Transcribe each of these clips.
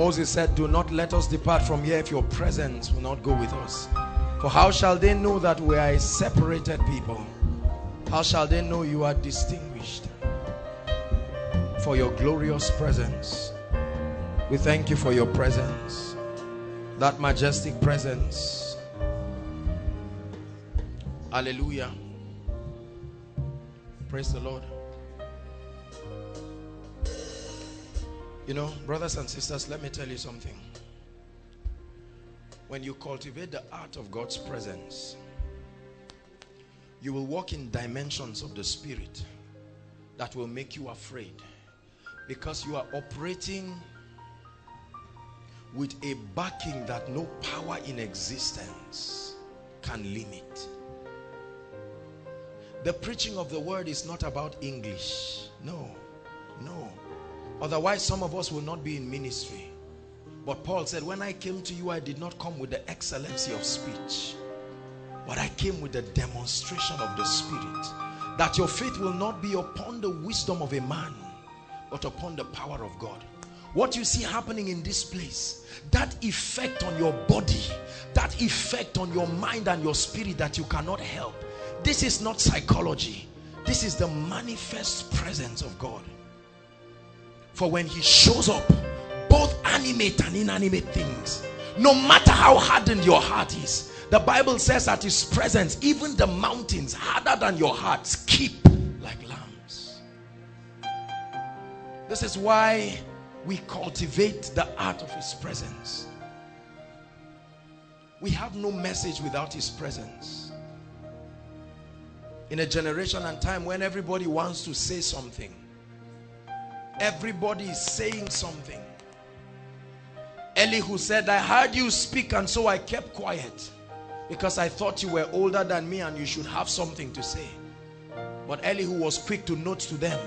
Moses said, do not let us depart from here if your presence will not go with us. For how shall they know that we are a separated people? How shall they know you are distinguished for your glorious presence? We thank you for your presence, that majestic presence. Hallelujah. Praise the Lord. You know, brothers and sisters, let me tell you something. When you cultivate the art of God's presence, you will walk in dimensions of the spirit that will make you afraid because you are operating with a backing that no power in existence can limit. The preaching of the word is not about English. No, no. Otherwise, some of us will not be in ministry. But Paul said, when I came to you, I did not come with the excellency of speech. But I came with the demonstration of the Spirit. That your faith will not be upon the wisdom of a man, but upon the power of God. What you see happening in this place, that effect on your body, that effect on your mind and your spirit that you cannot help. This is not psychology. This is the manifest presence of God. For when he shows up, both animate and inanimate things no matter how hardened your heart is the bible says that his presence even the mountains harder than your hearts keep like lambs. This is why we cultivate the art of his presence. We have no message without his presence. In a generation and time when everybody wants to say something everybody is saying something Elihu said, I heard you speak and so I kept quiet because I thought you were older than me and you should have something to say. But Elihu was quick to note to them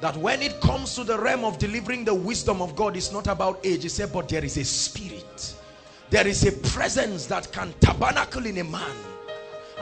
that when it comes to the realm of delivering the wisdom of God, it's not about age. He said, but there is a spirit. There is a presence that can tabernacle in a man.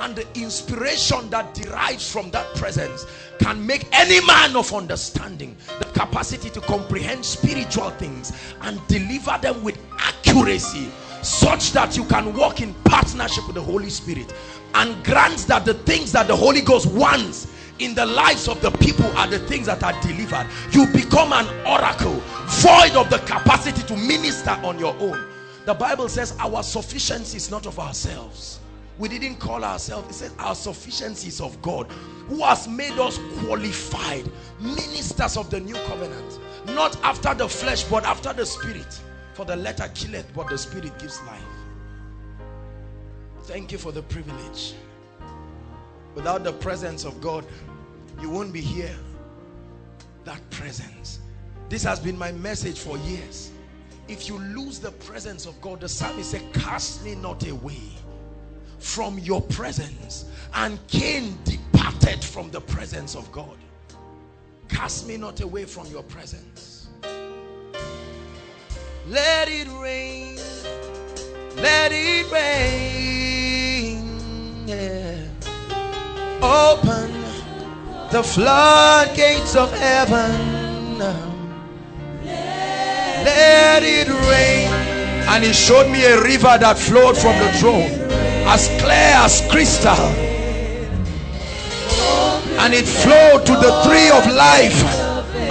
And the inspiration that derives from that presence can make any man of understanding the capacity to comprehend spiritual things and deliver them with accuracy such that you can walk in partnership with the Holy Spirit and grants that the things that the Holy Ghost wants in the lives of the people are the things that are delivered. You become an oracle void of the capacity to minister on your own. The Bible says our sufficiency is not of ourselves we didn't call ourselves it says our sufficiency is of God who has made us qualified ministers of the new covenant. Not after the flesh but after the spirit. For the letter killeth but the spirit gives life. Thank you for the privilege. Without the presence of God you won't be here. That presence. This has been my message for years. If you lose the presence of God the psalmist said cast me not away from your presence and Cain departed from the presence of God. Cast me not away from your presence. Let it rain let it rain yeah. open the floodgates of heaven. Let it rain. And he showed me a river that flowed from the throne as clear as crystal. And it flowed to the tree of life.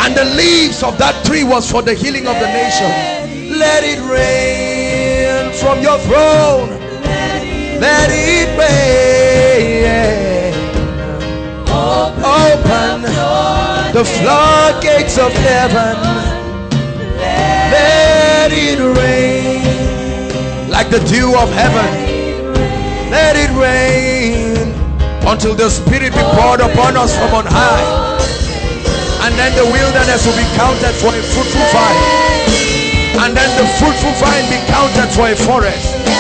And the leaves of that tree was for the healing of the nation. Let it rain from your throne. Let it rain. Open the floodgates of heaven. Let it rain. Like the dew of heaven let it rain until the spirit be poured upon us from on high. And then the wilderness will be counted for a fruitful vine. And then the fruitful vine be counted for a forest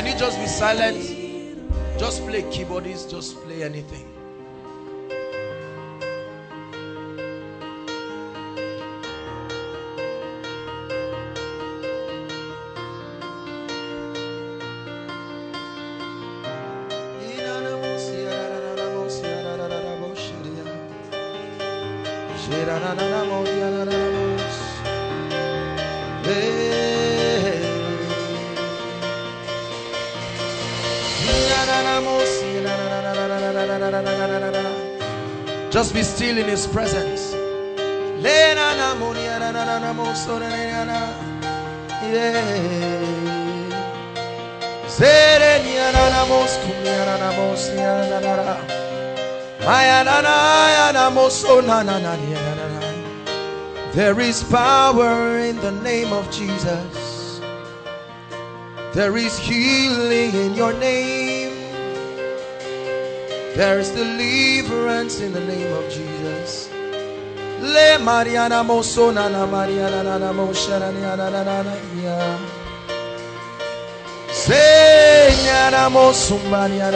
Can you just be silent? Just play keyboardist, just play anything. His presence. There is power in the name of Jesus. There is healing in your name. There is deliverance in the name of Jesus. Le Mariana Mosona na Mariana na na na na na na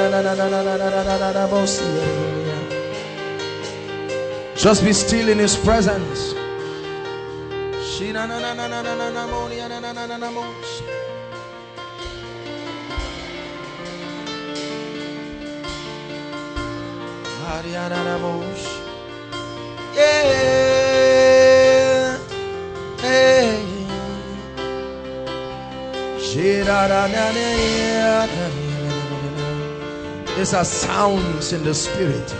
na na na na na na na na na Mosia. Just be still in His presence. Na na na na na na na na na na na na. Yeah. Hey. These are sounds in the spirit.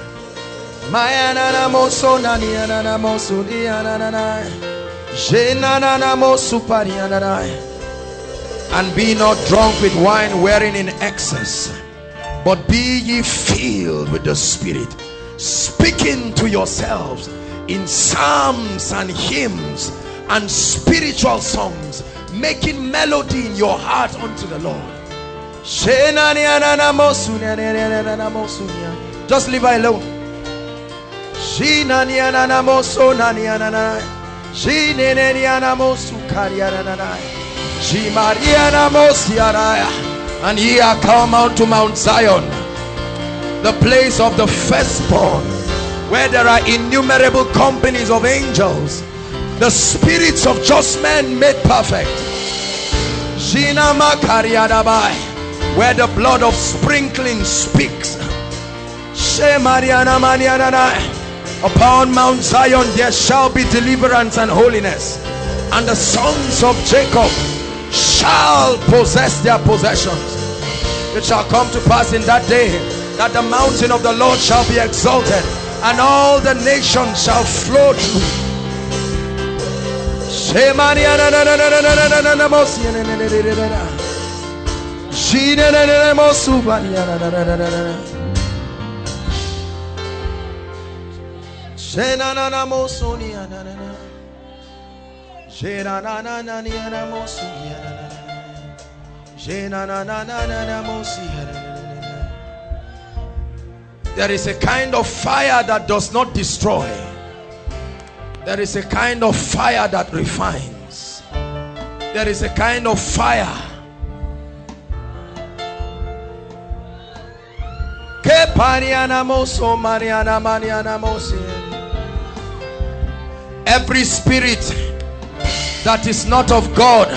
And be not drunk with wine wherein in excess but be ye filled with the spirit speaking to yourselves in psalms and hymns and spiritual songs making melody in your heart unto the lord. Just leave her alone and ye are come out to Mount Zion, the place of the firstborn, where there are innumerable companies of angels, the spirits of just men made perfect. Where the blood of sprinkling speaks. Upon Mount Zion there shall be deliverance and holiness, and the sons of Jacob shall possess their possessions. It shall come to pass in that day that the mountain of the Lord shall be exalted and all the nations shall flow through. There is a kind of fire that does not destroy. There is a kind of fire that refines. There is a kind of fire. Every spirit that is not of God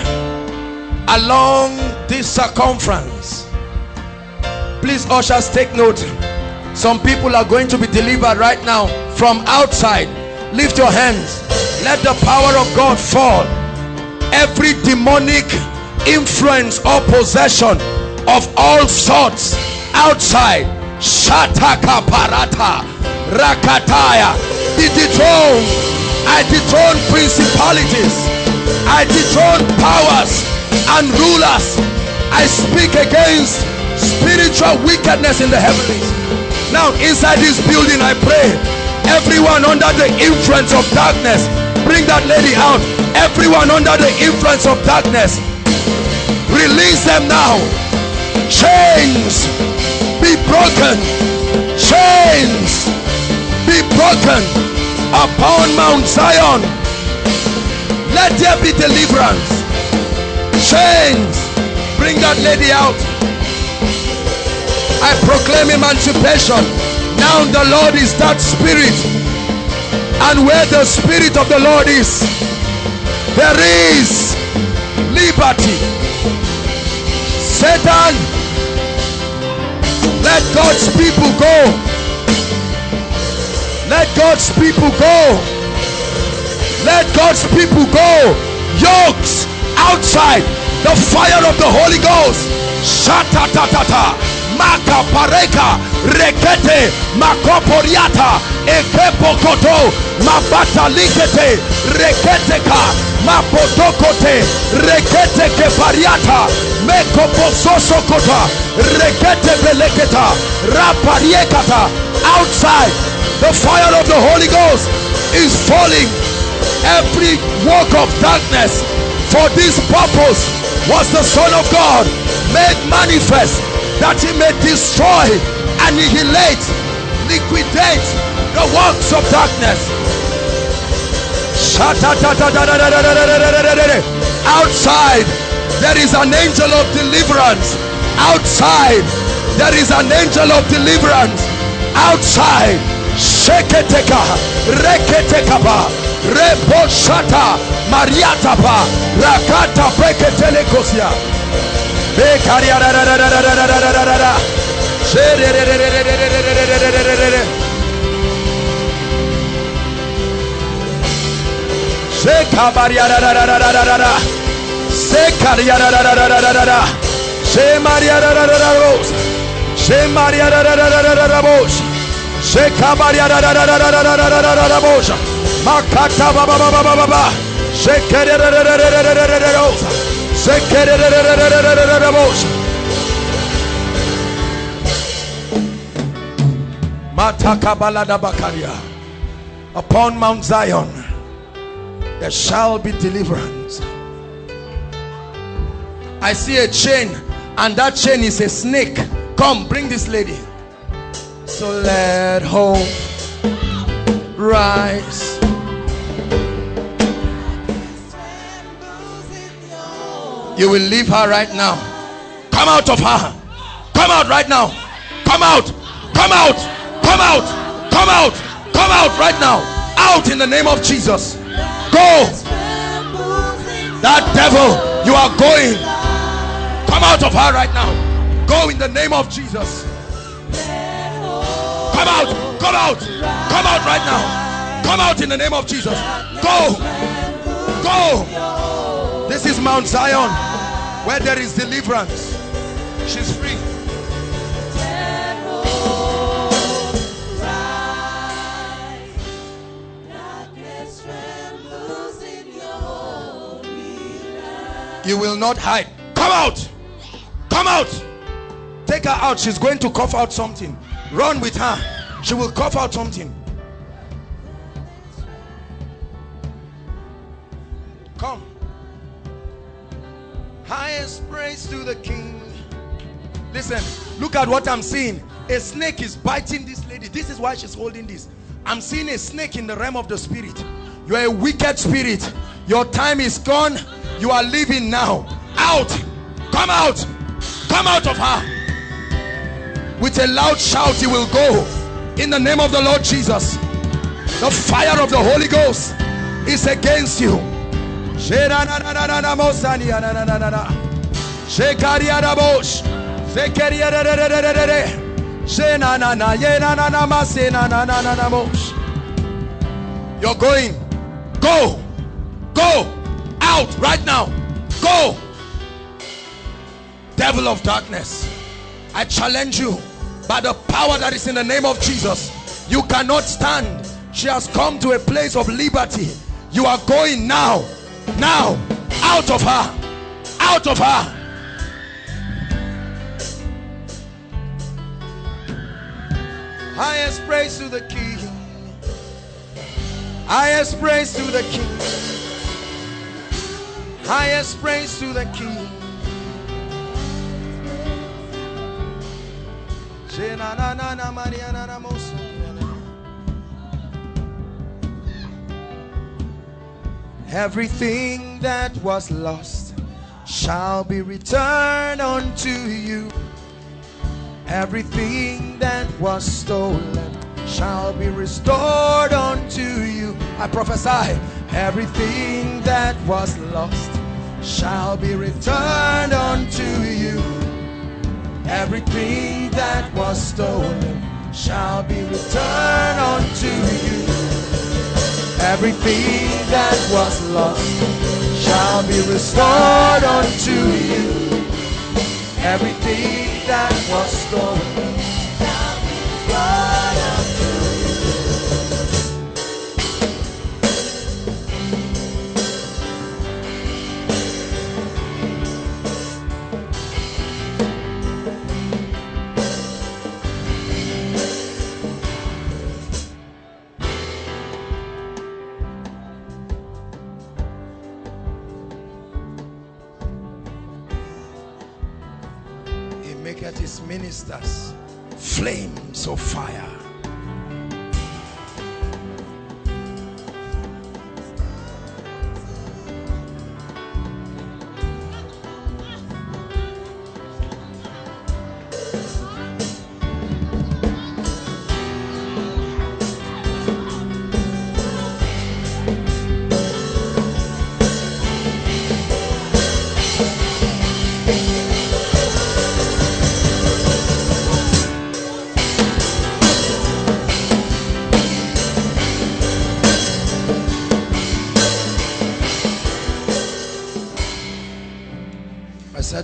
along this circumference. Please ushers take note. Some people are going to be delivered right now from outside. Lift your hands. Let the power of God fall. Every demonic influence or possession of all sorts outside. Shataka parata rakataya. Be dethroned. I dethrone principalities. I dethrone powers and rulers. I speak against spiritual wickedness in the heavens. Now, inside this building, I pray everyone under the influence of darkness, bring that lady out. Everyone under the influence of darkness, release them now. Chains be broken. Chains be broken upon Mount Zion let there be deliverance. Chains. Bring that lady out. I proclaim emancipation. Now the Lord is that spirit. And where the spirit of the Lord is, there is liberty. Satan, let God's people go. Let God's people go. Let God's people go. Yokes outside the fire of the Holy Ghost. Shata ta ta ta. Maka pareka rekete. Makoporiata ekepokoto. Mabata likete reketeka. Mapotokote. Rekete kepariata mekopososokota. Rekete beleketa rapariekata outside the fire of the Holy Ghost is falling. Every work of darkness for this purpose was the Son of God made manifest that he may destroy, annihilate, liquidate the works of darkness. Outside, there is an angel of deliverance. Outside, there is an angel of deliverance. Outside, sheketeka, reketekaba, reposhata, mariatapa, rakata, Shekere Upon Mount Zion there shall be deliverance. I see a chain, and that chain is a snake. Come, bring this lady. So let hope rise. You will leave her right now. Come out of her. Come out right now. Come out. Come out. Come out. Come out. Come out right now. Out in the name of Jesus. Go. That devil, you are going. Come out of her right now. Go in the name of Jesus. Come out. Come out. Come out right now. Come out in the name of Jesus. Go. Go. This is Mount Zion where there is deliverance. She's free. You will not hide. Come out. Come out. Take her out. She's going to cough out something. Run with her. She will cough out something. Come. Highest praise to the King. Listen, look at what I'm seeing. A snake is biting this lady. This is why she's holding this. I'm seeing a snake in the realm of the spirit. You are a wicked spirit. Your time is gone. You are leaving now. Out. Come out. Come out of her. With a loud shout, you will go. In the name of the Lord Jesus. The fire of the Holy Ghost is against you. You're going. Go. Go. Out right now. Go. Devil of darkness. I challenge you by the power that is in the name of Jesus. You cannot stand. She has come to a place of liberty. You are going now. Now. Out of her. Out of her. Highest praise to the King. Highest praise to the King. Highest praise to the King. Everything that was lost shall be returned unto you. Everything that was stolen shall be restored unto you. I prophesy, everything that was lost shall be returned unto you. Everything that was stolen shall be returned unto you. Everything that was lost shall be restored unto you. Everything that was stolen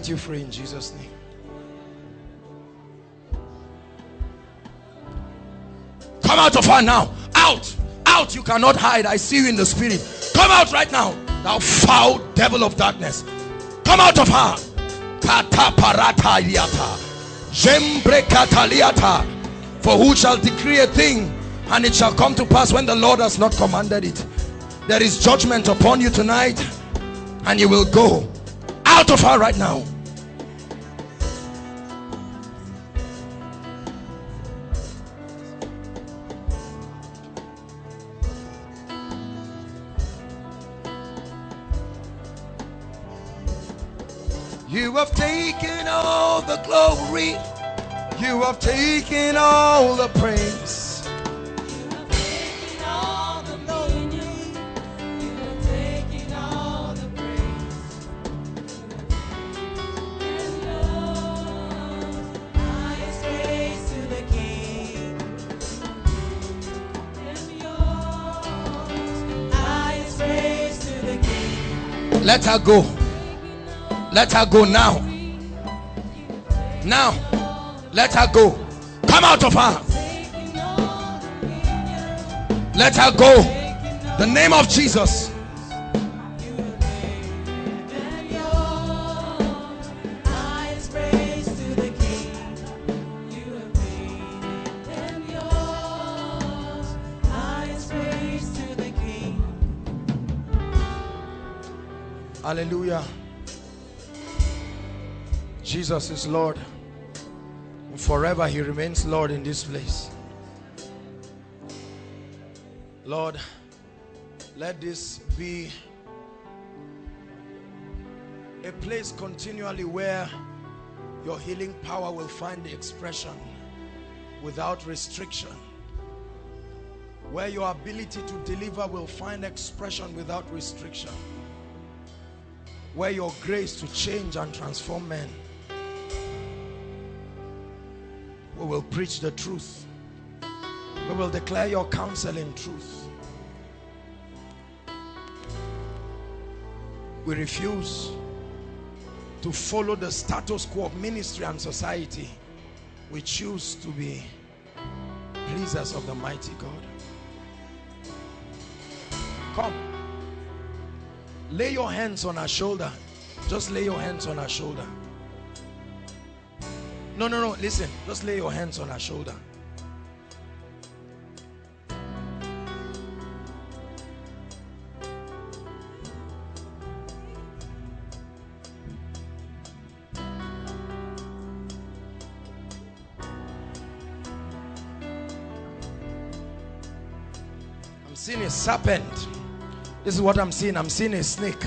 set you free in Jesus' name. Come out of her now. Out. Out. You cannot hide. I see you in the spirit. Come out right now. Thou foul devil of darkness. Come out of her. Kata parata iliata. Jembre kataliata. For who shall decree a thing and it shall come to pass when the Lord has not commanded it. There is judgment upon you tonight and you will go out of her right now. The glory. You have taken all the praise. Let her go. Let her go now. Now. Let her go. Come out of her. Let her go. The name of Jesus. Hallelujah. Jesus is Lord. Forever he remains Lord in this place. Lord, let this be a place continually where your healing power will find expression without restriction. Where your ability to deliver will find expression without restriction where your grace to change and transform men we will preach the truth. We will declare your counsel in truth. We refuse to follow the status quo of ministry and society. We choose to be pleasers of the mighty God. Come. Lay your hands on her shoulder. Just lay your hands on her shoulder no no no listen just lay your hands on her shoulder I'm seeing a serpent this is what I'm seeing. I'm seeing a snake.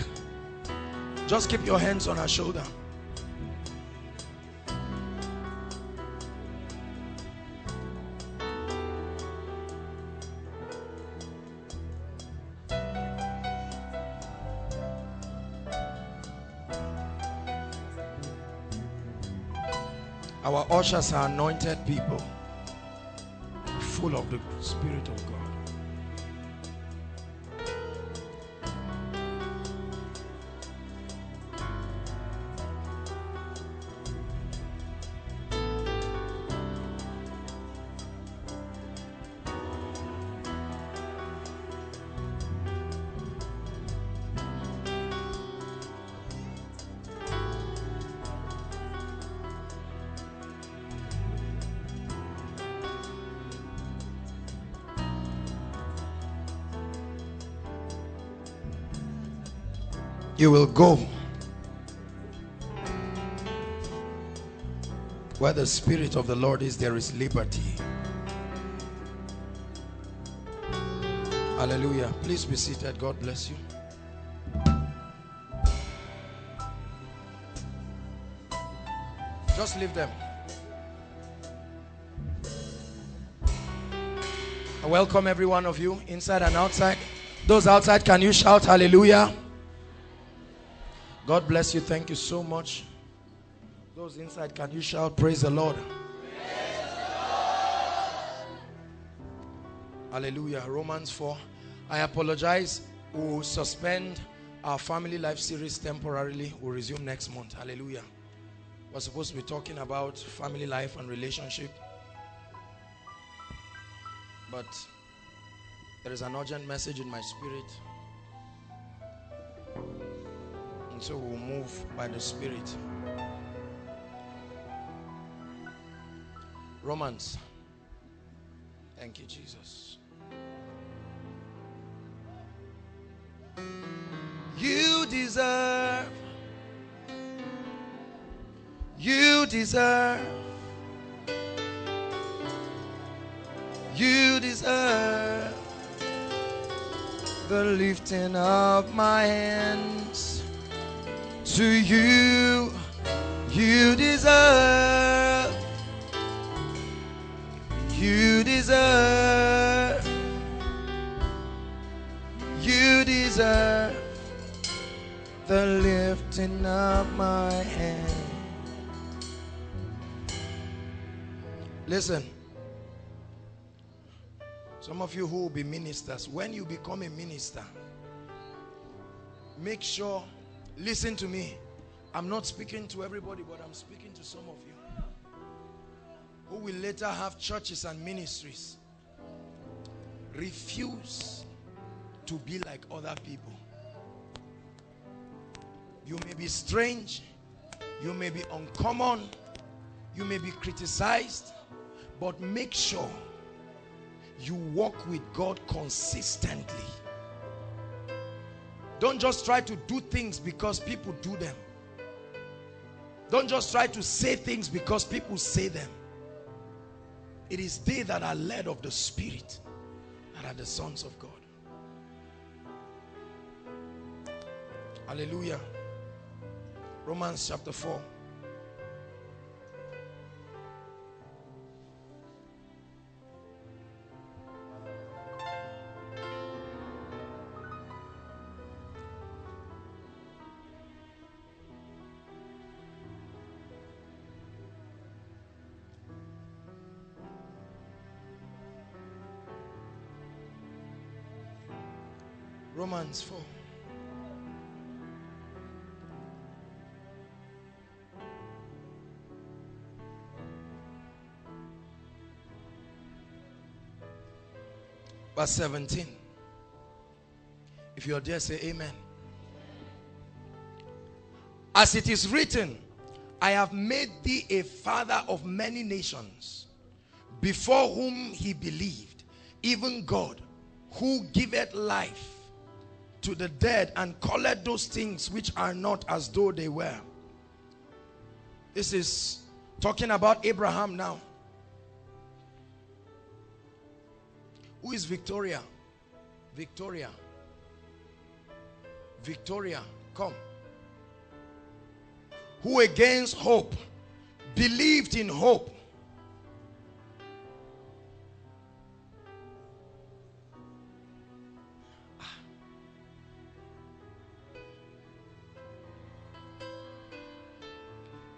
Just keep your hands on her shoulder. Ushers are anointed people, full of the Spirit of God. You will go where the Spirit of the Lord is, there is liberty. Hallelujah. Please be seated. God bless you. Just leave them. I welcome every one of you, inside and outside. Those outside, can you shout hallelujah? God bless you. Thank you so much. Those inside, can you shout praise the Lord? Hallelujah. Romans 4. I apologize. We'll suspend our family life series temporarily. We'll resume next month. Hallelujah. We're supposed to be talking about family life and relationship. But there is an urgent message in my spirit. And so we'll move by the Spirit. Romans. Thank you, Jesus. You deserve. You deserve. You deserve the lifting of my hands to you. You deserve. You deserve. You deserve the lifting of my hand. Listen. Some of you who will be ministers, when you become a minister, make sure, listen to me. I'm not speaking to everybody, but I'm speaking to some of you who will later have churches and ministries. Refuse to be like other people. You may be strange, you may be uncommon, you may be criticized, but make sure you walk with God consistently. Don't just try to do things because people do them. Don't just try to say things because people say them. It is they that are led of the Spirit that are the sons of God. Hallelujah. Romans chapter 4. Romans 4. Verse 17. If you're there, say amen. As it is written, I have made thee a father of many nations, before whom he believed, even God, who giveth life to the dead and calleth those things which are not as though they were. This is talking about Abraham now. Who is Victoria? Victoria. Victoria, come. Who against hope believed in hope.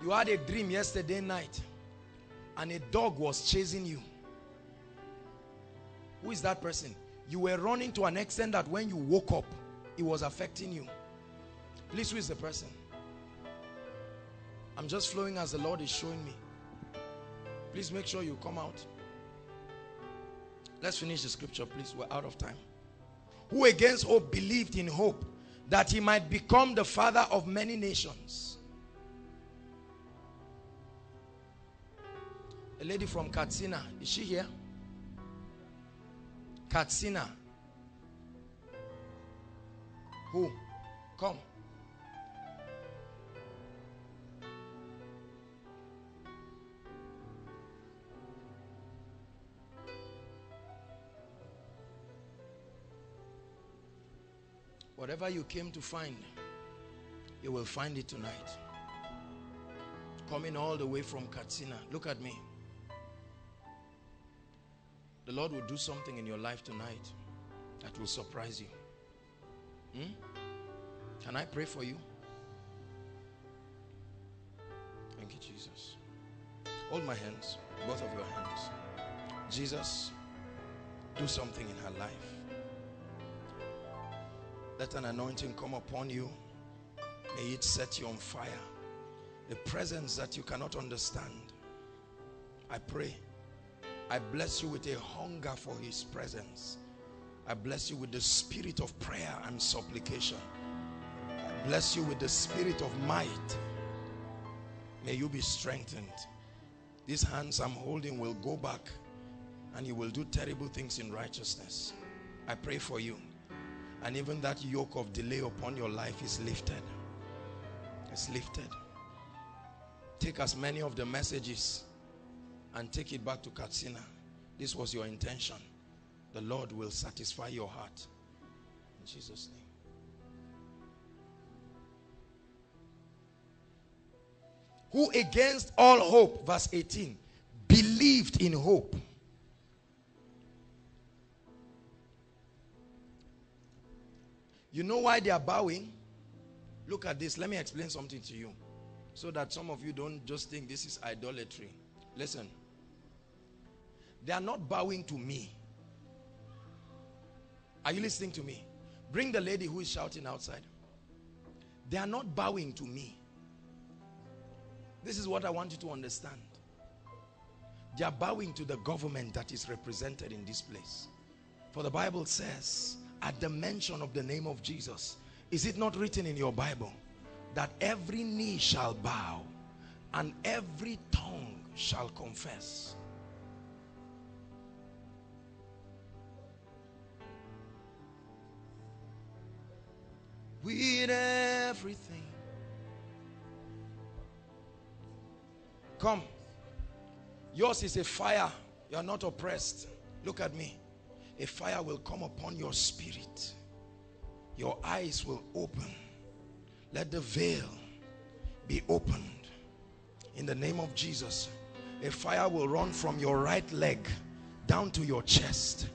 You had a dream yesterday night and a dog was chasing you. Who is that person? You were running to an extent that when you woke up, it was affecting you. Please, who is the person? I'm just flowing as the Lord is showing me. Please make sure you come out. Let's finish the scripture, please. We're out of time. Who against hope believed in hope that he might become the father of many nations. A lady from Katsina. Is she here? Katsina. Who? Come. Whatever you came to find, you will find it tonight. Coming all the way from Katsina. Look at me. The Lord will do something in your life tonight that will surprise you. Hmm? Can I pray for you? Thank you, Jesus. Hold my hands, both of your hands. Jesus, do something in her life. Let an anointing come upon you. May it set you on fire. The presence that you cannot understand. I pray. I bless you with a hunger for his presence. I bless you with the spirit of prayer and supplication. I bless you with the spirit of might. May you be strengthened. These hands I'm holding will go back and you will do terrible things in righteousness. I pray for you. And even that yoke of delay upon your life is lifted. It's lifted. Take as many of the messages and take it back to Katsina. This was your intention. The Lord will satisfy your heart. In Jesus' name. Who against all hope, verse 18, believed in hope. You know why they are bowing? Look at this. Let me explain something to you. So that some of you don't just think this is idolatry. Listen. They are not bowing to me. Are you listening to me? Bring the lady who is shouting outside. They are not bowing to me. This is what I want you to understand. They are bowing to the government that is represented in this place. For the Bible says, at the mention of the name of Jesus, is it not written in your Bible that every knee shall bow and every tongue shall confess? With everything. Come. Yours is a fire. You're not oppressed. Look at me. A fire will come upon your spirit. Your eyes will open. Let the veil be opened. In the name of Jesus. A fire will run from your right leg down to your chest.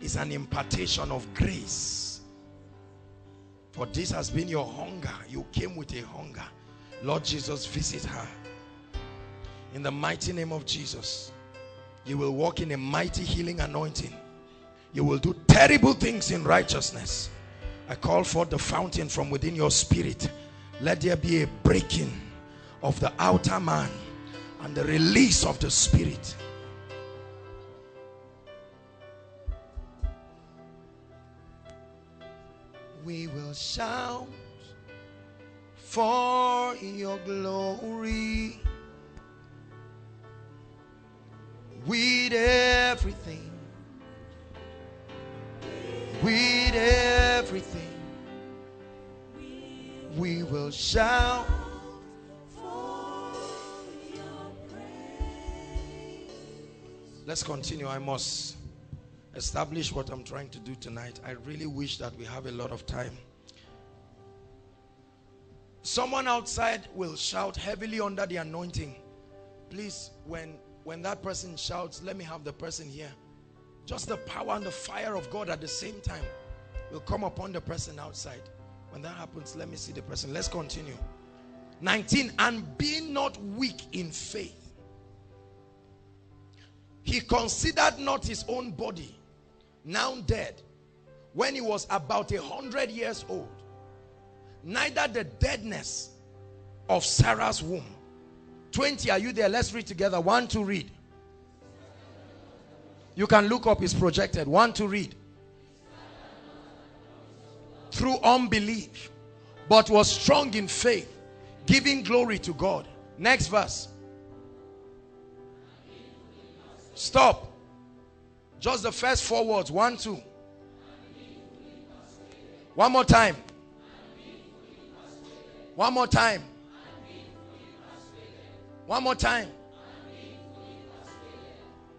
It's an impartation of grace. For this has been your hunger. You came with a hunger. Lord Jesus, visit her. In the mighty name of Jesus, you will walk in a mighty healing anointing. You will do terrible things in righteousness. I call for the fountain from within your spirit. Let there be a breaking of the outer man and the release of the spirit. We will shout for your glory. With everything with everything we will shout let's continue i must establish what i'm trying to do tonight i really wish that we have a lot of time someone outside will shout heavily under the anointing please when when that person shouts let me have the person here just the power and the fire of God at the same time will come upon the person outside. When that happens, let me see the person. Let's continue. 19. And be not weak in faith. He considered not his own body, now dead, when he was about a hundred years old. Neither the deadness of Sarah's womb. 20, are you there? Let's read together. One to read. You can look up, it's projected. One to read. Through unbelief, but was strong in faith, giving glory to God. Next verse. Stop. Just the first four words. One, two. One more time. One more time. One more time.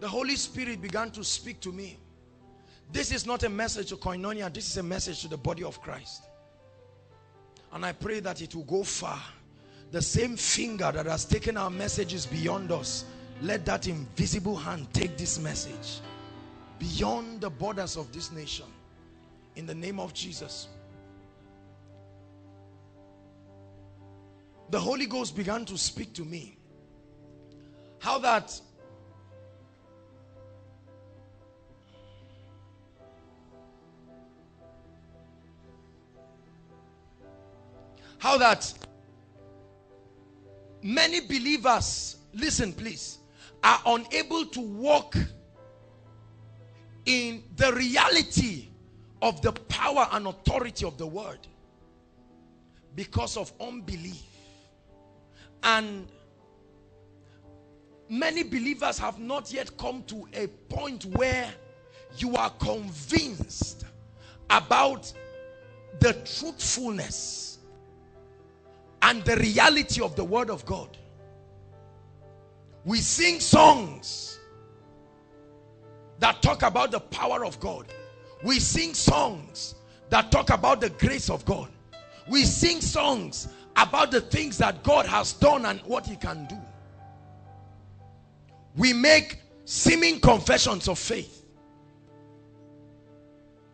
The Holy Spirit began to speak to me. This is not a message to Koinonia. This is a message to the body of Christ. And I pray that it will go far. The same finger that has taken our messages beyond us, let that invisible hand take this message beyond the borders of this nation. In the name of Jesus. The Holy Ghost began to speak to me. How that how that many believers listen please are unable to walk in the reality of the power and authority of the word because of unbelief and many believers have not yet come to a point where you are convinced about the truthfulness and the reality of the word of God. We sing songs that talk about the power of God. We sing songs that talk about the grace of God. We sing songs about the things that God has done and what he can do. We make seeming confessions of faith.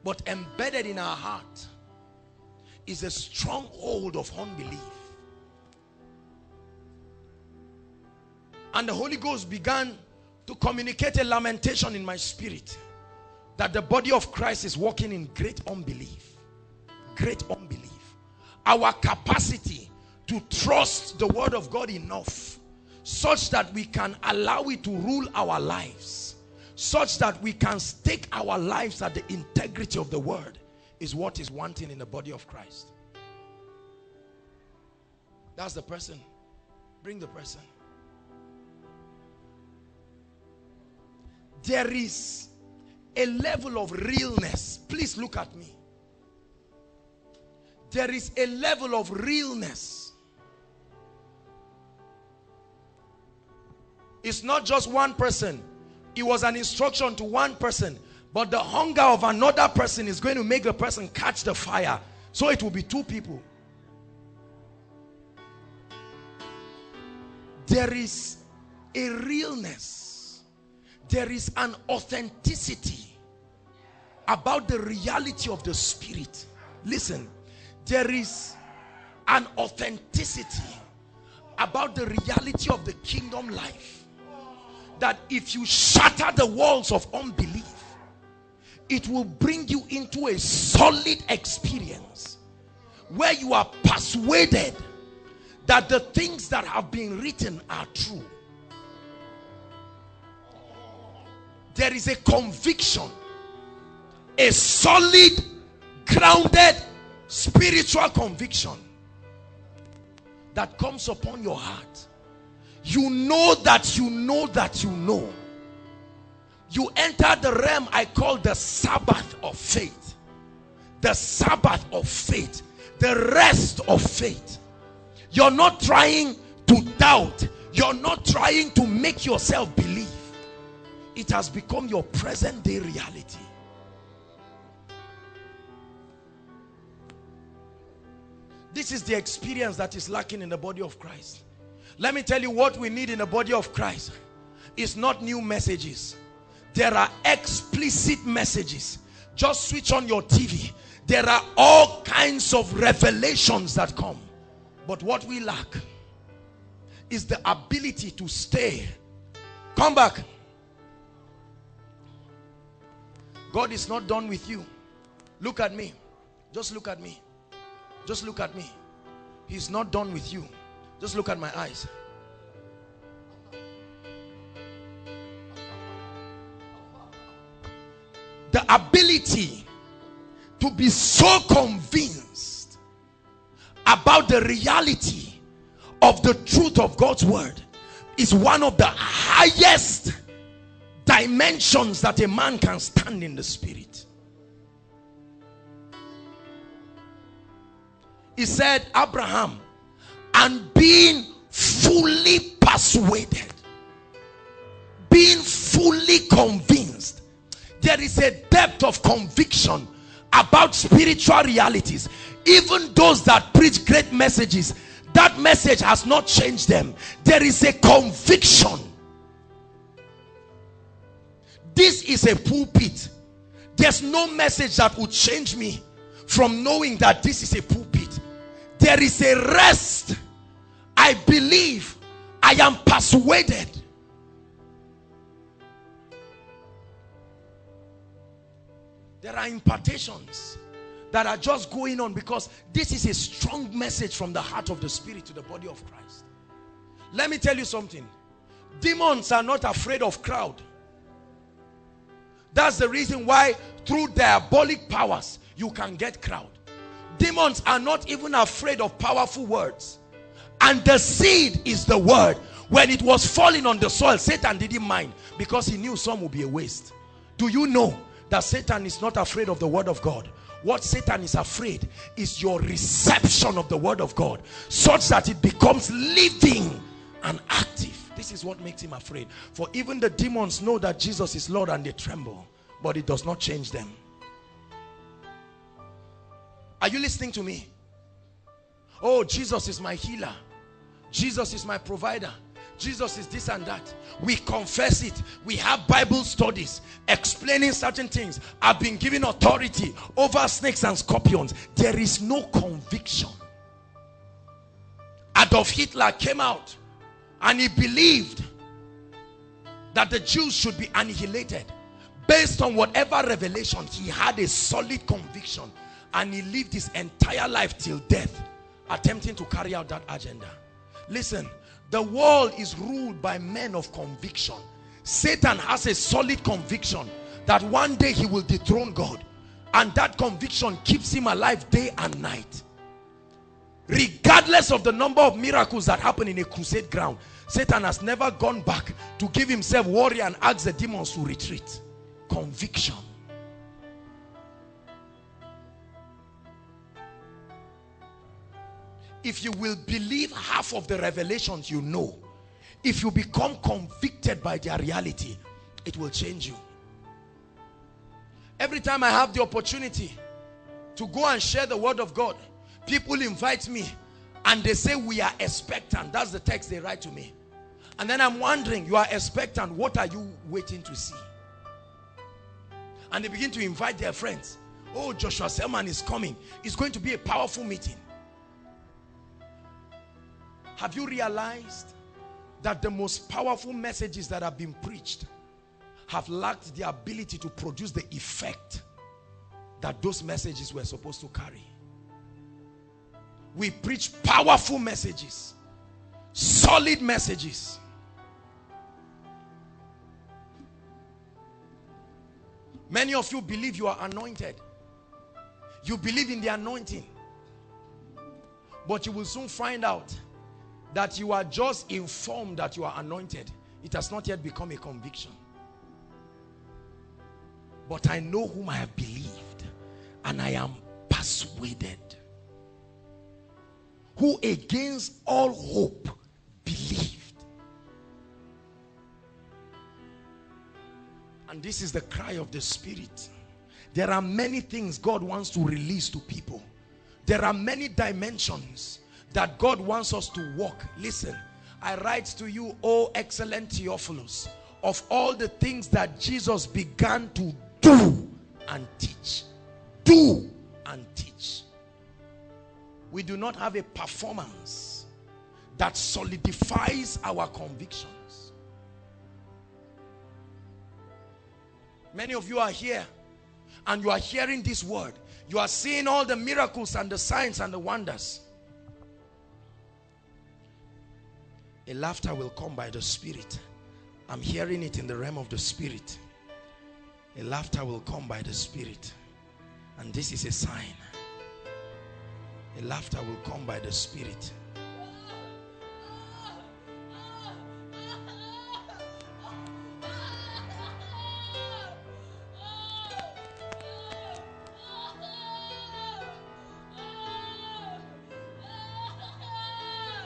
But embedded in our heart is a stronghold of unbelief. And the Holy Ghost began to communicate a lamentation in my spirit that the body of Christ is walking in great unbelief. Great unbelief. Our capacity to trust the word of God enough such that we can allow it to rule our lives such that we can stake our lives at the integrity of the word is what is wanting in the body of Christ. That's the person. Bring the person. There is a level of realness. Please look at me. There is a level of realness. It's not just one person. It was an instruction to one person. But the hunger of another person is going to make the person catch the fire. So it will be two people. There is a realness. There is an authenticity about the reality of the spirit. Listen, there is an authenticity about the reality of the kingdom life that if you shatter the walls of unbelief it will bring you into a solid experience where you are persuaded that the things that have been written are true there is a conviction. A solid grounded spiritual conviction that comes upon your heart. You know that you know that you know. You enter the realm I call the Sabbath of faith. The Sabbath of faith. The rest of faith. You're not trying to doubt. You're not trying to make yourself believe it has become your present day reality. This is the experience that is lacking in the body of Christ. Let me tell you what we need in the body of Christ is not new messages. There are explicit messages. Just switch on your TV there are all kinds of revelations that come. But what we lack is the ability to stay. Come back God is not done with you. Look at me. Just look at me. Just look at me. He's not done with you. Just look at my eyes. The ability to be so convinced about the reality of the truth of God's word is one of the highest dimensions that a man can stand in the spirit. He said, Abraham, and being fully persuaded, being fully convinced, there is a depth of conviction about spiritual realities. Even those that preach great messages, that message has not changed them. There is a conviction. This is a pulpit. There's no message that would change me from knowing that this is a pulpit. There is a rest. I believe. I am persuaded. There are impartations that are just going on because this is a strong message from the heart of the spirit to the body of Christ. Let me tell you something. Demons are not afraid of crowd. That's the reason why through diabolic powers you can get crowd. Demons are not even afraid of powerful words. And the seed is the word. When it was falling on the soil, Satan didn't mind because he knew some would be a waste. Do you know that Satan is not afraid of the word of God? What Satan is afraid is your reception of the word of God such that it becomes living and active. This is what makes him afraid. For even the demons know that Jesus is Lord and they tremble, but it does not change them. Are you listening to me? Oh, Jesus is my healer. Jesus is my provider. Jesus is this and that. We confess it. We have Bible studies explaining certain things. I've been given authority over snakes and scorpions. There is no conviction. Adolf Hitler came out and he believed that the Jews should be annihilated. Based on whatever revelation, he had a solid conviction and he lived his entire life till death attempting to carry out that agenda. Listen, the world is ruled by men of conviction. Satan has a solid conviction that one day he will dethrone God. And that conviction keeps him alive day and night. Regardless of the number of miracles that happen in a crusade ground, Satan has never gone back to give himself worry and ask the demons to retreat. Conviction. if you will believe half of the revelations you know, if you become convicted by their reality, it will change you. Every time I have the opportunity to go and share the word of God, people invite me and they say we are expectant. That's the text they write to me. And then I'm wondering, you are expectant, what are you waiting to see? And they begin to invite their friends. Oh, Joshua Selman is coming. It's going to be a powerful meeting. Have you realized that the most powerful messages that have been preached have lacked the ability to produce the effect that those messages were supposed to carry? We preach powerful messages, solid messages. Many of you believe you are anointed. You believe in the anointing. But you will soon find out that you are just informed that you are anointed. It has not yet become a conviction. But I know whom I have believed and I am persuaded. Who against all hope believed. And this is the cry of the spirit. There are many things God wants to release to people. There are many dimensions that God wants us to walk. Listen, I write to you, O excellent Theophilus, of all the things that Jesus began to do and teach. Do and teach. We do not have a performance that solidifies our convictions. Many of you are here and you are hearing this word, you are seeing all the miracles and the signs and the wonders. A laughter will come by the Spirit. I'm hearing it in the realm of the Spirit. A laughter will come by the Spirit. And this is a sign. A laughter will come by the Spirit.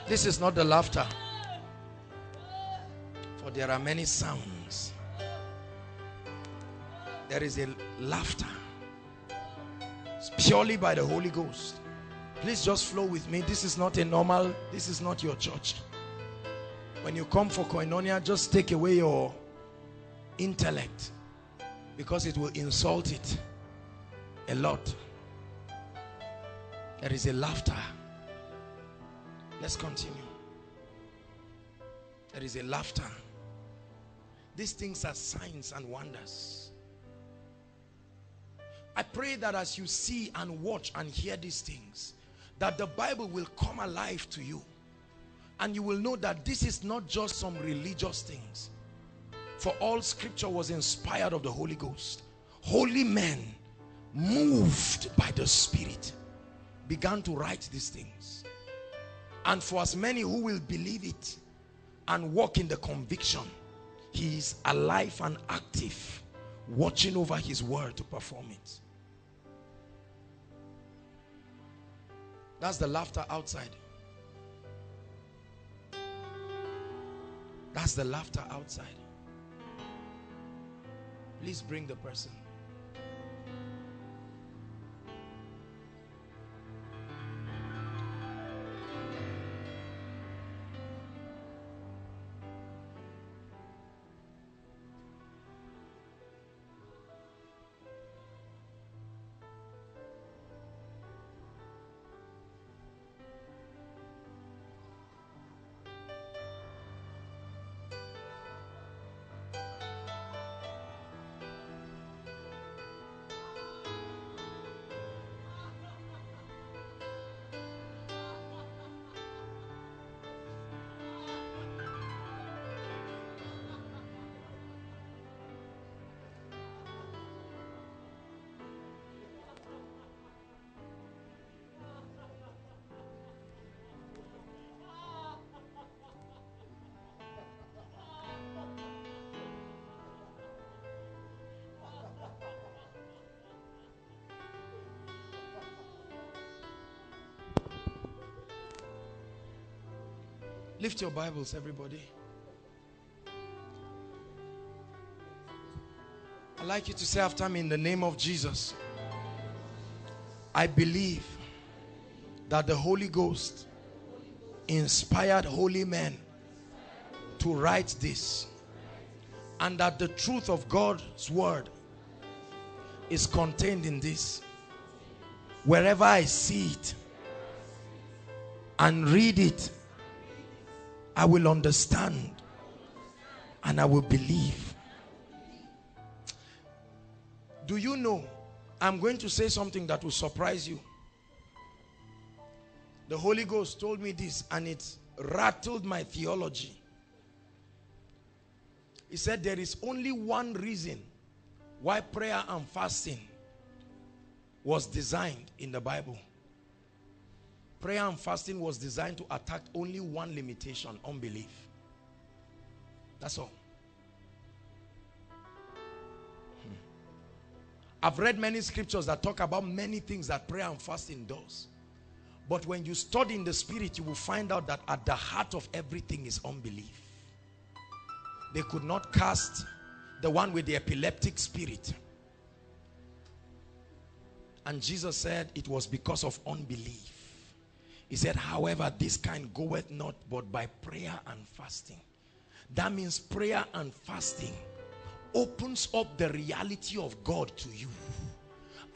This is not the laughter. For there are many sounds. There is a laughter. It's purely by the Holy Ghost. Please just flow with me. This is not a normal, this is not your church. When you come for koinonia, just take away your intellect because it will insult it a lot. There is a laughter. Let's continue. There is a laughter. These things are signs and wonders. I pray that as you see and watch and hear these things, that the Bible will come alive to you. And you will know that this is not just some religious things. For all scripture was inspired of the Holy Ghost. Holy men, moved by the Spirit, began to write these things. And for as many who will believe it and walk in the conviction, he is alive and active, watching over his word to perform it. That's the laughter outside. That's the laughter outside. Please bring the person. Lift your Bibles, everybody. I'd like you to say after me in the name of Jesus. I believe that the Holy Ghost inspired holy men to write this and that the truth of God's word is contained in this. Wherever I see it and read it, I will understand and I will believe. Do you know? I'm going to say something that will surprise you. The Holy Ghost told me this and it rattled my theology. He said there is only one reason why prayer and fasting was designed in the Bible. Prayer and fasting was designed to attack only one limitation, unbelief. That's all. Hmm. I've read many scriptures that talk about many things that prayer and fasting does. But when you study in the spirit, you will find out that at the heart of everything is unbelief. They could not cast the one with the epileptic spirit. And Jesus said it was because of unbelief. He said, however, this kind goeth not but by prayer and fasting. That means prayer and fasting opens up the reality of God to you.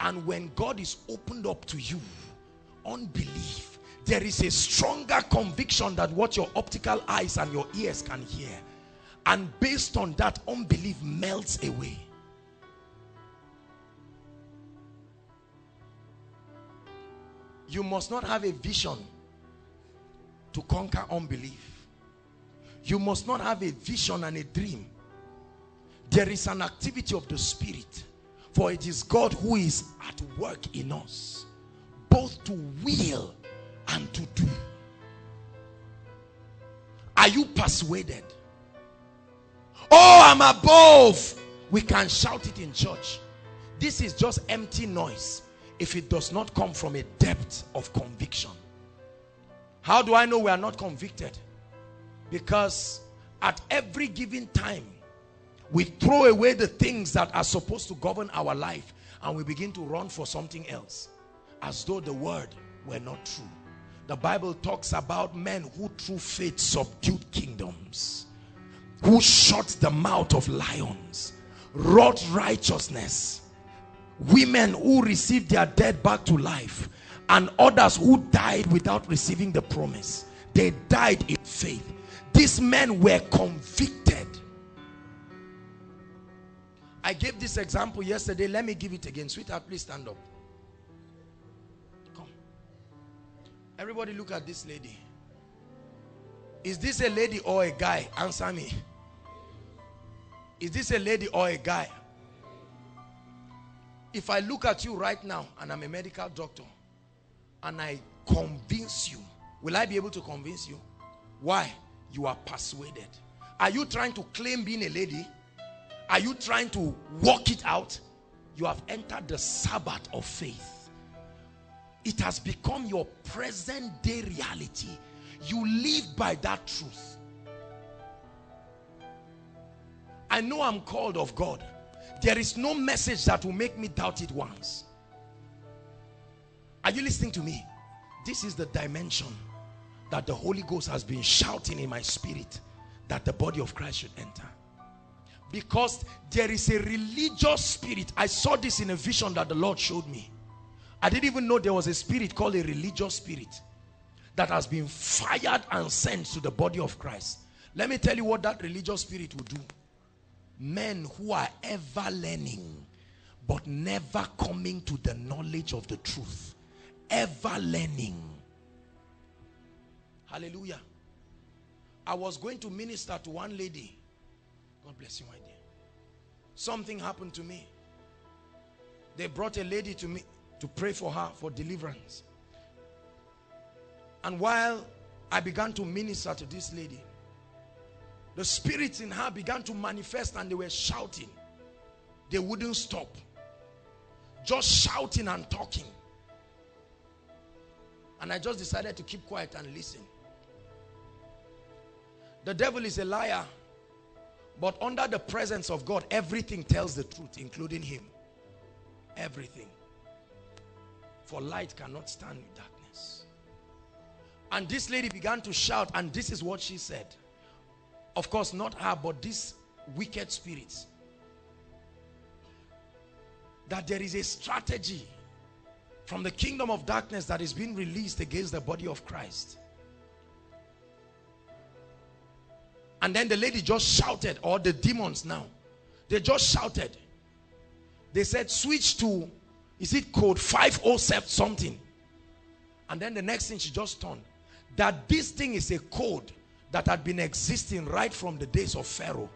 And when God is opened up to you, unbelief, there is a stronger conviction that what your optical eyes and your ears can hear. And based on that, unbelief melts away. You must not have a vision to conquer unbelief. You must not have a vision and a dream. There is an activity of the spirit. For it is God who is at work in us. Both to will and to do. Are you persuaded? Oh, I'm above. We can shout it in church. This is just empty noise if it does not come from a depth of conviction. How do I know we are not convicted? Because at every given time, we throw away the things that are supposed to govern our life and we begin to run for something else as though the word were not true. The Bible talks about men who through faith subdued kingdoms, who shut the mouth of lions, wrought righteousness, women who received their dead back to life, and others who died without receiving the promise. They died in faith. These men were convicted. I gave this example yesterday. Let me give it again. Sweetheart, please stand up. Come. Everybody look at this lady. Is this a lady or a guy? Answer me. Is this a lady or a guy? If I look at you right now and I'm a medical doctor and I convince you, will I be able to convince you? Why? You are persuaded. Are you trying to claim being a lady? Are you trying to work it out? You have entered the Sabbath of faith. It has become your present day reality. You live by that truth. I know I'm called of God. There is no message that will make me doubt it once. Are you listening to me? This is the dimension that the Holy Ghost has been shouting in my spirit that the body of Christ should enter. Because there is a religious spirit. I saw this in a vision that the Lord showed me. I didn't even know there was a spirit called a religious spirit that has been fired and sent to the body of Christ. Let me tell you what that religious spirit will do. Men who are ever learning but never coming to the knowledge of the truth. Ever learning. Hallelujah. I was going to minister to one lady. God bless you, my dear. Something happened to me. They brought a lady to me to pray for her for deliverance. And while I began to minister to this lady, the spirits in her began to manifest and they were shouting. They wouldn't stop. Just shouting and talking. And I just decided to keep quiet and listen. The devil is a liar. But under the presence of God, everything tells the truth, including him. Everything. For light cannot stand with darkness. And this lady began to shout, and this is what she said. Of course, not her, but these wicked spirits. That there is a strategy from the kingdom of darkness that is being released against the body of Christ. And then the lady just shouted, or the demons now, they just shouted. They said, switch to, is it code 507 something? And then the next thing she just turned, that this thing is a code that had been existing right from the days of Pharaoh.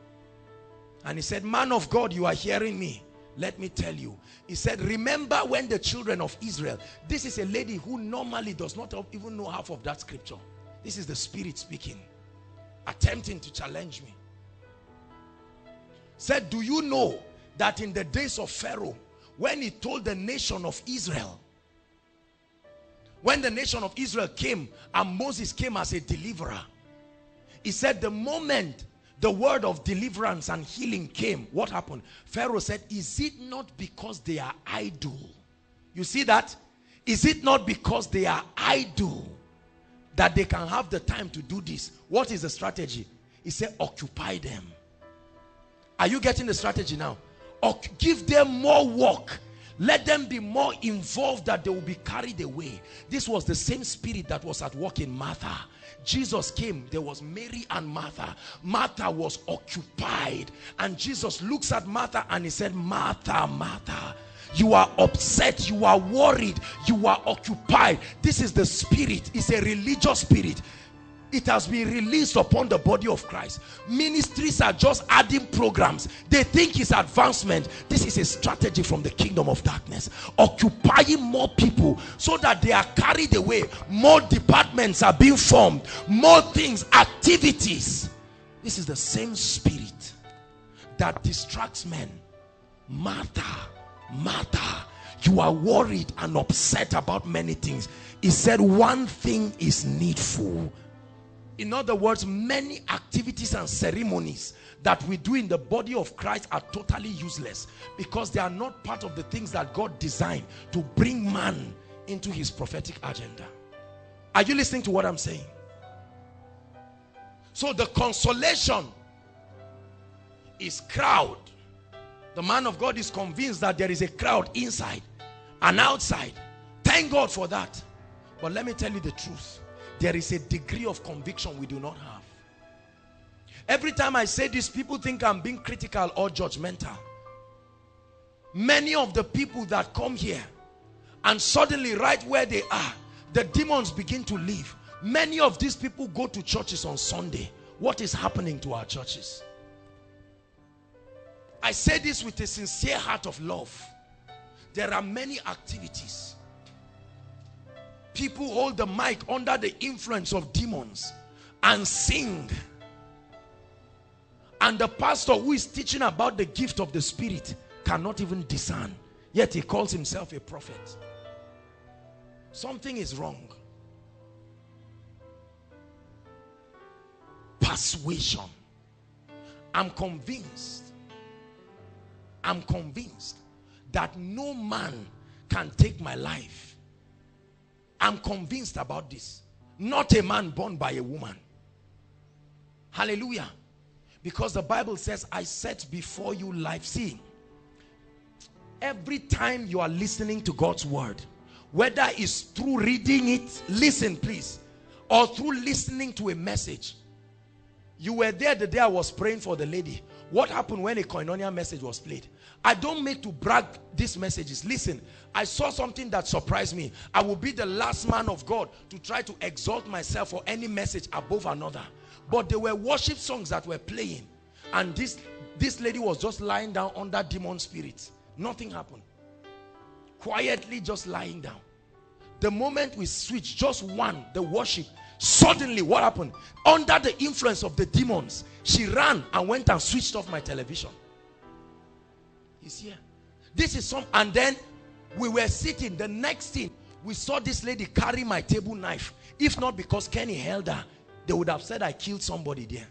And he said, man of God, you are hearing me. Let me tell you. He said, remember when the children of Israel, this is a lady who normally does not even know half of that scripture. This is the spirit speaking attempting to challenge me. Said, do you know that in the days of Pharaoh, when he told the nation of Israel, when the nation of Israel came and Moses came as a deliverer, he said the moment the word of deliverance and healing came, what happened? Pharaoh said, is it not because they are idle? You see that? Is it not because they are idle that they can have the time to do this? What is the strategy? He said, occupy them. Are you getting the strategy now? Or give them more work. Let them be more involved that they will be carried away. This was the same spirit that was at work in Martha. Jesus came, there was Mary and Martha. Martha was occupied. And Jesus looks at Martha and he said, Martha, Martha, you are upset you are worried you are occupied this is the spirit it's a religious spirit it has been released upon the body of Christ. Ministries are just adding programs. They think it's advancement. This is a strategy from the kingdom of darkness. Occupying more people so that they are carried away. More departments are being formed. More things activities. This is the same spirit that distracts men. Martha Martha you are worried and upset about many things. He said one thing is needful in other words many activities and ceremonies that we do in the body of Christ are totally useless because they are not part of the things that God designed to bring man into his prophetic agenda. Are you listening to what I'm saying? So the consolation is crowd. The man of God is convinced that there is a crowd inside and outside. Thank God for that. But let me tell you the truth there is a degree of conviction we do not have. Every time I say this people think I'm being critical or judgmental many of the people that come here and suddenly right where they are the demons begin to leave. Many of these people go to churches on Sunday. What is happening to our churches? I say this with a sincere heart of love. There are many activities people hold the mic under the influence of demons and sing. And the pastor who is teaching about the gift of the spirit cannot even discern. Yet he calls himself a prophet. Something is wrong. Persuasion. I'm convinced. I'm convinced that no man can take my life I'm convinced about this. Not a man born by a woman. Hallelujah. Because the Bible says, I set before you life. See, every time you are listening to God's word, whether it's through reading it, listen please, or through listening to a message. You were there the day I was praying for the lady. What happened when a koinonia message was played? I don't make to brag these messages. Listen, I saw something that surprised me. I will be the last man of God to try to exalt myself for any message above another. But there were worship songs that were playing. And this, this lady was just lying down under demon spirits. Nothing happened. Quietly just lying down. The moment we switch, just one, the worship, suddenly what happened? Under the influence of the demons, she ran and went and switched off my television. He's here. This is some, and then we were sitting. The next thing, we saw this lady carry my table knife. If not because Kenny held her, they would have said I killed somebody there.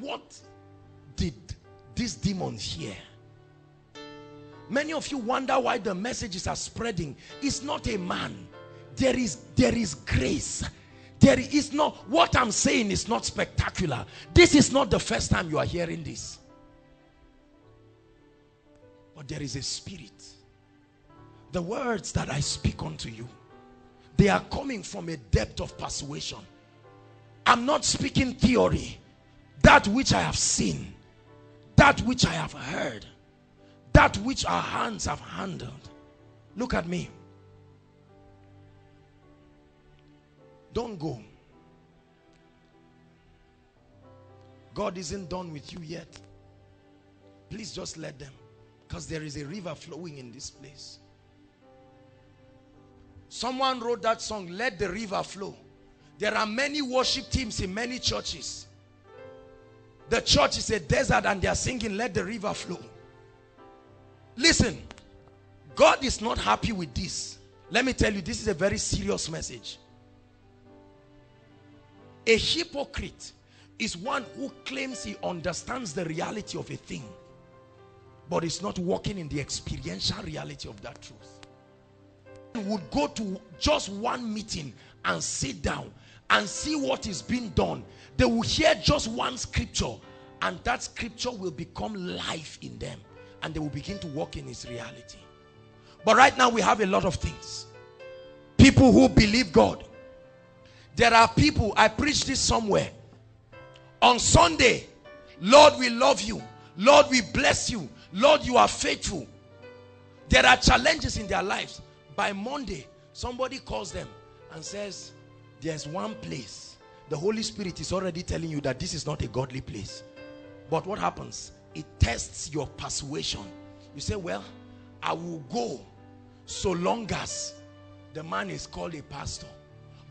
What did these demons hear? Many of you wonder why the messages are spreading. It's not a man. There is, there is grace. There is not, what I'm saying is not spectacular. This is not the first time you are hearing this. But there is a spirit. The words that I speak unto you, they are coming from a depth of persuasion. I'm not speaking theory. That which I have seen, that which I have heard, that which our hands have handled. Look at me. Don't go. God isn't done with you yet. Please just let them. Because there is a river flowing in this place. Someone wrote that song, Let the River Flow. There are many worship teams in many churches. The church is a desert and they are singing, Let the river flow. Listen, God is not happy with this. Let me tell you, this is a very serious message. A hypocrite is one who claims he understands the reality of a thing but is not walking in the experiential reality of that truth. Would go to just one meeting and sit down and see what is being done. They will hear just one scripture and that scripture will become life in them and they will begin to walk in its reality. But right now we have a lot of things. People who believe God there are people I preach this somewhere on Sunday Lord we love you Lord we bless you Lord, you are faithful. There are challenges in their lives. By Monday, somebody calls them and says, there's one place. The Holy Spirit is already telling you that this is not a godly place. But what happens? It tests your persuasion. You say, well, I will go so long as the man is called a pastor.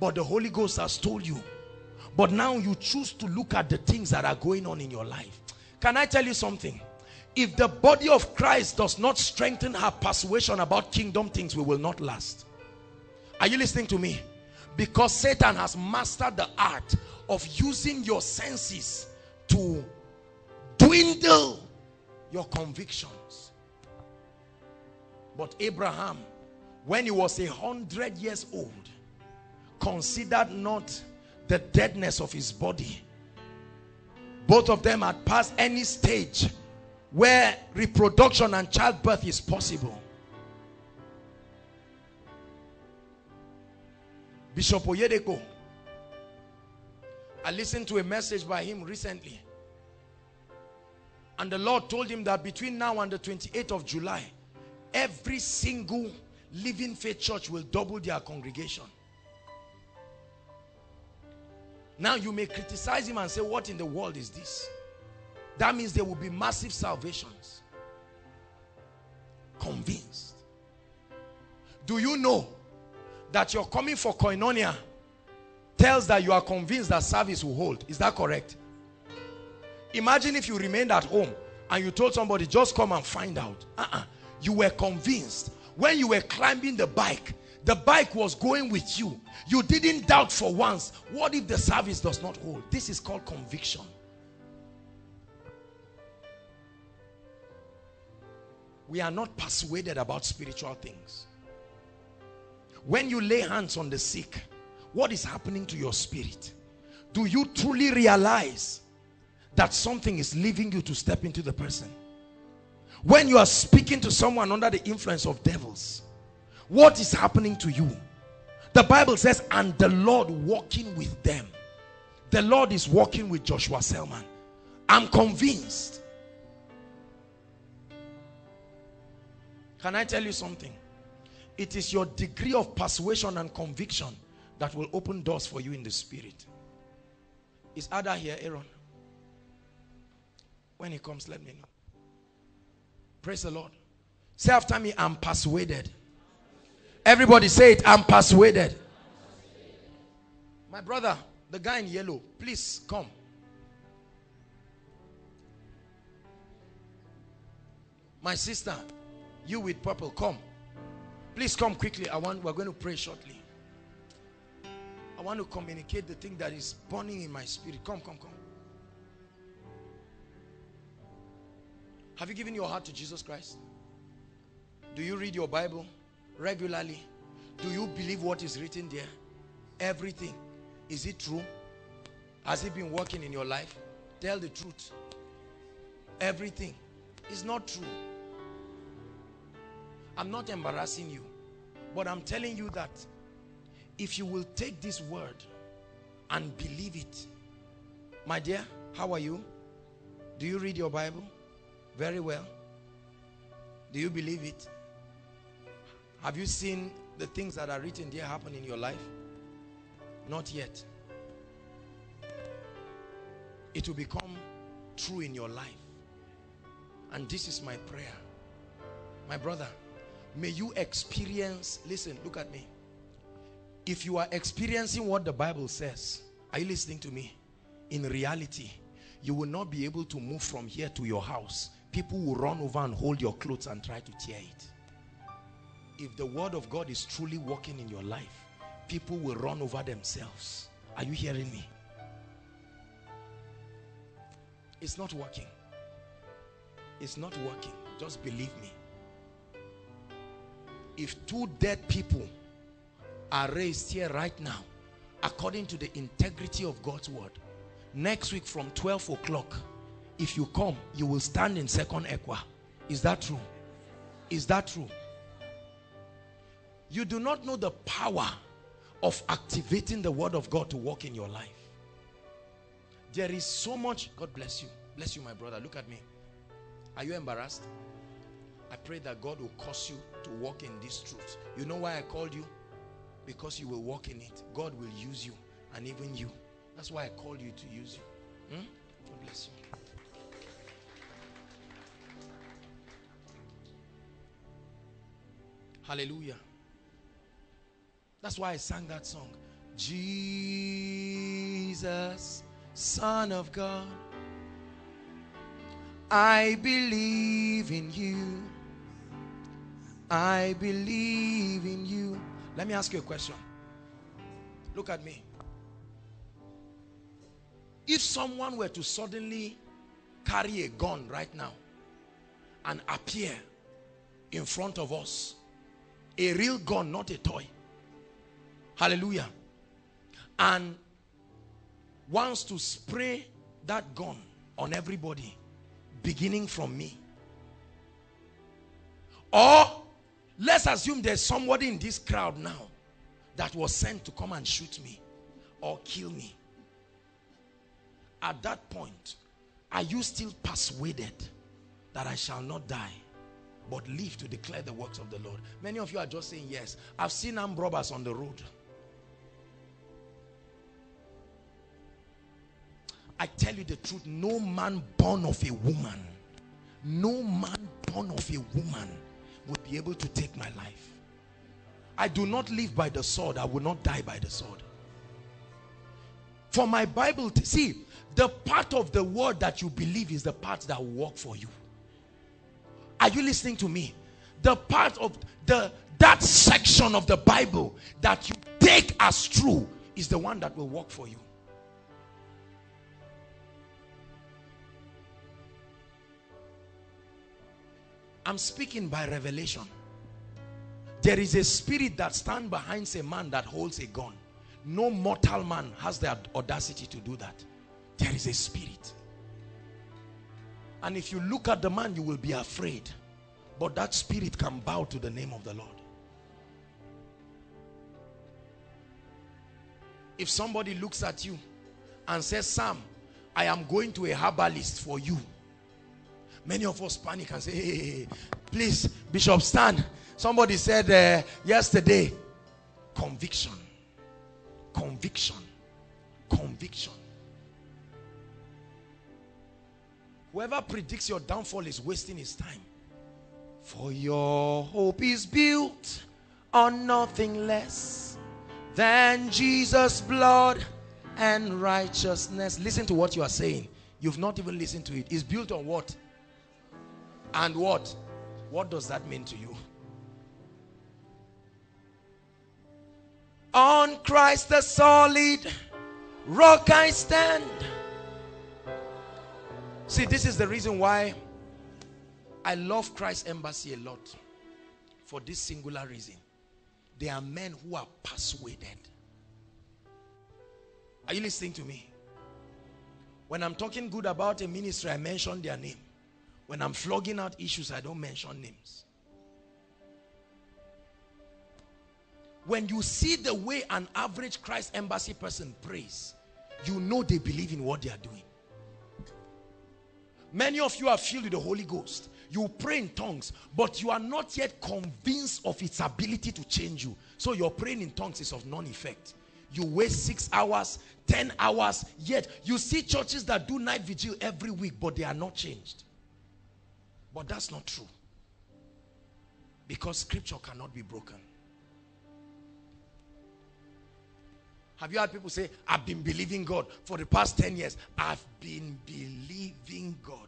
But the Holy Ghost has told you. But now you choose to look at the things that are going on in your life. Can I tell you something? If the body of Christ does not strengthen her persuasion about kingdom things, we will not last. Are you listening to me? Because Satan has mastered the art of using your senses to dwindle your convictions. But Abraham, when he was a hundred years old, considered not the deadness of his body. Both of them had passed any stage where reproduction and childbirth is possible. Bishop Oyedepo, I listened to a message by him recently. And the Lord told him that between now and the 28th of July, every single living faith church will double their congregation. Now you may criticize him and say, what in the world is this? That means there will be massive salvations. Convinced. Do you know that you're coming for koinonia tells that you are convinced that service will hold? Is that correct? Imagine if you remained at home and you told somebody, just come and find out. Uh -uh. You were convinced. When you were climbing the bike, the bike was going with you. You didn't doubt for once. What if the service does not hold? This is called conviction. We are not persuaded about spiritual things. When you lay hands on the sick, what is happening to your spirit? Do you truly realize that something is leaving you to step into the person? When you are speaking to someone under the influence of devils, what is happening to you? The Bible says, and the Lord walking with them. The Lord is walking with Joshua Selman. I'm convinced. Can I tell you something? It is your degree of persuasion and conviction that will open doors for you in the spirit. Is Ada here, Aaron? When he comes, let me know. Praise the Lord. Say after me, I'm persuaded. Everybody say it, I'm persuaded. My brother, the guy in yellow, please come. My sister, you with purple, come. Please come quickly. I want we're going to pray shortly. I want to communicate the thing that is burning in my spirit. Come, come, come. Have you given your heart to Jesus Christ? Do you read your Bible regularly? Do you believe what is written there? Everything. Is it true? Has it been working in your life? Tell the truth. Everything is not true. I'm not embarrassing you. But I'm telling you that if you will take this word and believe it. My dear, how are you? Do you read your Bible? Very well. Do you believe it? Have you seen the things that are written there happen in your life? Not yet. It will become true in your life. And this is my prayer. My brother, may you experience, listen, look at me. If you are experiencing what the Bible says, are you listening to me? In reality, you will not be able to move from here to your house. People will run over and hold your clothes and try to tear it. If the word of God is truly working in your life, people will run over themselves. Are you hearing me? It's not working. It's not working. Just believe me. If two dead people are raised here right now, according to the integrity of God's word, next week from 12 o'clock, if you come, you will stand in second equa. Is that true? Is that true? You do not know the power of activating the word of God to work in your life. There is so much. God bless you. Bless you, my brother. Look at me. Are you embarrassed? I pray that God will cause you to walk in this truth. You know why I called you? Because you will walk in it. God will use you and even you. That's why I called you to use you. Hmm? God bless you. Hallelujah. That's why I sang that song. Jesus, Son of God, I believe in you. I believe in you. Let me ask you a question. Look at me. If someone were to suddenly carry a gun right now and appear in front of us, a real gun, not a toy. Hallelujah. And wants to spray that gun on everybody, beginning from me. Or let's assume there's somebody in this crowd now that was sent to come and shoot me or kill me. At that point, are you still persuaded that I shall not die? but live to declare the works of the Lord. Many of you are just saying yes. I've seen armed robbers on the road. I tell you the truth, no man born of a woman, no man born of a woman will be able to take my life. I do not live by the sword. I will not die by the sword. For my Bible, to see, the part of the word that you believe is the part that will work for you. Are you listening to me? The part of the that section of the Bible that you take as true is the one that will work for you. I'm speaking by revelation. There is a spirit that stands behind a man that holds a gun. No mortal man has the audacity to do that. There is a spirit. And if you look at the man, you will be afraid. But that spirit can bow to the name of the Lord. If somebody looks at you and says, Sam, I am going to a herbalist for you. Many of us panic and say, hey, please, Bishop, stand. Somebody said uh, yesterday, conviction, conviction, conviction. Whoever predicts your downfall is wasting his time. For your hope is built on nothing less than Jesus' blood and righteousness. Listen to what you are saying. You've not even listened to it. It's built on what? And what? What does that mean to you? On Christ the solid rock I stand. See, this is the reason why I love Christ Embassy a lot. For this singular reason. They are men who are persuaded. Are you listening to me? When I'm talking good about a ministry, I mention their name. When I'm flogging out issues, I don't mention names. When you see the way an average Christ Embassy person prays, you know they believe in what they are doing. Many of you are filled with the Holy Ghost. You pray in tongues, but you are not yet convinced of its ability to change you. So your praying in tongues is of none effect. You waste six hours, 10 hours, yet you see churches that do night vigil every week, but they are not changed. But that's not true. Because scripture cannot be broken. Have you heard people say, I've been believing God for the past 10 years? I've been believing God.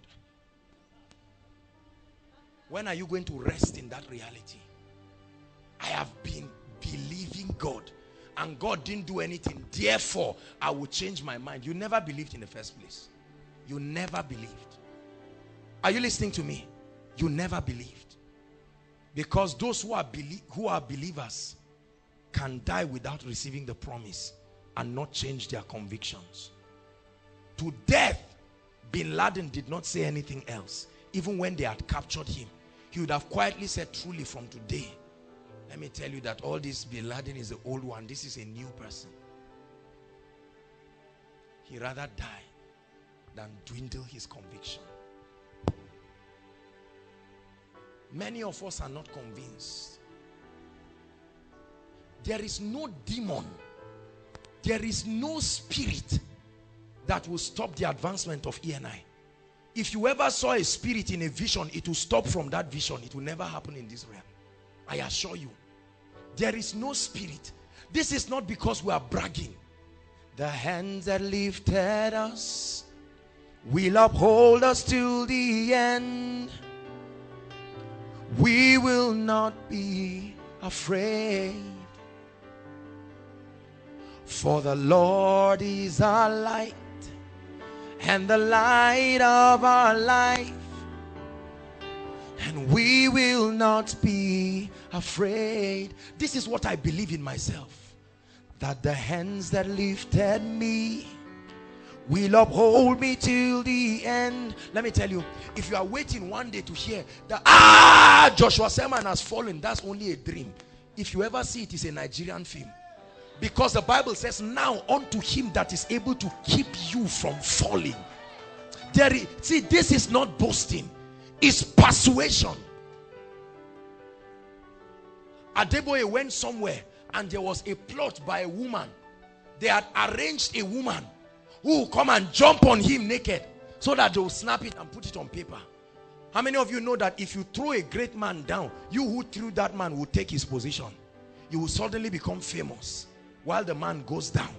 When are you going to rest in that reality? I have been believing God and God didn't do anything. Therefore, I will change my mind. You never believed in the first place. You never believed. Are you listening to me? You never believed. Because those who are, who are believers can die without receiving the promise and not change their convictions. To death, Bin Laden did not say anything else. Even when they had captured him, he would have quietly said, truly from today, let me tell you that all this Bin Laden is the old one. This is a new person. He rather die than dwindle his conviction. Many of us are not convinced. There is no demon. There is no spirit that will stop the advancement of ENI. If you ever saw a spirit in a vision, it will stop from that vision. It will never happen in this realm. I assure you. There is no spirit. This is not because we are bragging. The hands that lifted us will uphold us till the end. We will not be afraid. For the Lord is our light and the light of our life. And we will not be afraid. This is what I believe in myself. That the hands that lifted me will uphold me till the end. Let me tell you, if you are waiting one day to hear that, ah, Joshua Selman has fallen, that's only a dream. If you ever see it, it's a Nigerian film. Because the Bible says, now unto him that is able to keep you from falling. There is, see, this is not boasting. It's persuasion. Adeboye went somewhere and there was a plot by a woman. They had arranged a woman who come and jump on him naked so that they will snap it and put it on paper. How many of you know that if you throw a great man down, you who threw that man will take his position. You will suddenly become famous while the man goes down.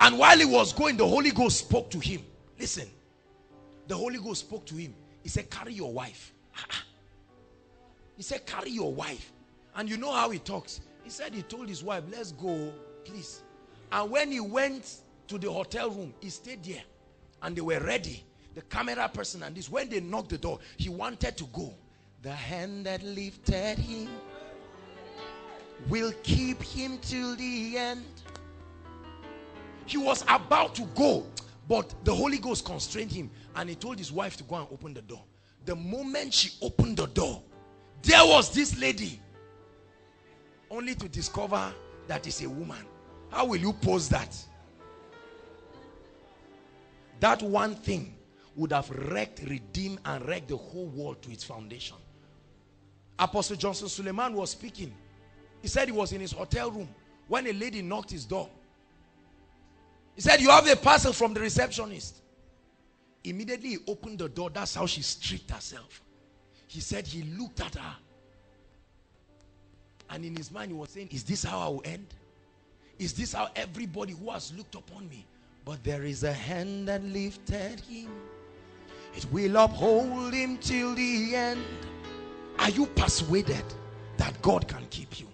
And while he was going, the Holy Ghost spoke to him. Listen, the Holy Ghost spoke to him. He said, carry your wife. He said, carry your wife. And you know how he talks. He said he told his wife, let's go, please. And when he went to the hotel room, he stayed there. And they were ready. The camera person and this. When they knocked the door, he wanted to go. The hand that lifted him will keep him till the end. He was about to go, but the Holy Ghost constrained him and he told his wife to go and open the door. The moment she opened the door, there was this lady only to discover that is a woman. How will you pose that? That one thing would have wrecked, redeemed, and wrecked the whole world to its foundation. Apostle Johnson Suleman was speaking. He said he was in his hotel room when a lady knocked his door. He said, you have a parcel from the receptionist. Immediately he opened the door. That's how she stripped herself. He said he looked at her. And in his mind he was saying, is this how I will end? Is this how everybody who has looked upon me? But there is a hand that lifted him. It will uphold him till the end. Are you persuaded that God can keep you?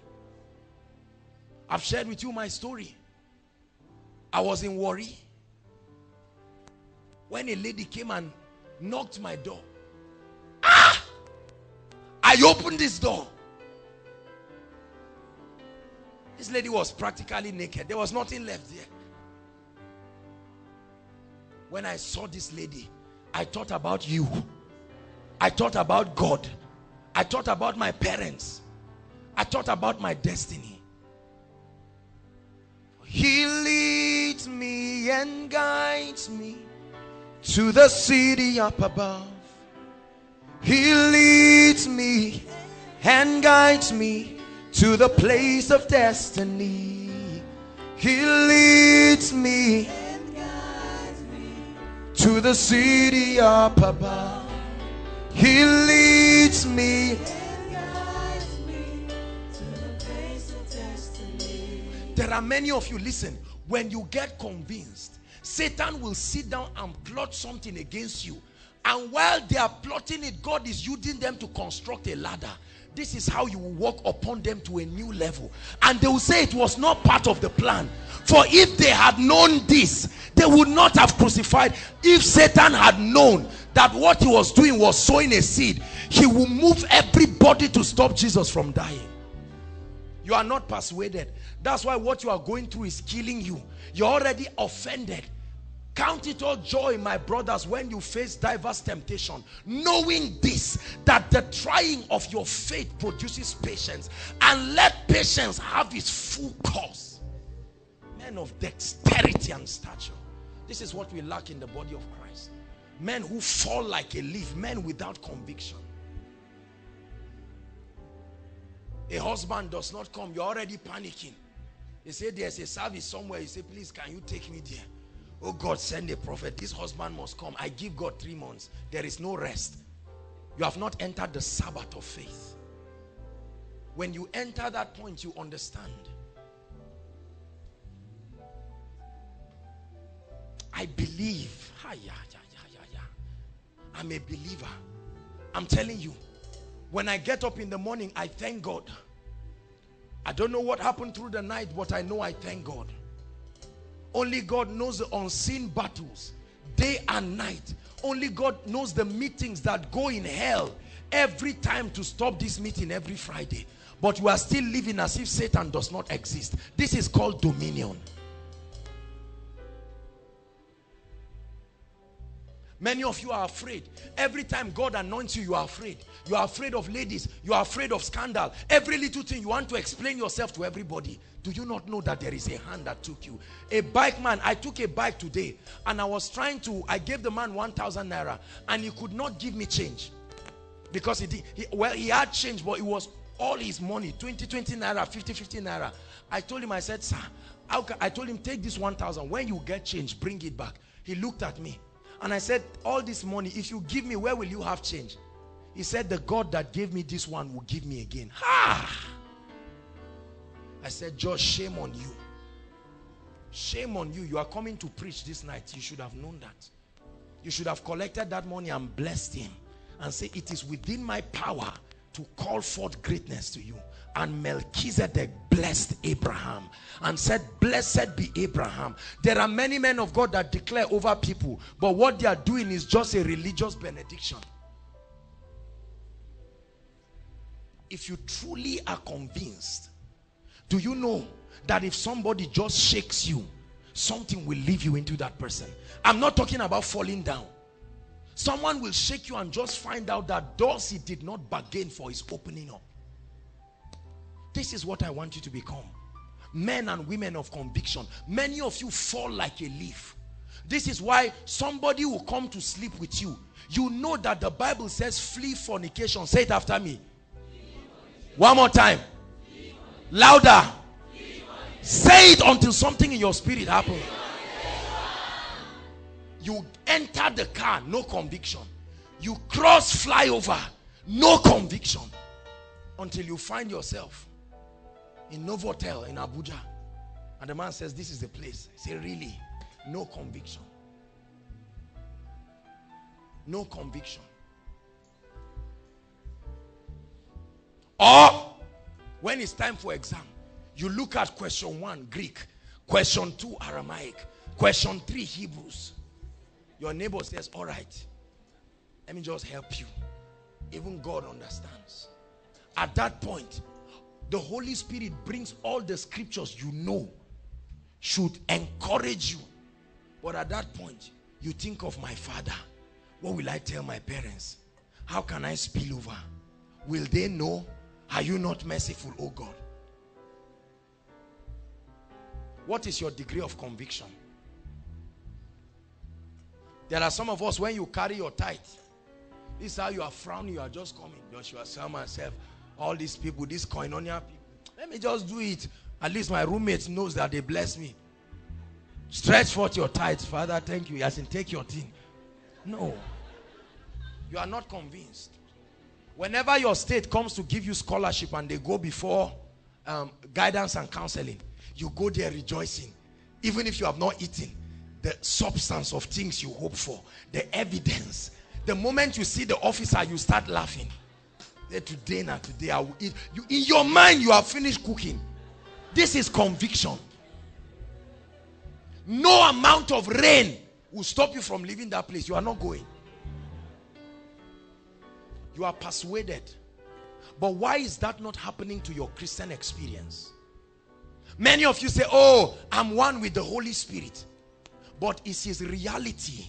I've shared with you my story. I was in Warri when a lady came and knocked my door. Ah! I opened this door. This lady was practically naked. There was nothing left there. When I saw this lady, I thought about you. I thought about God. I thought about my parents. I thought about my destiny. He leads me and guides me to the city up above. He leads me and guides me to the place of destiny. He leads me me. to the city up above. He leads me. There are many of you, listen, when you get convinced, Satan will sit down and plot something against you. And while they are plotting it, God is using them to construct a ladder. This is how you will walk upon them to a new level. And they will say it was not part of the plan. For if they had known this, they would not have crucified. If Satan had known that what he was doing was sowing a seed, he will move everybody to stop Jesus from dying. You are not persuaded. That's why what you are going through is killing you. You're already offended. Count it all joy, my brothers, when you face diverse temptation, knowing this, that the trying of your faith produces patience, and let patience have its full course. Men of dexterity and stature. This is what we lack in the body of Christ. Men who fall like a leaf, men without conviction. A husband does not come, you're already panicking. He said there's a service somewhere. He said, please, can you take me there? Oh God, send a prophet. This husband must come. I give God three months. There is no rest. You have not entered the Sabbath of faith. When you enter that point, you understand. I believe. I'm a believer. I'm telling you. When I get up in the morning, I thank God. I don't know what happened through the night, but I know I thank God. Only God knows the unseen battles, day and night. Only God knows the meetings that go in hell every time to stop this meeting every Friday. But you are still living as if Satan does not exist. This is called dominion. Many of you are afraid. Every time God anoints you, you are afraid. You are afraid of ladies. You are afraid of scandal. Every little thing you want to explain yourself to everybody. Do you not know that there is a hand that took you? A bike man, I took a bike today and I was trying to, I gave the man 1,000 naira and he could not give me change. Because he did, he, well, he had change, but it was all his money, 20, 20 naira, 50, 50 naira. I told him, I said, sir, I told him, take this 1,000. When you get change, bring it back. He looked at me. And I said, all this money, if you give me, where will you have change? He said, the God that gave me this one will give me again. Ha! I said, Josh, shame on you. Shame on you. You are coming to preach this night. You should have known that. You should have collected that money and blessed him and say, it is within my power to call forth greatness to you. And Melchizedek blessed Abraham and said, blessed be Abraham. There are many men of God that declare over people, but what they are doing is just a religious benediction. If you truly are convinced, do you know that if somebody just shakes you, something will leave you into that person? I'm not talking about falling down. Someone will shake you and just find out that doors he did not bargain for is opening up. This is what I want you to become. Men and women of conviction. Many of you fall like a leaf. This is why somebody will come to sleep with you. You know that the Bible says flee fornication. Say it after me. One more time. Louder. Say it until something in your spirit happens. You enter the car, no conviction. You cross flyover, no conviction. Until you find yourself in Novotel in Abuja. And the man says, this is the place. I say, really? No conviction. No conviction. Or when it's time for exam, you look at question one, Greek. Question two, Aramaic. Question three, Hebrews. Your neighbor says, all right, let me just help you. Even God understands. At that point, the Holy Spirit brings all the scriptures you know should encourage you. But at that point, you think of my father. What will I tell my parents? How can I spill over? Will they know? Are you not merciful, oh God? What is your degree of conviction? There are some of us, when you carry your tithe, this is how you are frowning, you are just coming. Joshua, Sam, myself, all these people, these koinonia people. Let me just do it. At least my roommate knows that they bless me. Stretch forth your tithes. Father, thank you. As in, take your thing. No. You are not convinced. Whenever your state comes to give you scholarship and they go before um, guidance and counseling, you go there rejoicing. Even if you have not eaten, the substance of things you hope for, the evidence. The moment you see the officer, you start laughing. Eh, today, now today, I will eat. You, in your mind, you have finished cooking. This is conviction. No amount of rain will stop you from leaving that place. You are not going. You are persuaded. But why is that not happening to your Christian experience? Many of you say, oh, I'm one with the Holy Spirit. But is his reality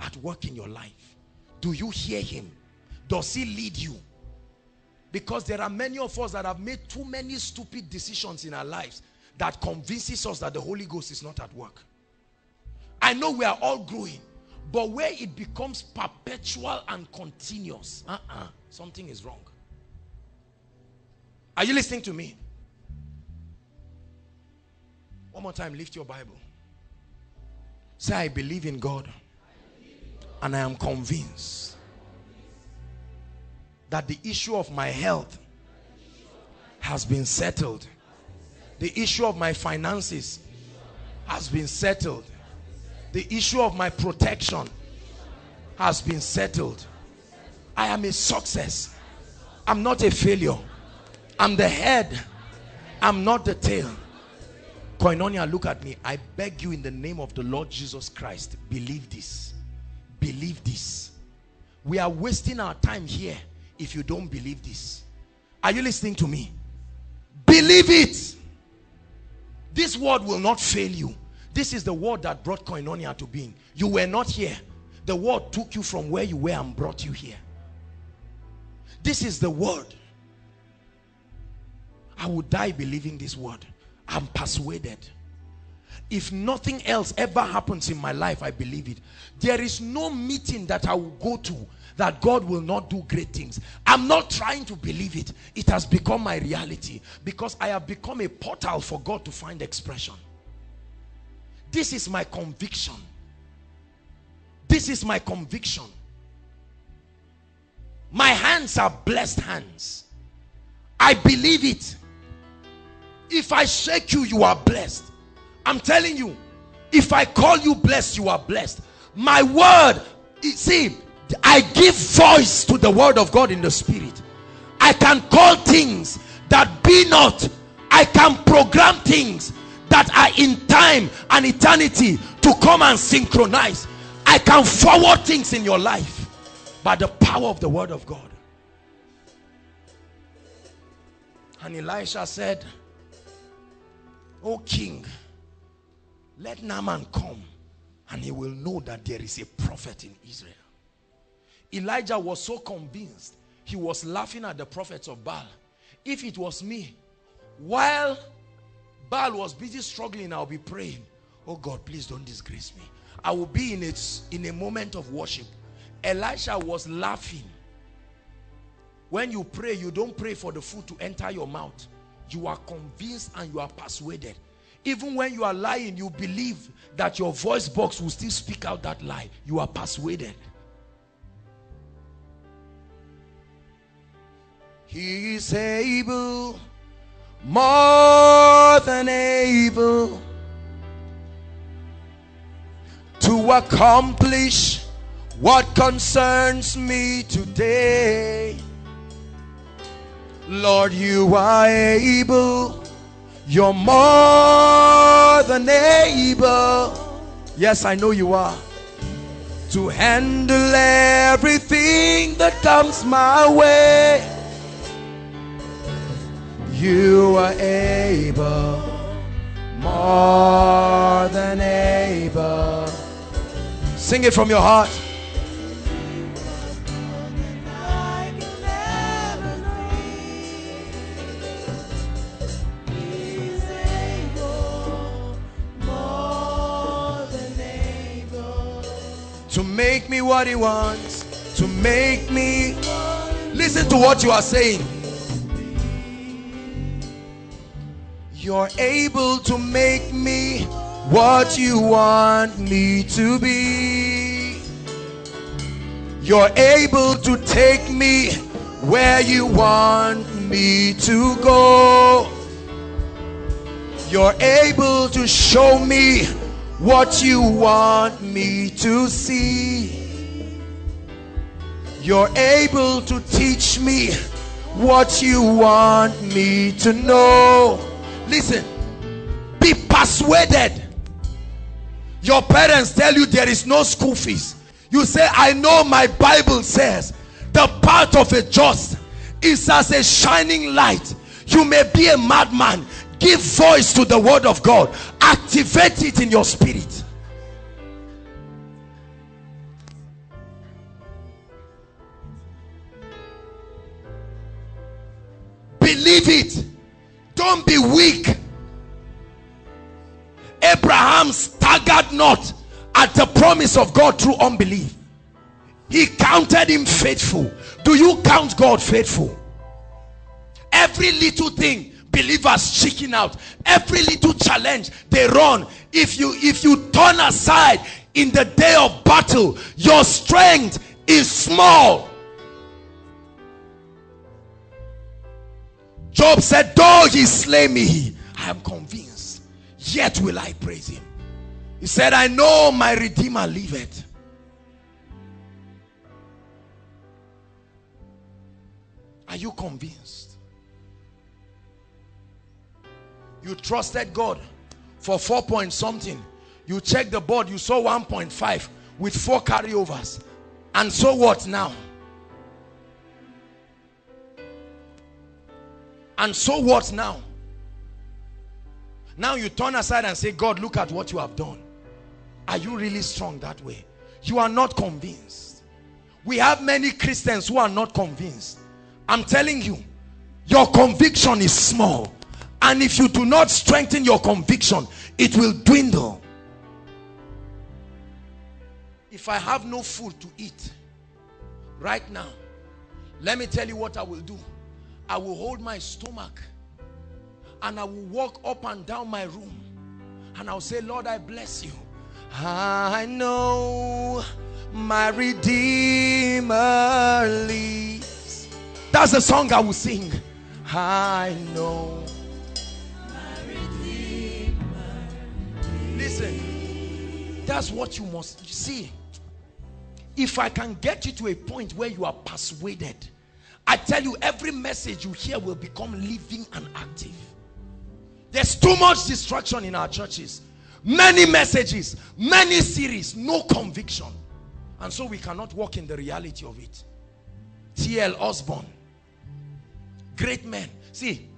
at work in your life? Do you hear him? Does he lead you? Because there are many of us that have made too many stupid decisions in our lives that convinces us that the Holy Ghost is not at work. I know we are all growing, But where it becomes perpetual and continuous, uh-uh, something is wrong. Are you listening to me? One more time, lift your Bible. Say, I believe in God. And I am convinced that the issue of my health has been settled. The issue of my finances has been settled. The issue of my protection has been settled. I am a success. I'm not a failure. I'm the head. I'm not the tail. Koinonia, look at me. I beg you in the name of the Lord Jesus Christ, believe this. Believe this. We are wasting our time here if you don't believe this. Are you listening to me? Believe it. This word will not fail you. This is the word that brought Koinonia to being. You were not here. The word took you from where you were and brought you here. This is the word. I would die believing this word. I'm persuaded. If nothing else ever happens in my life, I believe it. There is no meeting that I will go to that God will not do great things. I'm not trying to believe it. It has become my reality because I have become a portal for God to find expression. This is my conviction. This is my conviction. My hands are blessed hands. I believe it. If I shake you, you are blessed. I'm telling you, if I call you blessed, you are blessed. My word, see, I give voice to the word of God in the spirit. I can call things that be not. I can program things that are in time and eternity to come and synchronize. I can forward things in your life by the power of the word of God. And Elisha said, O king, let Naaman come and he will know that there is a prophet in Israel. Elijah was so convinced he was laughing at the prophets of Baal. If it was me, while Baal was busy struggling, I'll be praying, oh God, please don't disgrace me. I will be in a, in a moment of worship. Elisha was laughing. When you pray, you don't pray for the food to enter your mouth. You are convinced and you are persuaded. Even when you are lying, you believe that your voice box will still speak out that lie. You are persuaded. He is able, more than able, to accomplish what concerns me today. Lord, you are able, you're more than able. Yes, I know you are. To handle everything that comes my way. You are able, more than able. Sing it from your heart. To make me what he wants to make me listen to what you are saying you're able to make me what you want me to be you're able to take me where you want me to go you're able to show me what you want me to see. You're able to teach me what you want me to know. Listen, be persuaded. Your parents tell you there is no school fees. You say, I know my Bible says the path of a just is as a shining light. You may be a madman. Give voice to the word of God. Activate it in your spirit. Believe it. Don't be weak. Abraham staggered not at the promise of God through unbelief. He counted him faithful. Do you count God faithful? Every little thing, believers chicken out. Every little challenge, they run. If you if you turn aside in the day of battle, your strength is small. Job said, though he slay me, I am convinced, yet will I praise him. He said, I know my Redeemer liveth. Are you convinced? You trusted God for four point something. You checked the board, you saw 1.5 with four carryovers. And so what now? And so what now? Now you turn aside and say, God, look at what you have done. Are you really strong that way? You are not convinced. We have many Christians who are not convinced. I'm telling you, your conviction is small. And if you do not strengthen your conviction, it will dwindle. If I have no food to eat right now, let me tell you what I will do. I will hold my stomach and I will walk up and down my room and I'll say, Lord, I bless you. I know my Redeemer lives. That's the song I will sing. I know. my Redeemer lives. Listen, that's what you must see. If I can get you to a point where you are persuaded, I tell you, every message you hear will become living and active. There's too much distraction in our churches. Many messages, many series, no conviction. And so we cannot walk in the reality of it. T.L. Osborn, great man. See,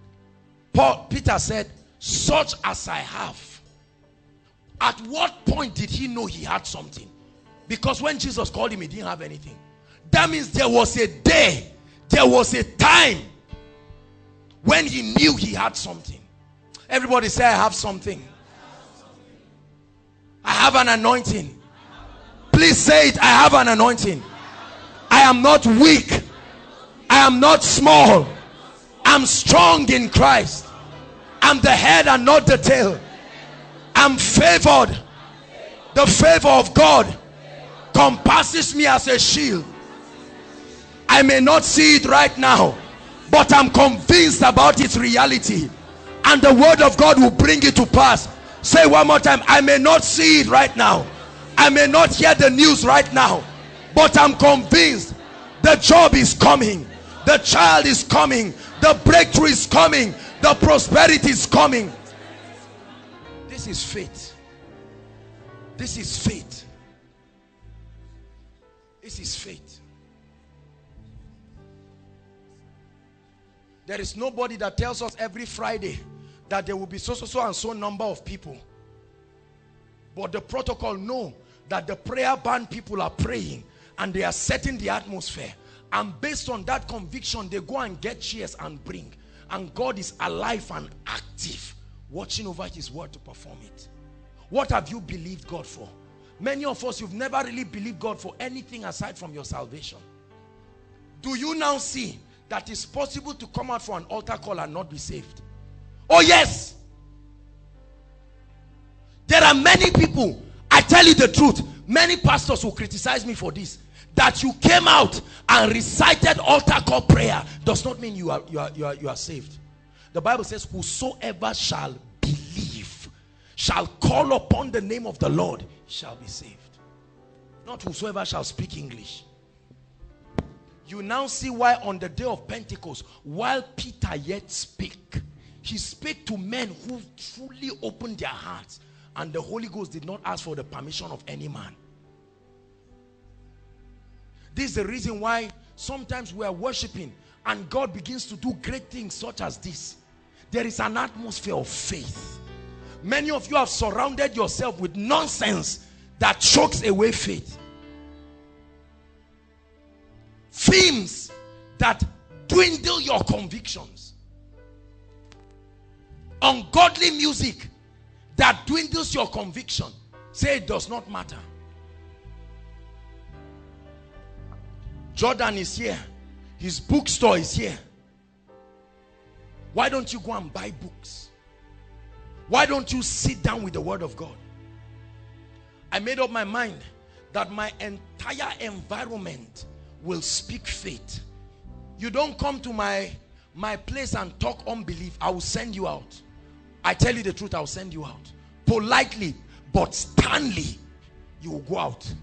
Paul, Peter said, such as I have. At what point did he know he had something? Because when Jesus called him, he didn't have anything. That means there was a day, there was a time when he knew he had something. Everybody say, I have something. I have an anointing. Please say it. I have an anointing. I am not weak. I am not small. I'm strong in Christ. I'm the head and not the tail. I'm favored. The favor of God compasses me as a shield. I may not see it right now, but I'm convinced about its reality. And the word of God will bring it to pass. Say one more time. I may not see it right now. I may not hear the news right now. But I'm convinced the job is coming. The child is coming. The breakthrough is coming. The prosperity is coming. This is faith. This is faith. This is faith. There is nobody that tells us every Friday that there will be so so so and so number of people. But the protocol know that the prayer band people are praying and they are setting the atmosphere. And based on that conviction, they go and get chairs and bring. And God is alive and active, watching over his word to perform it. What have you believed God for? Many of us, you've never really believed God for anything aside from your salvation. Do you now see that it's possible to come out for an altar call and not be saved? Oh yes. There are many people, I tell you the truth, many pastors will criticize me for this. That you came out and recited altar call prayer does not mean you are, you are, you are, you are saved. The Bible says, whosoever shall believe, shall call upon the name of the Lord, shall be saved. Not whosoever shall speak English. You now see why on the day of Pentecost, while Peter yet spake, he spake to men who truly opened their hearts and the Holy Ghost did not ask for the permission of any man. This is the reason why sometimes we are worshiping and God begins to do great things such as this. There is an atmosphere of faith. Many of you have surrounded yourself with nonsense that chokes away faith themes that dwindle your convictions. Ungodly music that dwindles your conviction. Say it does not matter. Jordan is here. His bookstore is here. Why don't you go and buy books? Why don't you sit down with the word of God? I made up my mind that my entire environment will speak faith. You don't come to my my place and talk unbelief. I will send you out. I tell you the truth, I'll send you out. Politely, but sternly, you will go out.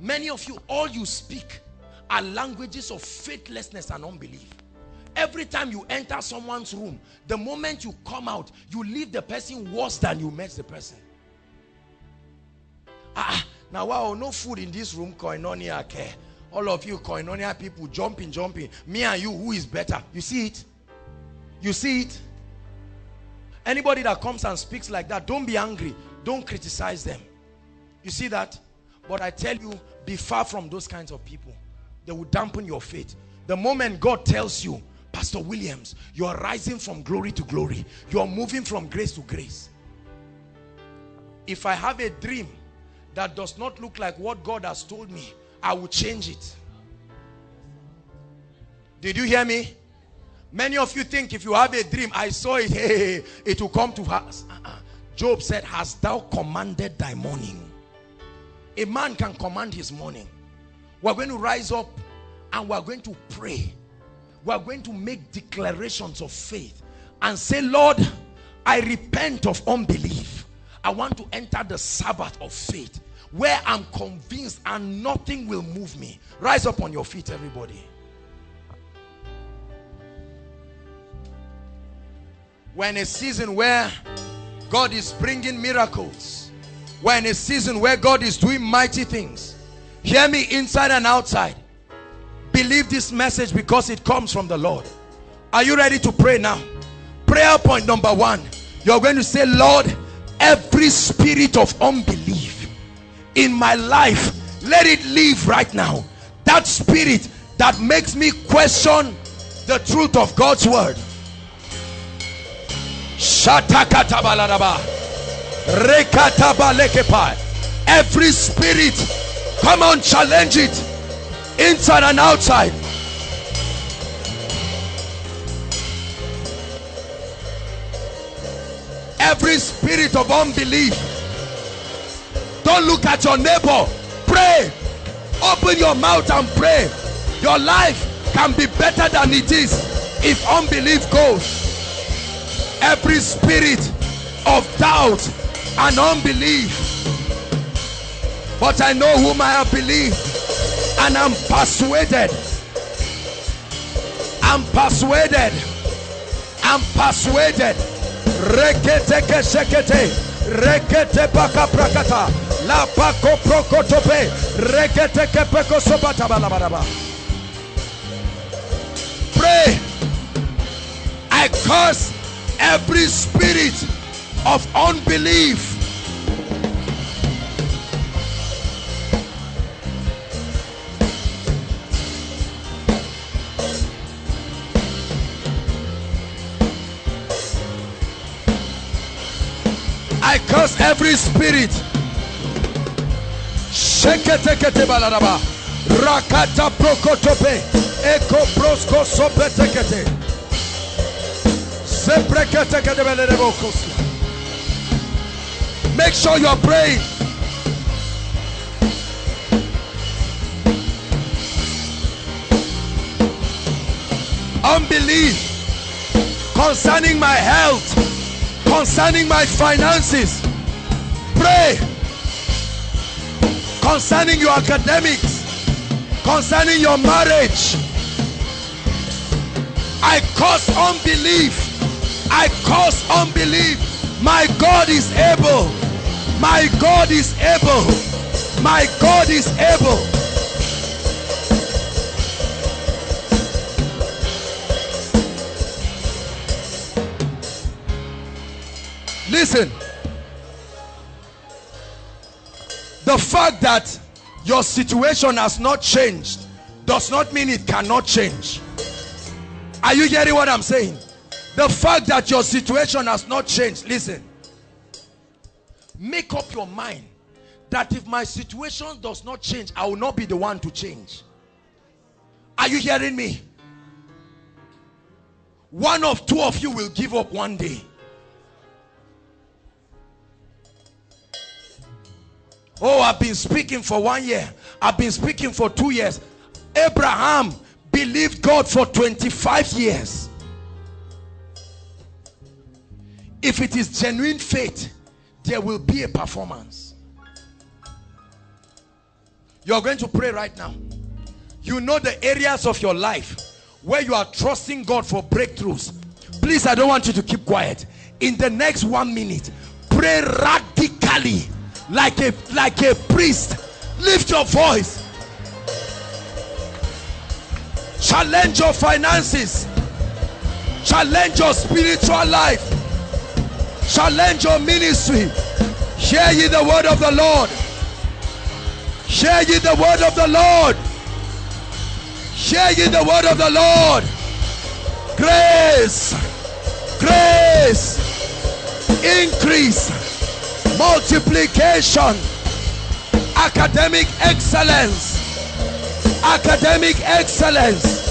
Many of you, all you speak are languages of faithlessness and unbelief. Every time you enter someone's room, the moment you come out, you leave the person worse than you met the person. Ah, now wow, no food in this room, koinonia care. All of you koinonia people jumping, jumping. Me and you, who is better? You see it? You see it? Anybody that comes and speaks like that, don't be angry. Don't criticize them. You see that? But I tell you, be far from those kinds of people. They will dampen your faith. The moment God tells you, Pastor Williams, you are rising from glory to glory. You are moving from grace to grace. If I have a dream that does not look like what God has told me, I will change it. Did you hear me? Many of you think if you have a dream, I saw it, hey, it will come to pass. Uh -uh. Job said, Hast thou commanded thy morning? A man can command his morning. We're going to rise up and we're going to pray. We're going to make declarations of faith and say, Lord, I repent of unbelief. I want to enter the Sabbath of faith where I'm convinced and nothing will move me. Rise up on your feet, everybody. We're in a season where God is bringing miracles. We're in a season where God is doing mighty things. Hear me inside and outside. Believe this message because it comes from the Lord. Are you ready to pray now? Prayer point number one. You're going to say, Lord, every spirit of unbelief in my life, let it leave right now. That spirit that makes me question the truth of God's word. Every spirit, come on, challenge it inside and outside. Every spirit of unbelief. Don't look at your neighbor. Pray. Open your mouth and pray. Your life can be better than it is if unbelief goes. Every spirit of doubt and unbelief. But I know whom I have believed and I'm persuaded. I'm persuaded. I'm persuaded. Rekete keshekete. Rekete baka prakata. La bako prokotope. Rekete kepeko sobata balabaraba. Pray. I curse every spirit of unbelief I curse every spirit. Sheketekete balaraba. Rakata prokotope. Eko prosko sopetekete. Sepreketekete belerebokos. Make sure you're praying. Unbelief concerning my health concerning my finances pray. Concerning your academics concerning your marriage I cause unbelief. I cause unbelief. My God is able. My God is able. My God is able Listen. The fact that your situation has not changed does not mean it cannot change. Are you hearing what I'm saying? The fact that your situation has not changed, listen. Make up your mind that if my situation does not change, I will not be the one to change. Are you hearing me? One of two of you will give up one day. Oh, I've been speaking for one year. I've been speaking for two years. Abraham believed God for 25 years. If it is genuine faith, there will be a performance. You're going to pray right now. You know the areas of your life where you are trusting God for breakthroughs. Please, I don't want you to keep quiet. In the next one minute, pray radically like a like a priest. Lift your voice. Challenge your finances. Challenge your spiritual life. Challenge your ministry. Hear ye the word of the Lord. Hear ye the word of the Lord. Hear ye the word of the Lord. Grace. Grace. Increase. Multiplication. Academic excellence. Academic excellence.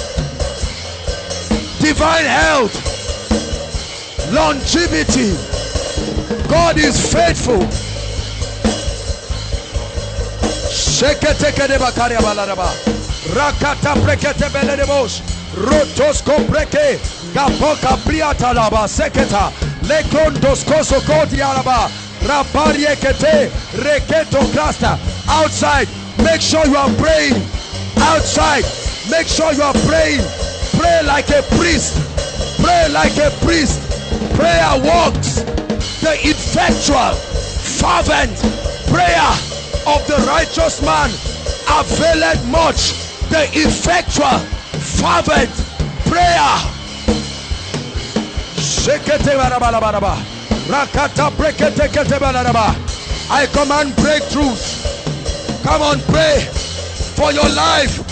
Divine health. Longevity. God is faithful. Rakata prekete preke. Gapoka priata laba seketa. Reketo. Outside. Make sure you are praying. Outside. Make sure you are praying. Pray like a priest. Pray like a priest. Prayer works. The effectual, fervent prayer of the righteous man availeth much. The effectual, fervent prayer. Shekete barabarabaraba. Rakata. I command breakthroughs. Come on, pray for your life.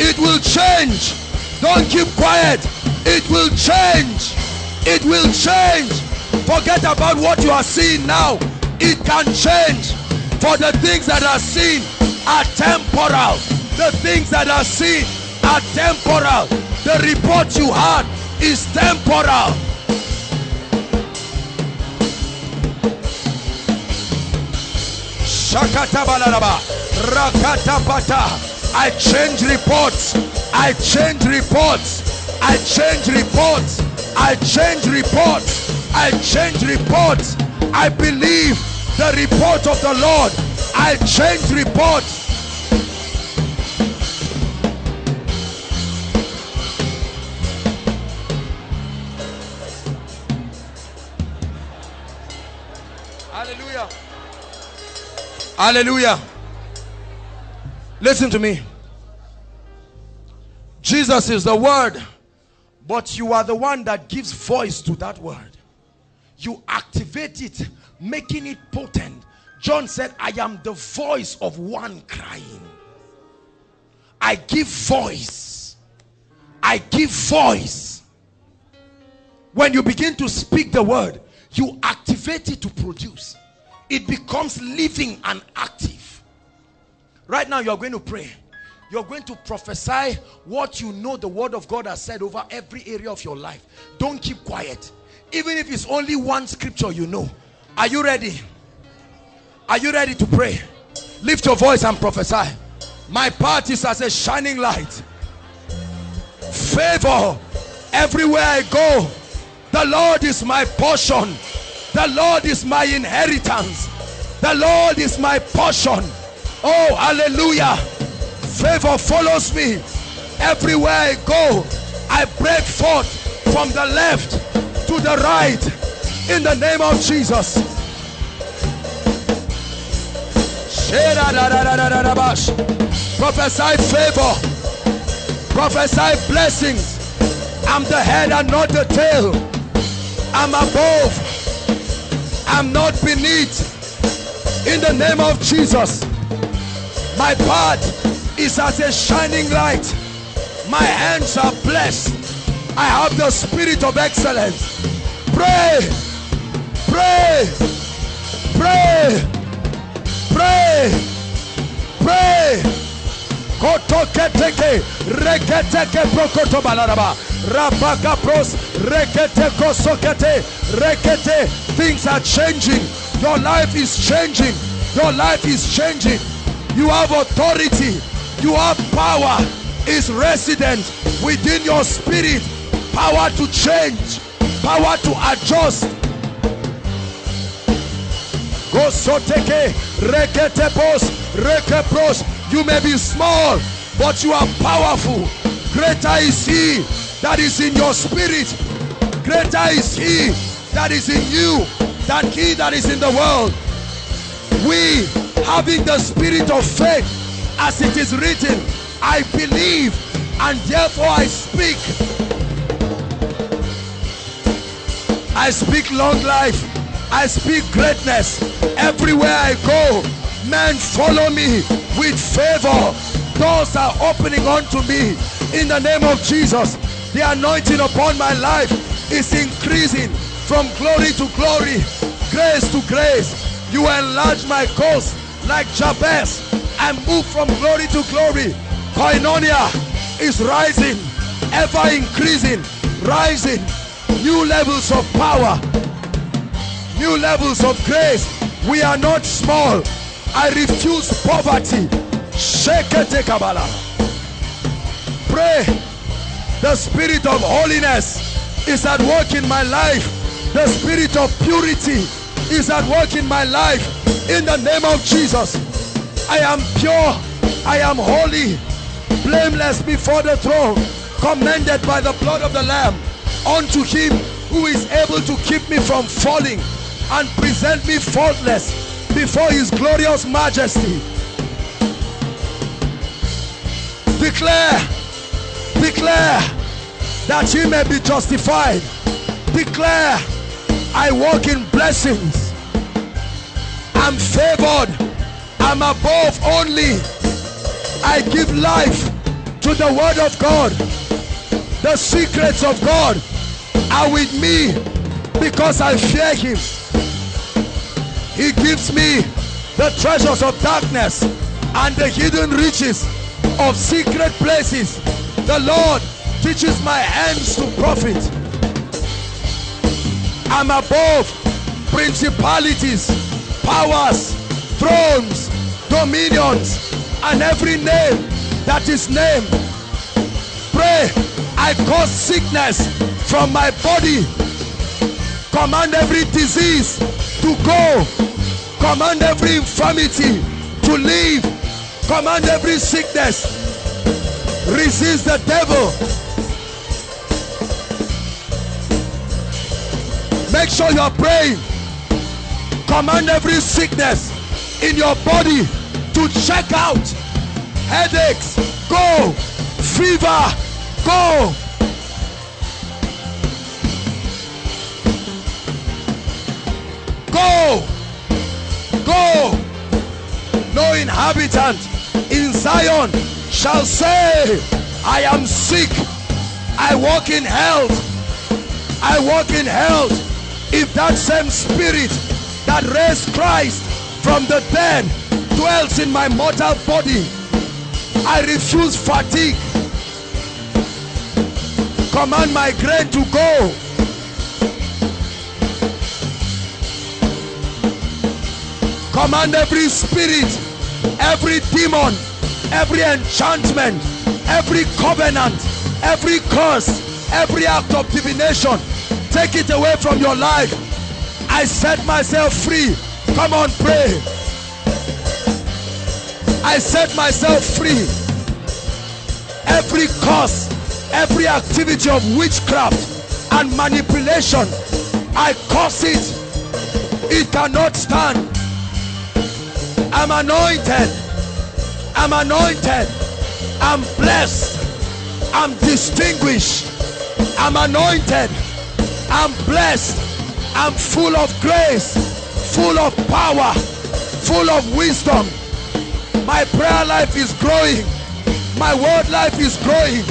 It will change. Don't keep quiet. It will change. It will change. Forget about what you are seeing now. It can change. For the things that are seen are temporal. The things that are seen are temporal. The report you had is temporal. I change reports. I change reports. I change reports. I change reports. I change reports. I believe the report of the Lord. I change reports. Hallelujah. Listen to me. Jesus is the word, but you are the one that gives voice to that word. You activate it, making it potent. John said, I am the voice of one crying. I give voice. I give voice. When you begin to speak the word, you activate it to produce. It becomes living and active. Right now, you're going to pray. You're going to prophesy what you know the word of God has said over every area of your life. Don't keep quiet. Even if it's only one scripture you know. Are you ready? Are you ready to pray? Lift your voice and prophesy. My part is as a shining light. Favor everywhere I go. The Lord is my portion. The Lord is my inheritance. The Lord is my portion. Oh, hallelujah. Favor follows me everywhere I go. I break forth from the left to the right in the name of Jesus. Prophesy favor, prophesy blessings. I'm the head and not the tail. I'm above, I'm not beneath. In the name of Jesus, my path is as a shining light. My hands are blessed. I have the spirit of excellence. Pray, pray, pray, pray, pray. Kotoketeke, reketeke prokoto balaraba. Rabaka pros, rekete kosokete, rekete. Things are changing. Your life is changing. Your life is changing. You have authority. You have power. Is resident within your spirit. Power to change. Power to adjust. Go soteke, rekete pos, reke pros. You may be small, but you are powerful. Greater is he that is in your spirit. Greater is he that is in you than he that is in the world. We, having the spirit of faith, as it is written, I believe and therefore I speak. I speak long life. I speak greatness. Everywhere I go, men follow me with favor. Doors are opening unto me in the name of Jesus. The anointing upon my life is increasing from glory to glory, grace to grace. You enlarge my coast like Jabez and move from glory to glory. Koinonia is rising, ever increasing, rising. New levels of power, new levels of grace. We are not small. I refuse poverty. Pray. The spirit of holiness is at work in my life. The spirit of purity is at work in my life. In the name of Jesus. I am pure. I am holy. Blameless before the throne. Commended by the blood of the Lamb. Unto him who is able to keep me from falling and present me faultless before his glorious majesty. Declare, declare that he may be justified. Declare, I walk in blessings. I'm favored. I'm above only. I give life to the word of God. The secrets of God are with me because I fear him. He gives me the treasures of darkness and the hidden riches of secret places. The Lord teaches my hands to profit. I'm above principalities, powers, thrones, dominions, and every name that is named. Pray, I cause sickness from my body. Command every disease to go. Command every infirmity to leave. Command every sickness. Resist the devil. Make sure you are praying. Command every sickness in your body to check out. Headaches, go. Fever, go. Go. Go. No inhabitant in Zion shall say, I am sick. I walk in health. I walk in health. If that same spirit that raised Christ from the dead dwells in my mortal body, I refuse fatigue. Command my grain to go. Command every spirit, every demon, every enchantment, every covenant, every curse, every act of divination. Take it away from your life. I set myself free. Come on, pray. I set myself free. Every curse, every activity of witchcraft and manipulation, I curse it. It cannot stand. I'm anointed. I'm anointed. I'm blessed. I'm distinguished. I'm anointed. I'm blessed. I'm full of grace, full of power, full of wisdom. My prayer life is growing. My word life is growing.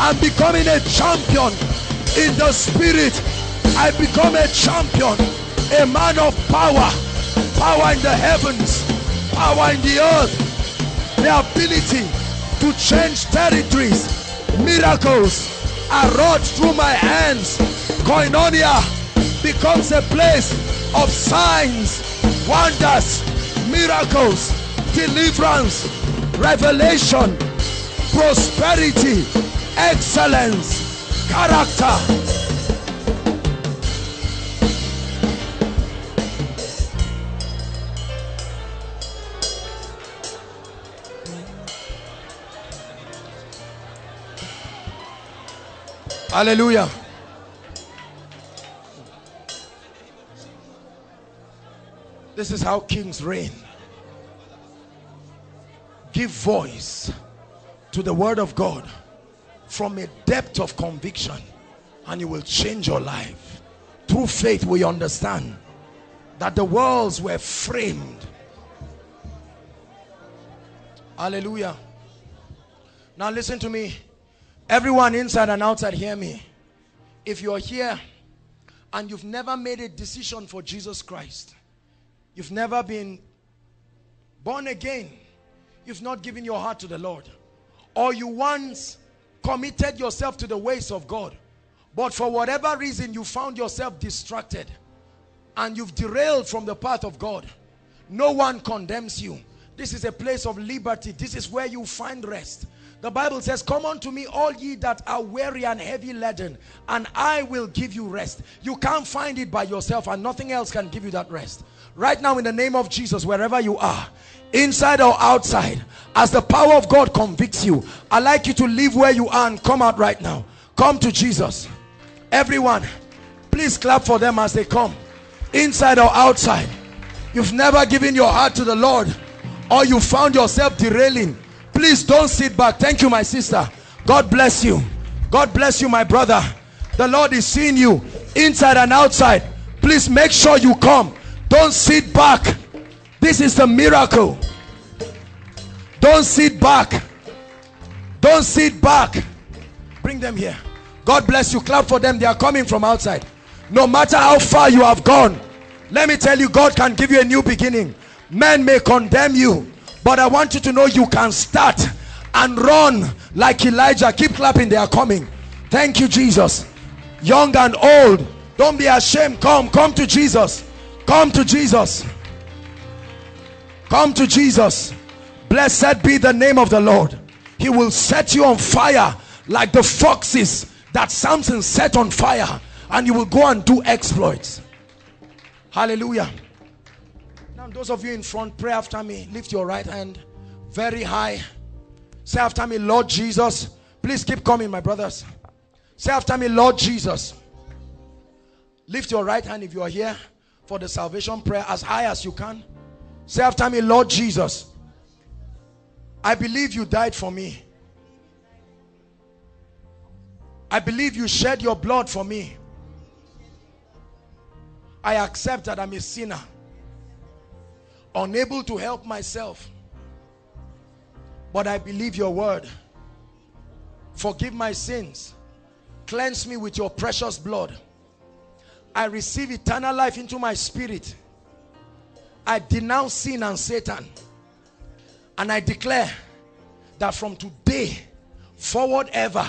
I'm becoming a champion In the spirit, I become a champion, a man of power, power in the heavens, power in the earth, the ability to change territories, miracles are wrought through my hands. Koinonia becomes a place of signs, wonders, miracles, deliverance, revelation, prosperity, excellence, character. Hallelujah. This is how kings reign. Give voice to the word of God from a depth of conviction and you will change your life. Through faith we understand that the worlds were framed. Hallelujah. Now listen to me. Everyone inside and outside hear me. If you're here and you've never made a decision for Jesus Christ, you've never been born again, you've not given your heart to the Lord, or you once committed yourself to the ways of God, but for whatever reason you found yourself distracted and you've derailed from the path of God, no one condemns you. This is a place of liberty. This is where you find rest. The Bible says, come unto me all ye that are weary and heavy laden, and I will give you rest. You can't find it by yourself and nothing else can give you that rest. Right now in the name of Jesus, wherever you are, inside or outside, as the power of God convicts you, I'd like you to leave where you are and come out right now. Come to Jesus. Everyone, please clap for them as they come. Inside or outside. You've never given your heart to the Lord or you found yourself derailing please don't sit back. Thank you my sister. God bless you. God bless you my brother. The lord is seeing you inside and outside. Please make sure you come. Don't sit back. This is the miracle. Don't sit back. Don't sit back. Bring them here. God bless you. Clap for them. They are coming from outside. No matter how far you have gone let me tell you god can give you a new beginning. Men may condemn you but i want you to know you can start and run like elijah. Keep clapping. They are coming. Thank you jesus. Young and old. Don't be ashamed. Come. Come to jesus. Come to jesus. Come to jesus. Blessed be the name of the lord. He will set you on fire like the foxes that samson set on fire. And you will go and do exploits. Hallelujah now those of you in front pray after me. Lift your right hand. Very high. Say after me lord jesus please keep coming my brothers. Say after me lord jesus lift your right hand if you are here for the salvation prayer as high as you can. Say after me lord jesus i believe you died for me. I believe you shed your blood for me. I accept that i'm a sinner unable to help myself but I believe your word. Forgive my sins. Cleanse me with your precious blood. I receive eternal life into my spirit. I denounce sin and Satan. And I declare that from today forward ever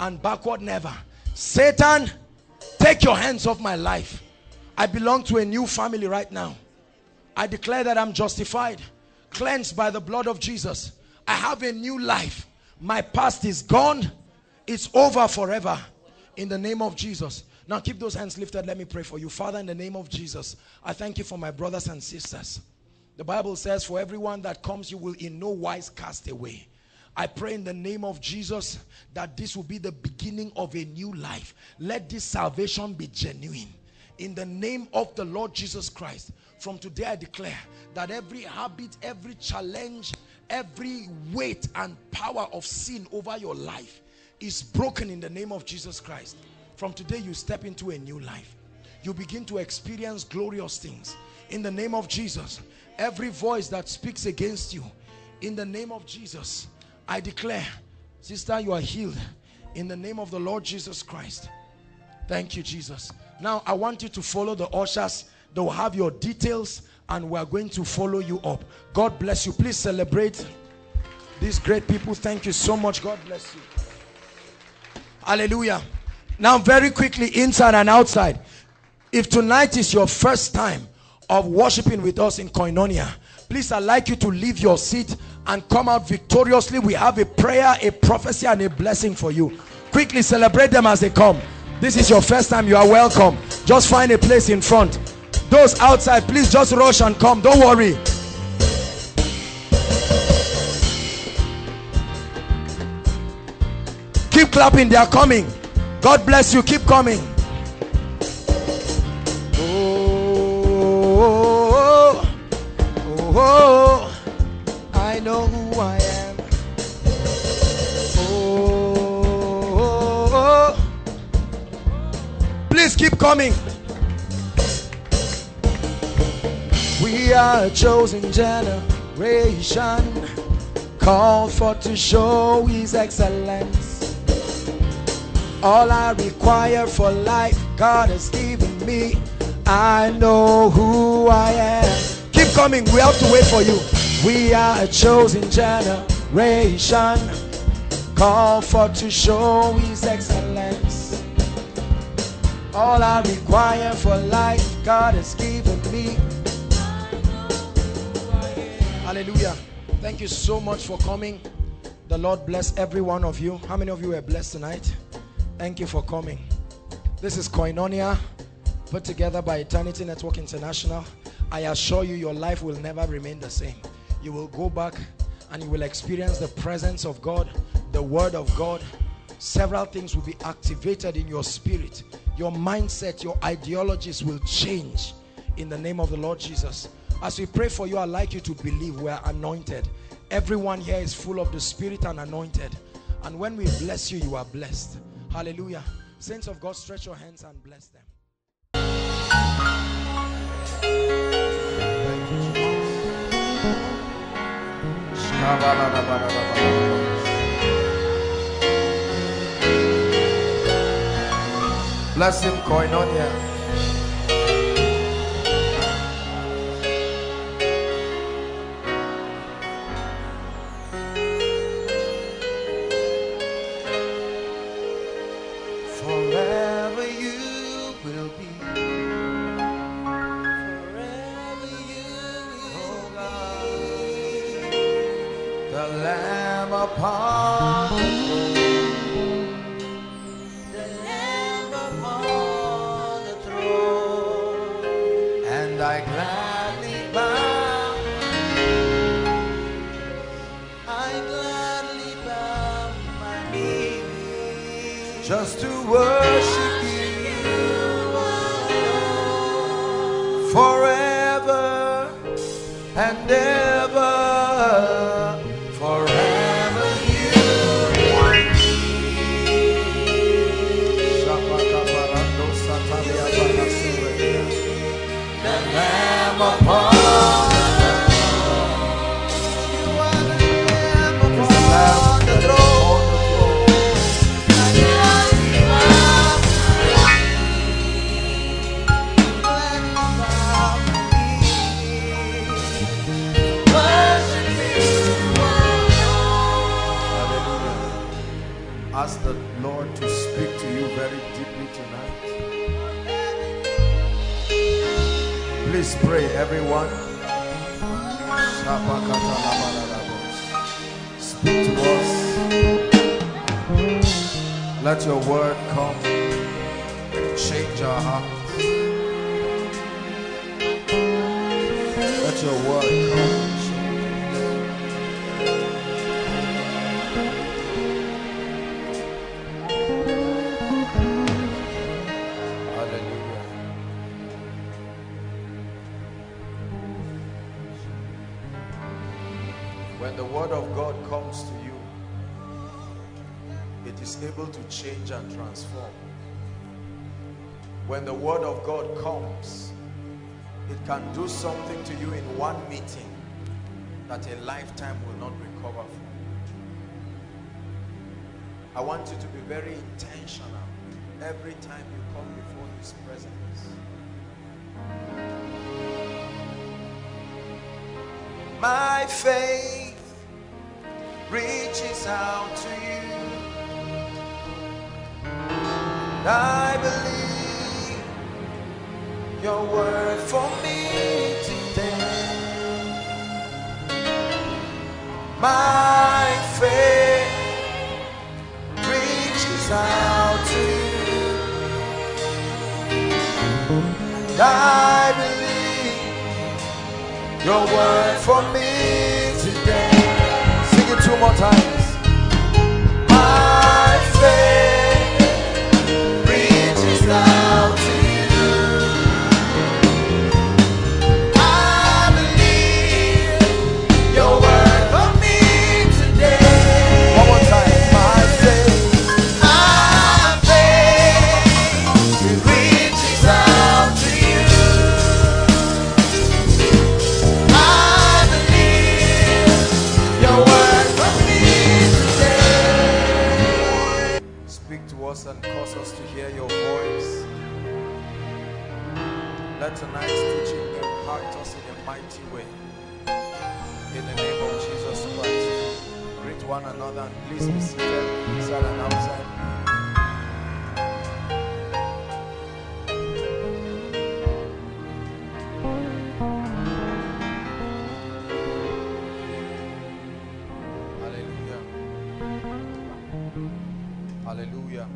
and backward never Satan take your hands off my life. I belong to a new family right now I declare that I'm justified cleansed by the blood of Jesus. I have a new life. My past is gone. It's over forever. In the name of Jesus. Now keep those hands lifted. Let me pray for you. Father in the name of Jesus I thank you for my brothers and sisters. The Bible says for everyone that comes you will in no wise cast away. I pray in the name of Jesus that this will be the beginning of a new life. Let this salvation be genuine. In the name of the Lord Jesus Christ from today I declare that every habit every challenge every weight and power of sin over your life is broken in the name of Jesus Christ from today you step into a new life you begin to experience glorious things in the name of Jesus every voice that speaks against you in the name of Jesus I declare sister you are healed in the name of the Lord Jesus Christ Thank you, Jesus. Now, I want you to follow the ushers. They will have your details and we're going to follow you up. God bless you. Please celebrate these great people. Thank you so much. God bless you. Hallelujah. Now, very quickly, inside and outside. If tonight is your first time of worshiping with us in Koinonia, please, I'd like you to leave your seat and come out victoriously. We have a prayer, a prophecy, and a blessing for you. Quickly celebrate them as they come. This is your first time. You are welcome. Just find a place in front. Those outside, please just rush and come. Don't worry. Keep clapping. They are coming. God bless you. Keep coming. Oh, oh, oh, oh, oh. I know who I am. Oh, oh please keep coming. We are a chosen generation, called for to show His excellence. All I require for life, God has given me. I know who I am. Keep coming, we have to wait for you. We are a chosen generation, called for to show His excellence. All I require for life, God has given me. Hallelujah. Thank you so much for coming. The Lord bless every one of you. How many of you were blessed tonight? Thank you for coming. This is Koinonia, put together by Eternity Network International. I assure you, your life will never remain the same. You will go back and you will experience the presence of God, the Word of God. Several things will be activated in your spirit. Your mindset, your ideologies will change in the name of the Lord Jesus. As we pray for you, I'd like you to believe we are anointed. Everyone here is full of the Spirit and anointed. And when we bless you, you are blessed. Hallelujah. Saints of God, stretch your hands and bless them. Bless him, Koinonia. Everyone. Speak to us. Let your word come. Change our hearts. Let your word come. Able to change and transform. When the word of God comes, it can do something to you in one meeting that a lifetime will not recover from. I want you to be very intentional every time you come before his presence. My faith reaches out to you. I believe your word for me today. My faith reaches out to you. And I believe your word for me today. Sing it two more times. Please be seated inside and outside. Hallelujah. Hallelujah.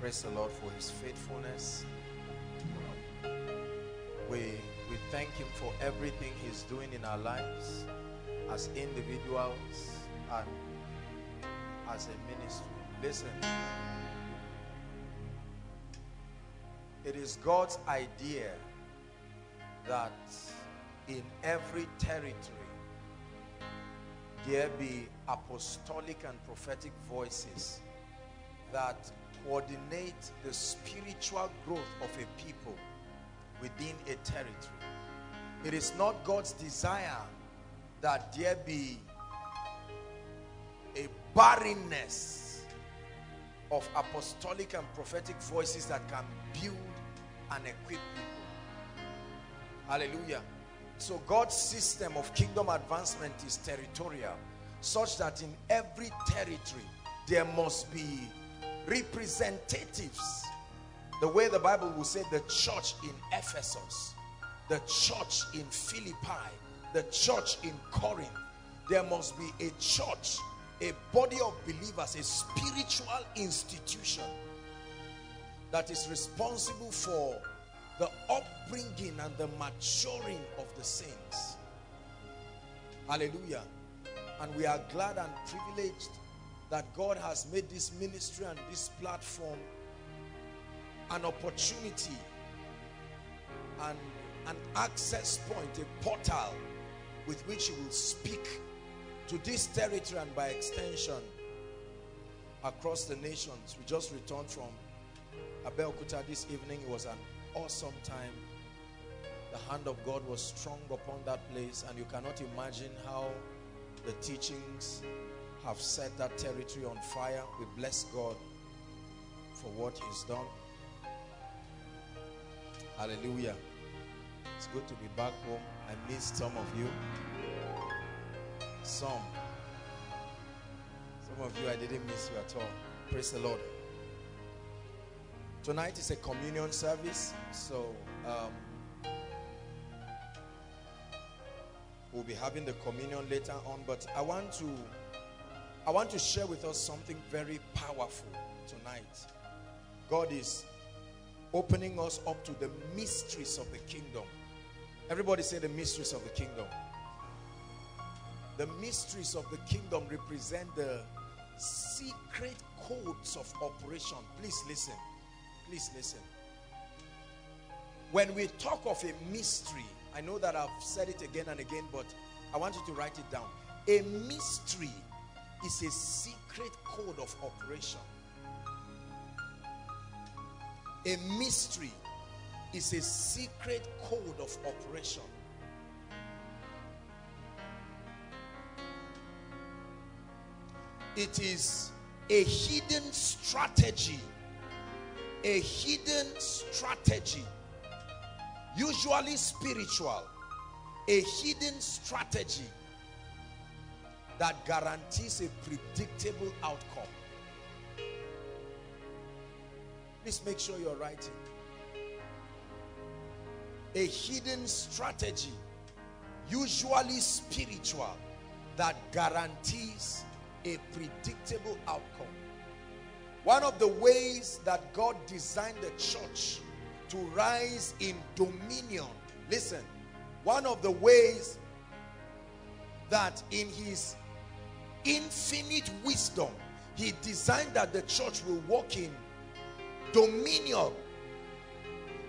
Praise the Lord for his faithfulness. Thank him for everything he's doing in our lives as individuals and as a ministry. Listen, it is God's idea that in every territory there be apostolic and prophetic voices that coordinate the spiritual growth of a people within a territory. It is not God's desire that there be a barrenness of apostolic and prophetic voices that can build and equip people. Hallelujah. So God's system of kingdom advancement is territorial, such that in every territory there must be representatives. The way the Bible will say the church in Ephesus, the church in Philippi, the church in Corinth. There must be a church, a body of believers, a spiritual institution that is responsible for the upbringing and the maturing of the saints. Hallelujah. And we are glad and privileged that God has made this ministry and this platform an opportunity and an access point, a portal with which he will speak to this territory and by extension across the nations. We just returned from Abeokuta this evening. It was an awesome time. The hand of God was strong upon that place and you cannot imagine how the teachings have set that territory on fire. We bless God for what he's done. Hallelujah. It's good to be back home. I missed some of you. Some. Some of you, I didn't miss you at all. Praise the Lord. Tonight is a communion service. So, um, we'll be having the communion later on. But I want to, I want to share with us something very powerful tonight. God is opening us up to the mysteries of the kingdom. Everybody say the mysteries of the kingdom. The mysteries of the kingdom represent the secret codes of operation. Please listen. Please listen. When we talk of a mystery, I know that I've said it again and again, but I want you to write it down. A mystery is a secret code of operation. A mystery is a secret code of operation. it is a hidden strategy. A hidden strategy. Usually spiritual. A hidden strategy that guarantees a predictable outcome. Please make sure you're writing a hidden strategy usually spiritual that guarantees a predictable outcome. One of the ways that God designed the church to rise in dominion listen one of the ways that in his infinite wisdom he designed that the church will walk in dominion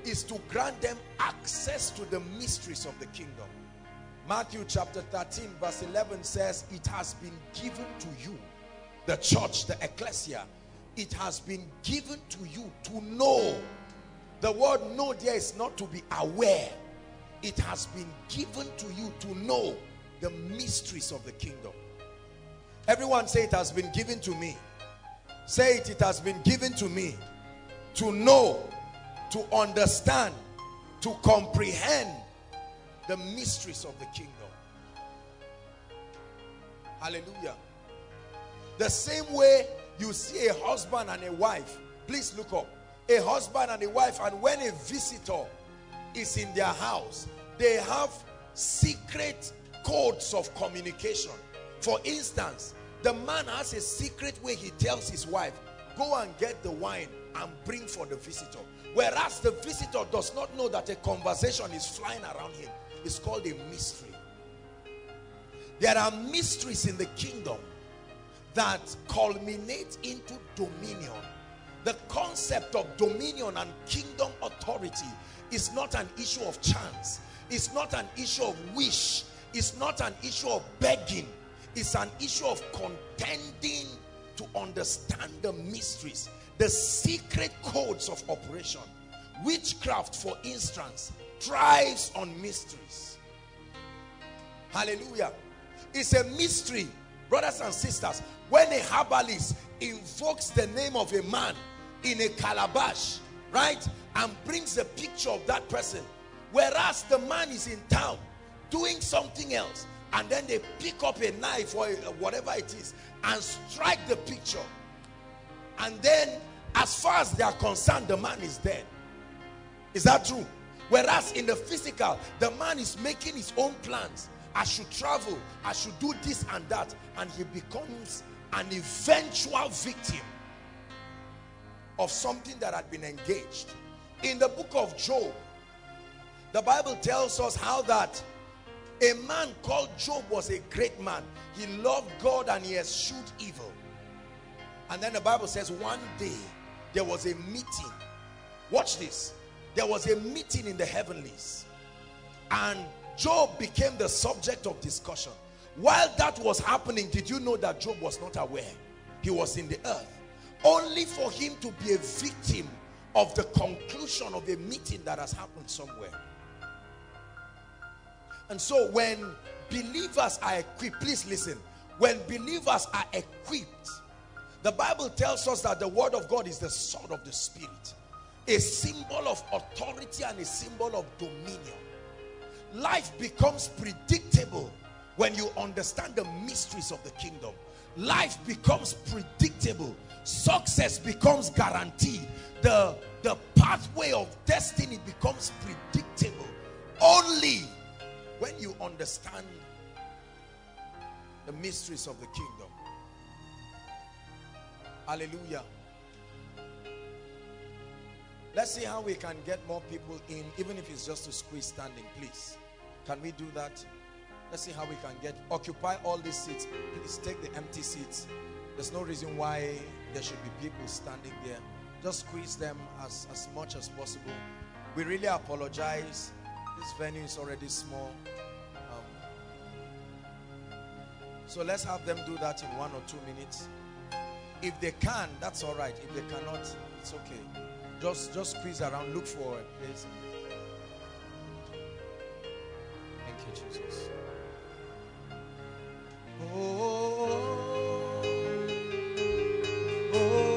is to grant them access to the mysteries of the kingdom. Matthew chapter 13 verse 11 says it has been given to you the church the ecclesia. It has been given to you to know. The word know there is not to be aware. It has been given to you to know the mysteries of the kingdom. Everyone say it has been given to me. Say it it has been given to me to know to understand to comprehend the mysteries of the kingdom. Hallelujah. The same way you see a husband and a wife please look up. A husband and a wife and when a visitor is in their house they have secret codes of communication. For instance the man has a secret way he tells his wife go and get the wine and bring for the visitor whereas the visitor does not know that a conversation is flying around him. It's called a mystery. There are mysteries in the kingdom that culminate into dominion. The concept of dominion and kingdom authority is not an issue of chance. It's not an issue of wish. It's not an issue of begging. It's an issue of contending to understand the mysteries the secret codes of operation. Witchcraft for instance thrives on mysteries. Hallelujah. It's a mystery brothers and sisters. When a herbalist invokes the name of a man in a calabash right and brings a picture of that person whereas the man is in town doing something else and then they pick up a knife or whatever it is and strike the picture and then as far as they are concerned the man is dead. Is that true? Whereas in the physical the man is making his own plans. I should travel I should do this and that. And he becomes an eventual victim of something that had been engaged. In the book of Job the Bible tells us how that a man called Job was a great man. He loved God and he eschewed evil. And then the Bible says one day there was a meeting. Watch this. There was a meeting in the heavenlies. And Job became the subject of discussion. While that was happening did you know that Job was not aware? He was in the earth. Only for him to be a victim of the conclusion of a meeting that has happened somewhere. And so when believers are equipped please listen. When believers are equipped the Bible tells us that the word of God is the sword of the spirit a symbol of authority and a symbol of dominion. Life becomes predictable when you understand the mysteries of the kingdom. Life becomes predictable. Success becomes guaranteed. The the pathway of destiny becomes predictable. Only when you understand the mysteries of the kingdom hallelujah. Let's see how we can get more people in even if it's just to squeeze standing please. Can we do that? Let's see how we can get occupy all these seats. Please take the empty seats. There's no reason why there should be people standing there. Just squeeze them as as much as possible. We really apologize. This venue is already small. Um, so let's have them do that in one or two minutes if they can, that's all right. If they cannot, it's okay. Just, just squeeze around, look for a place. Thank you, Jesus. oh. oh, oh.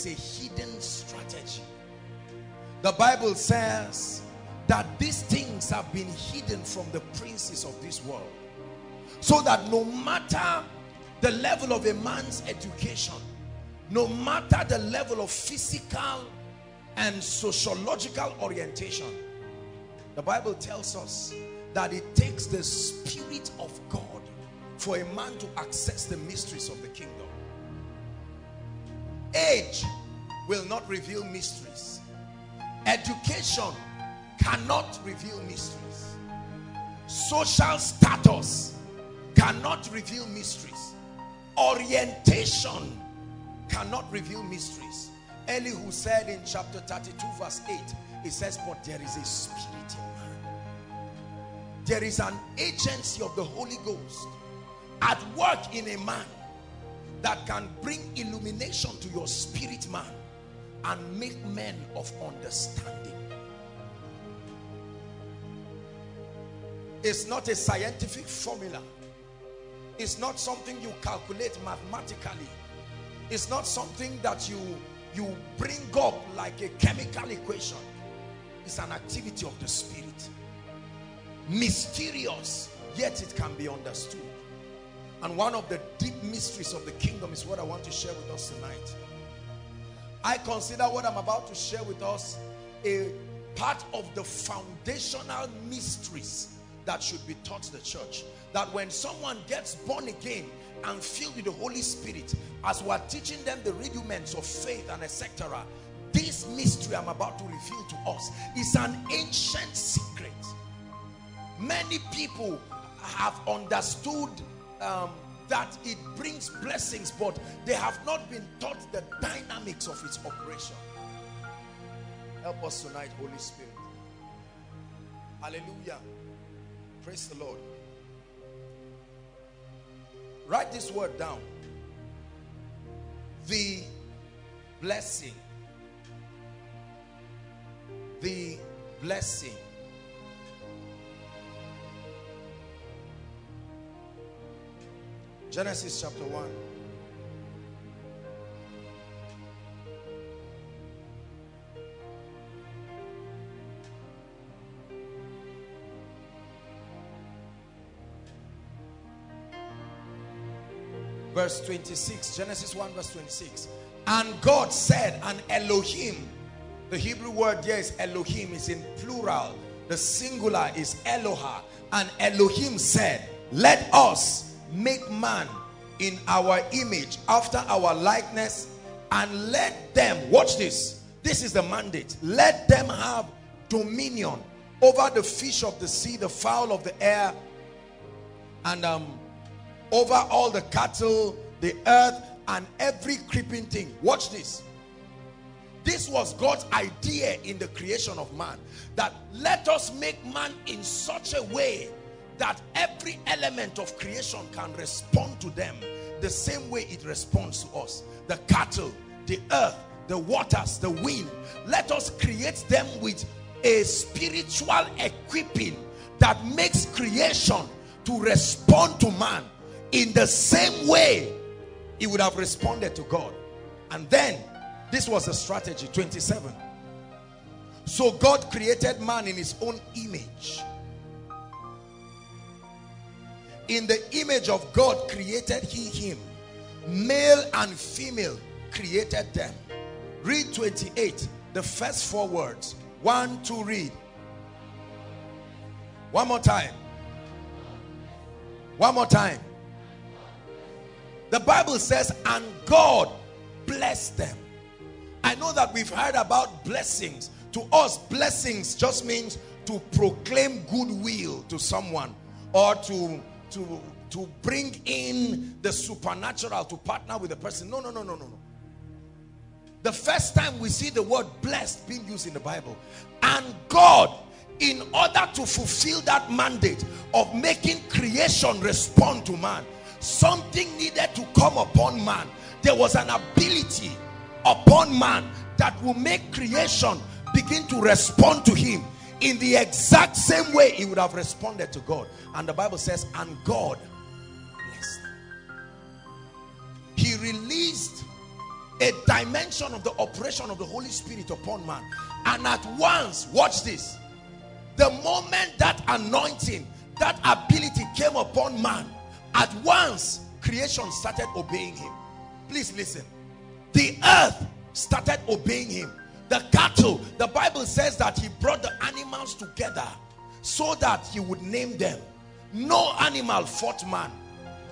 Is a hidden strategy. The Bible says that these things have been hidden from the princes of this world. So that no matter the level of a man's education, no matter the level of physical and sociological orientation, the Bible tells us that it takes the Spirit of God for a man to access the mysteries of the kingdom. Age will not reveal mysteries. Education cannot reveal mysteries. Social status cannot reveal mysteries. Orientation cannot reveal mysteries. Elihu said in chapter 32 verse 8, he says, but there is a spirit in man. There is an agency of the Holy Ghost at work in a man that can bring illumination to your spirit man and make men of understanding. It's not a scientific formula. It's not something you calculate mathematically. It's not something that you, you bring up like a chemical equation. It's an activity of the spirit. Mysterious, yet it can be understood. And one of the deep mysteries of the kingdom is what I want to share with us tonight. I consider what I'm about to share with us a part of the foundational mysteries that should be taught the church. That when someone gets born again and filled with the Holy Spirit, as we're teaching them the rudiments of faith and etc., this mystery I'm about to reveal to us is an ancient secret. Many people have understood um, that it brings blessings, but they have not been taught the dynamics of its operation. Help us tonight, Holy Spirit. Hallelujah. Praise the Lord. Write this word down. The blessing. The blessing. Genesis chapter 1. Verse 26, Genesis 1 verse 26. And God said, and Elohim, the Hebrew word here is Elohim, is in plural. The singular is Eloha. And Elohim said, let us make man in our image after our likeness and let them watch this this is the mandate let them have dominion over the fish of the sea the fowl of the air and um over all the cattle the earth and every creeping thing. Watch this. This was God's idea in the creation of man that let us make man in such a way that every element of creation can respond to them the same way it responds to us. The cattle, the earth, the waters, the wind. Let us create them with a spiritual equipping that makes creation to respond to man in the same way he would have responded to God. And then, this was a strategy, 27. So God created man in his own image in the image of God created he him. Male and female created them. Read 28 the first four words. One two read. One more time. One more time. The bible says and god blessed them. I know that we've heard about blessings. To us blessings just means to proclaim goodwill to someone or to to, to bring in the supernatural to partner with the person. No, no, no, no, no, no. The first time we see the word blessed being used in the Bible. And God, in order to fulfill that mandate of making creation respond to man, something needed to come upon man. There was an ability upon man that will make creation begin to respond to him in the exact same way he would have responded to God. And the Bible says, and God blessed He released a dimension of the operation of the Holy Spirit upon man. And at once, watch this, the moment that anointing, that ability came upon man, at once creation started obeying him. Please listen. The earth started obeying him. The cattle, the Bible says that he brought the animals together so that he would name them. No animal fought man.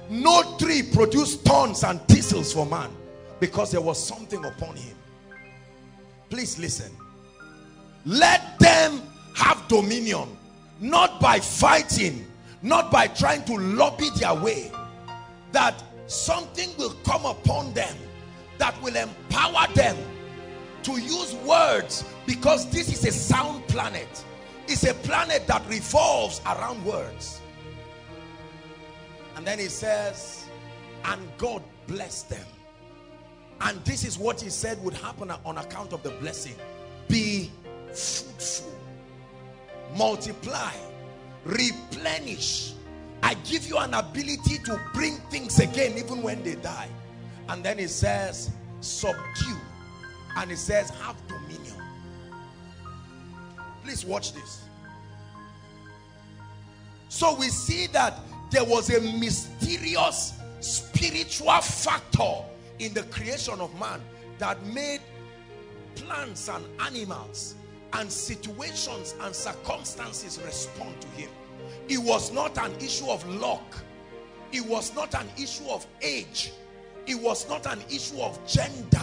No tree produced thorns and thistles for man because there was something upon him. Please listen. Let them have dominion, not by fighting, not by trying to lobby their way, that something will come upon them that will empower them to use words because this is a sound planet. It's a planet that revolves around words. And then he says, and God blessed them. And this is what he said would happen on account of the blessing. Be fruitful, multiply, replenish. I give you an ability to bring things again even when they die. And then he says, subdue. And it says, have dominion. Please watch this. So we see that there was a mysterious spiritual factor in the creation of man that made plants and animals and situations and circumstances respond to him. It was not an issue of luck. It was not an issue of age. It was not an issue of gender.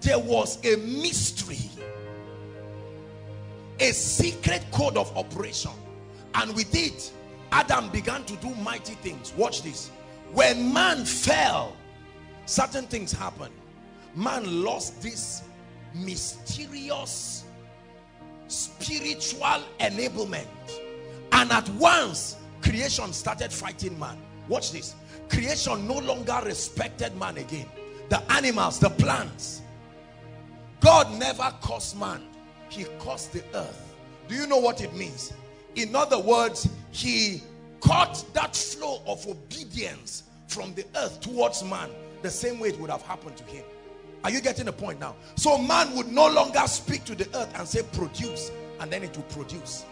There was a mystery. A secret code of operation. And with it, Adam began to do mighty things. Watch this. When man fell, certain things happened. Man lost this mysterious spiritual enablement. And at once, creation started fighting man. Watch this. Creation no longer respected man again. The animals, the plants. God never cursed man. He cursed the earth. Do you know what it means? In other words, he cut that flow of obedience from the earth towards man the same way it would have happened to him. Are you getting the point now? So man would no longer speak to the earth and say produce and then it will produce.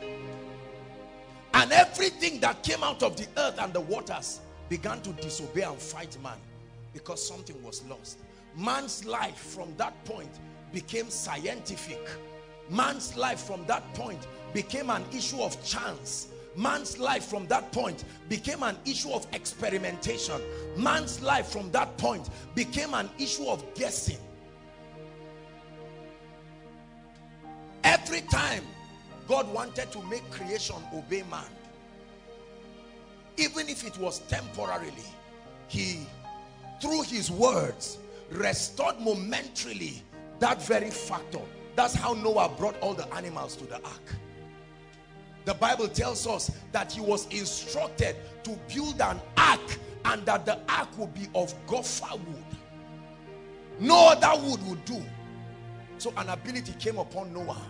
And everything that came out of the earth and the waters began to disobey and fight man because something was lost. Man's life from that point became scientific. Man's life from that point became an issue of chance. Man's life from that point became an issue of experimentation. Man's life from that point became an issue of guessing. Every time God wanted to make creation obey man even if it was temporarily he through his words restored momentarily that very factor that's how Noah brought all the animals to the ark the Bible tells us that he was instructed to build an ark and that the ark would be of gopher wood. No other wood would do. So an ability came upon Noah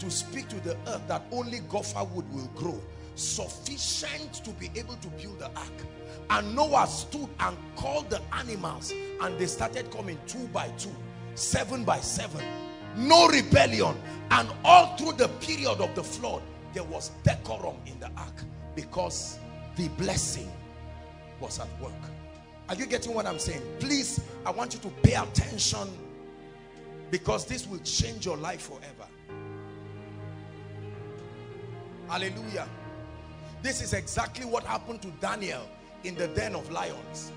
to speak to the earth that only gopher wood will grow sufficient to be able to build the ark and Noah stood and called the animals and they started coming two by two seven by seven no rebellion and all through the period of the flood there was decorum in the ark because the blessing was at work. Are you getting what I'm saying? Please, I want you to pay attention because this will change your life forever. Hallelujah. This is exactly what happened to Daniel in the den of lions.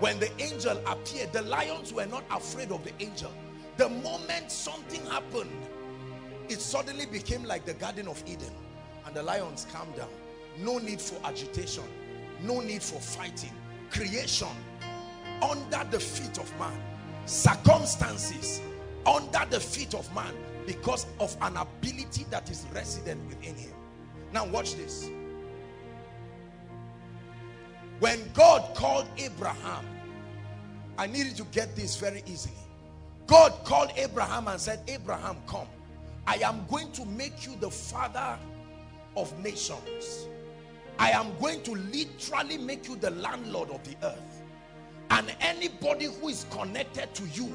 When the angel appeared, the lions were not afraid of the angel. The moment something happened, it suddenly became like the Garden of Eden and the lions calmed down. No need for agitation. No need for fighting. Creation under the feet of man. Circumstances under the feet of man because of an ability that is resident within him. Now watch this. When God called Abraham, I needed to get this very easily. God called Abraham and said, Abraham, come. I am going to make you the father of nations. I am going to literally make you the landlord of the earth. And anybody who is connected to you,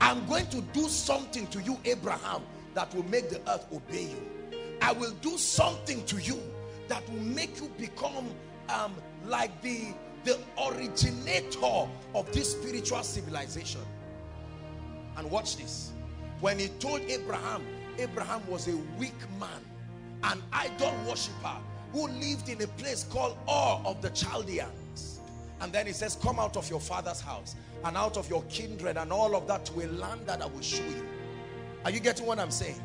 I'm going to do something to you, Abraham, that will make the earth obey you. I will do something to you that will make you become um, like the, the originator of this spiritual civilization. And watch this. When he told Abraham, Abraham was a weak man, an idol worshiper who lived in a place called Ur of the Chaldeans. And then he says, come out of your father's house and out of your kindred and all of that to a land that I will show you. Are you getting what I'm saying?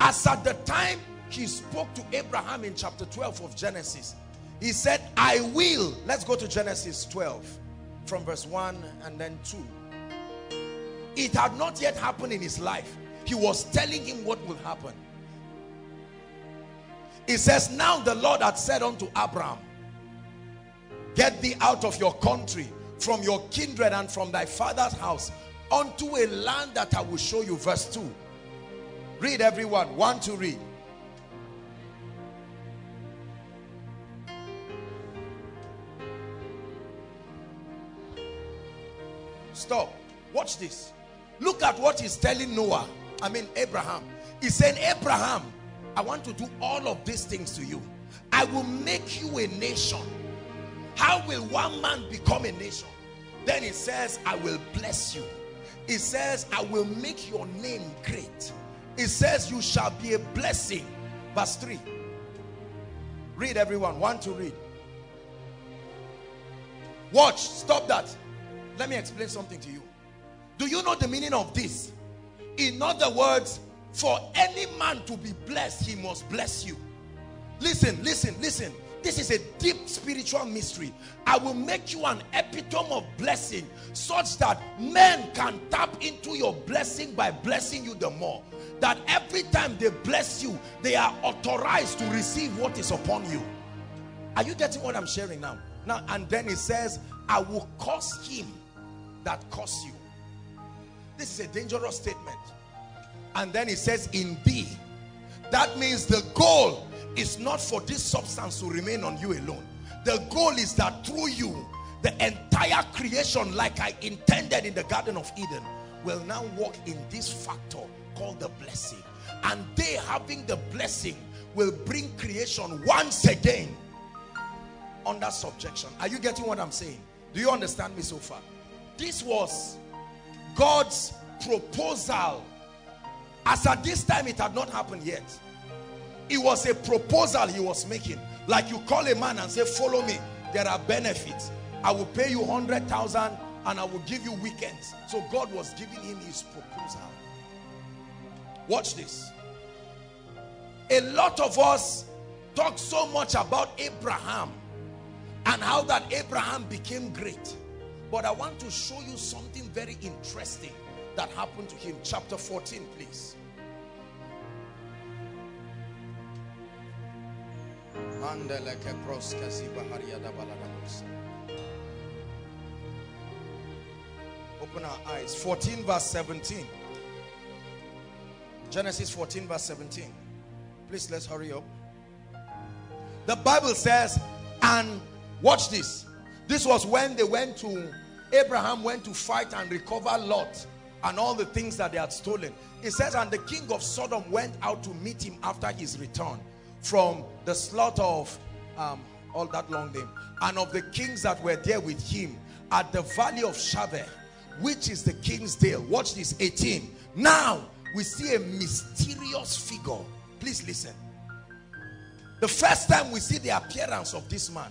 As at the time he spoke to Abraham in chapter 12 of Genesis, he said, I will. Let's go to Genesis 12 from verse 1 and then 2. It had not yet happened in his life. He was telling him what will happen. He says, Now the Lord had said unto Abraham, Get thee out of your country, from your kindred, and from thy father's house, unto a land that I will show you. Verse 2. Read everyone. One to read. Stop. Watch this. Look at what he's telling Noah. I mean Abraham. He's saying, Abraham, I want to do all of these things to you. I will make you a nation. How will one man become a nation? Then he says, I will bless you. He says, I will make your name great. He says, you shall be a blessing. Verse 3. Read everyone. One to read. Watch. Stop that. Let me explain something to you. Do you know the meaning of this? In other words, for any man to be blessed, he must bless you. Listen, listen, listen. This is a deep spiritual mystery. I will make you an epitome of blessing such that men can tap into your blessing by blessing you the more. That every time they bless you, they are authorized to receive what is upon you. Are you getting what I'm sharing now? Now, and then he says, I will cause him that curse you. This is a dangerous statement. And then he says, in thee. That means the goal is not for this substance to remain on you alone. The goal is that through you, the entire creation, like I intended in the Garden of Eden, will now walk in this factor called the blessing. And they having the blessing will bring creation once again under subjection. Are you getting what I'm saying? Do you understand me so far? This was God's proposal. As at this time, it had not happened yet. It was a proposal he was making. Like you call a man and say, follow me. There are benefits. I will pay you 100,000 and I will give you weekends. So God was giving him his proposal. Watch this. A lot of us talk so much about Abraham and how that Abraham became great. But I want to show you something very interesting that happened to him. Chapter 14, please. Open our eyes. 14 verse 17. Genesis 14 verse 17. Please let's hurry up. The Bible says, and watch this. This was when they went to, Abraham went to fight and recover Lot and all the things that they had stolen. It says, and the king of Sodom went out to meet him after his return from the slaughter of um, all that long name and of the kings that were there with him at the valley of Shaveh, which is the king's dale. Watch this, 18. Now we see a mysterious figure. Please listen. The first time we see the appearance of this man,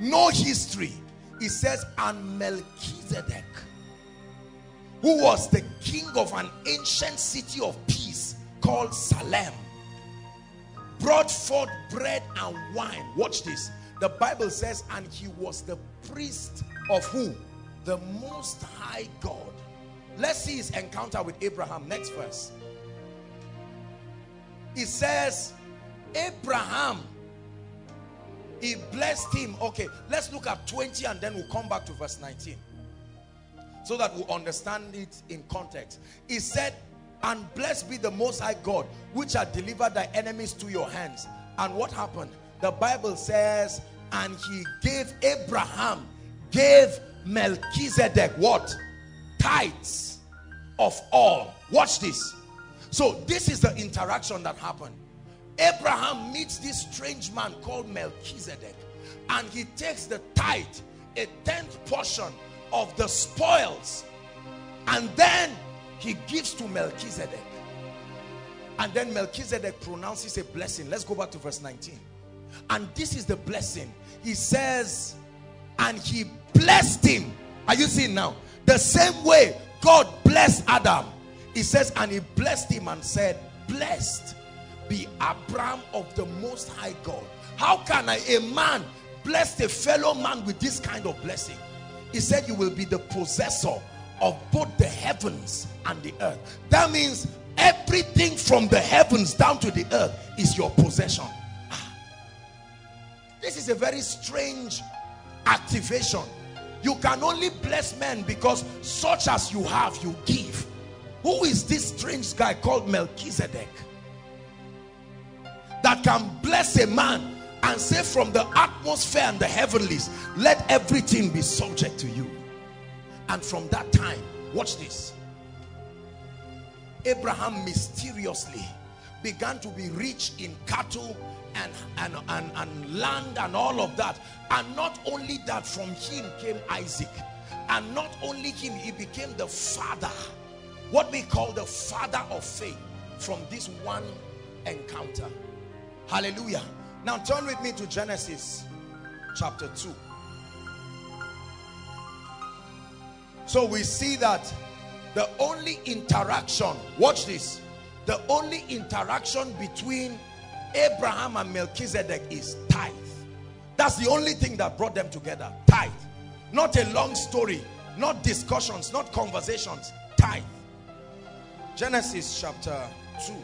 no history. It says, and Melchizedek, who was the king of an ancient city of peace called Salem, brought forth bread and wine. Watch this. The Bible says, and he was the priest of who? The most high God. Let's see his encounter with Abraham. Next verse. It says, Abraham he blessed him. Okay, let's look at 20 and then we'll come back to verse 19. So that we'll understand it in context. He said, And blessed be the most high God, which had delivered thy enemies to your hands. And what happened? The Bible says, and he gave Abraham, gave Melchizedek what? Tithes of all. Watch this. So this is the interaction that happened. Abraham meets this strange man called Melchizedek and he takes the tithe, a tenth portion of the spoils and then he gives to Melchizedek. And then Melchizedek pronounces a blessing. Let's go back to verse 19. And this is the blessing. He says, and he blessed him. Are you seeing now? The same way God blessed Adam. He says, and he blessed him and said, blessed be Abraham of the most high God. How can I, a man bless a fellow man with this kind of blessing? He said, you will be the possessor of both the heavens and the earth. That means everything from the heavens down to the earth is your possession. Ah. This is a very strange activation. You can only bless men because such as you have, you give. Who is this strange guy called Melchizedek? That can bless a man and say from the atmosphere and the heavenlies, let everything be subject to you. And from that time, watch this. Abraham mysteriously began to be rich in cattle and, and, and, and land and all of that. And not only that, from him came Isaac. And not only him, he became the father. What we call the father of faith from this one encounter. Hallelujah. Now turn with me to Genesis chapter 2. So we see that the only interaction, watch this, the only interaction between Abraham and Melchizedek is tithe. That's the only thing that brought them together, tithe. Not a long story, not discussions, not conversations, tithe. Genesis chapter 2.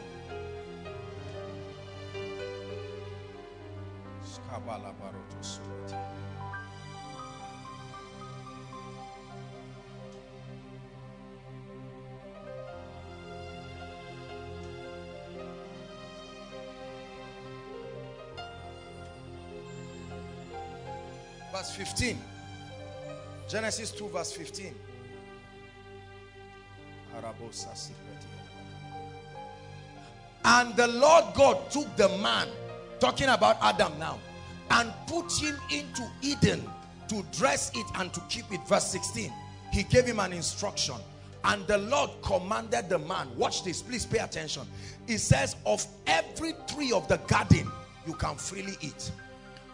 Verse 15 Genesis 2 verse 15 and the Lord God took the man talking about Adam now and put him into Eden to dress it and to keep it. Verse 16 he gave him an instruction and the Lord commanded the man watch this please pay attention. He says of every tree of the garden you can freely eat.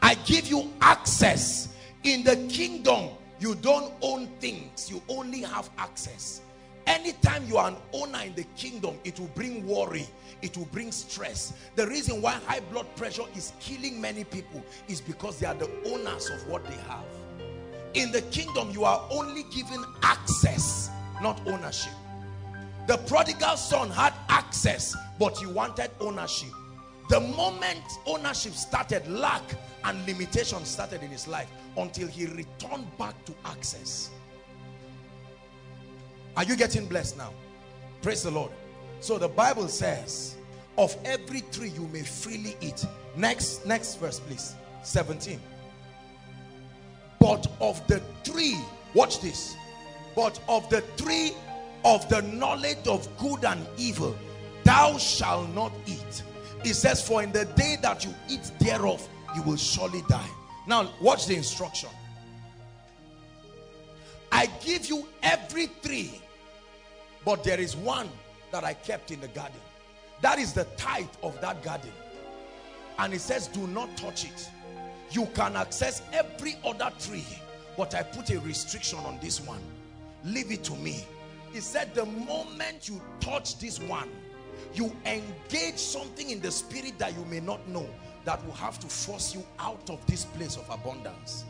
I give you access. In the kingdom you don't own things you only have access anytime you are an owner in the kingdom it will bring worry it will bring stress. The reason why high blood pressure is killing many people is because they are the owners of what they have. In the kingdom you are only given access not ownership. The prodigal son had access but he wanted ownership. The moment ownership started lack and limitation started in his life until he returned back to access are you getting blessed now? Praise the lord. So the bible says of every tree you may freely eat. Next next verse please. 17 but of the tree watch this but of the tree of the knowledge of good and evil thou shalt not eat. It says for in the day that you eat thereof you will surely die. Now watch the instruction I give you every tree but there is one that I kept in the garden. That is the tithe of that garden. And it says do not touch it. You can access every other tree but I put a restriction on this one. Leave it to me. He said the moment you touch this one you engage something in the spirit that you may not know that will have to force you out of this place of abundance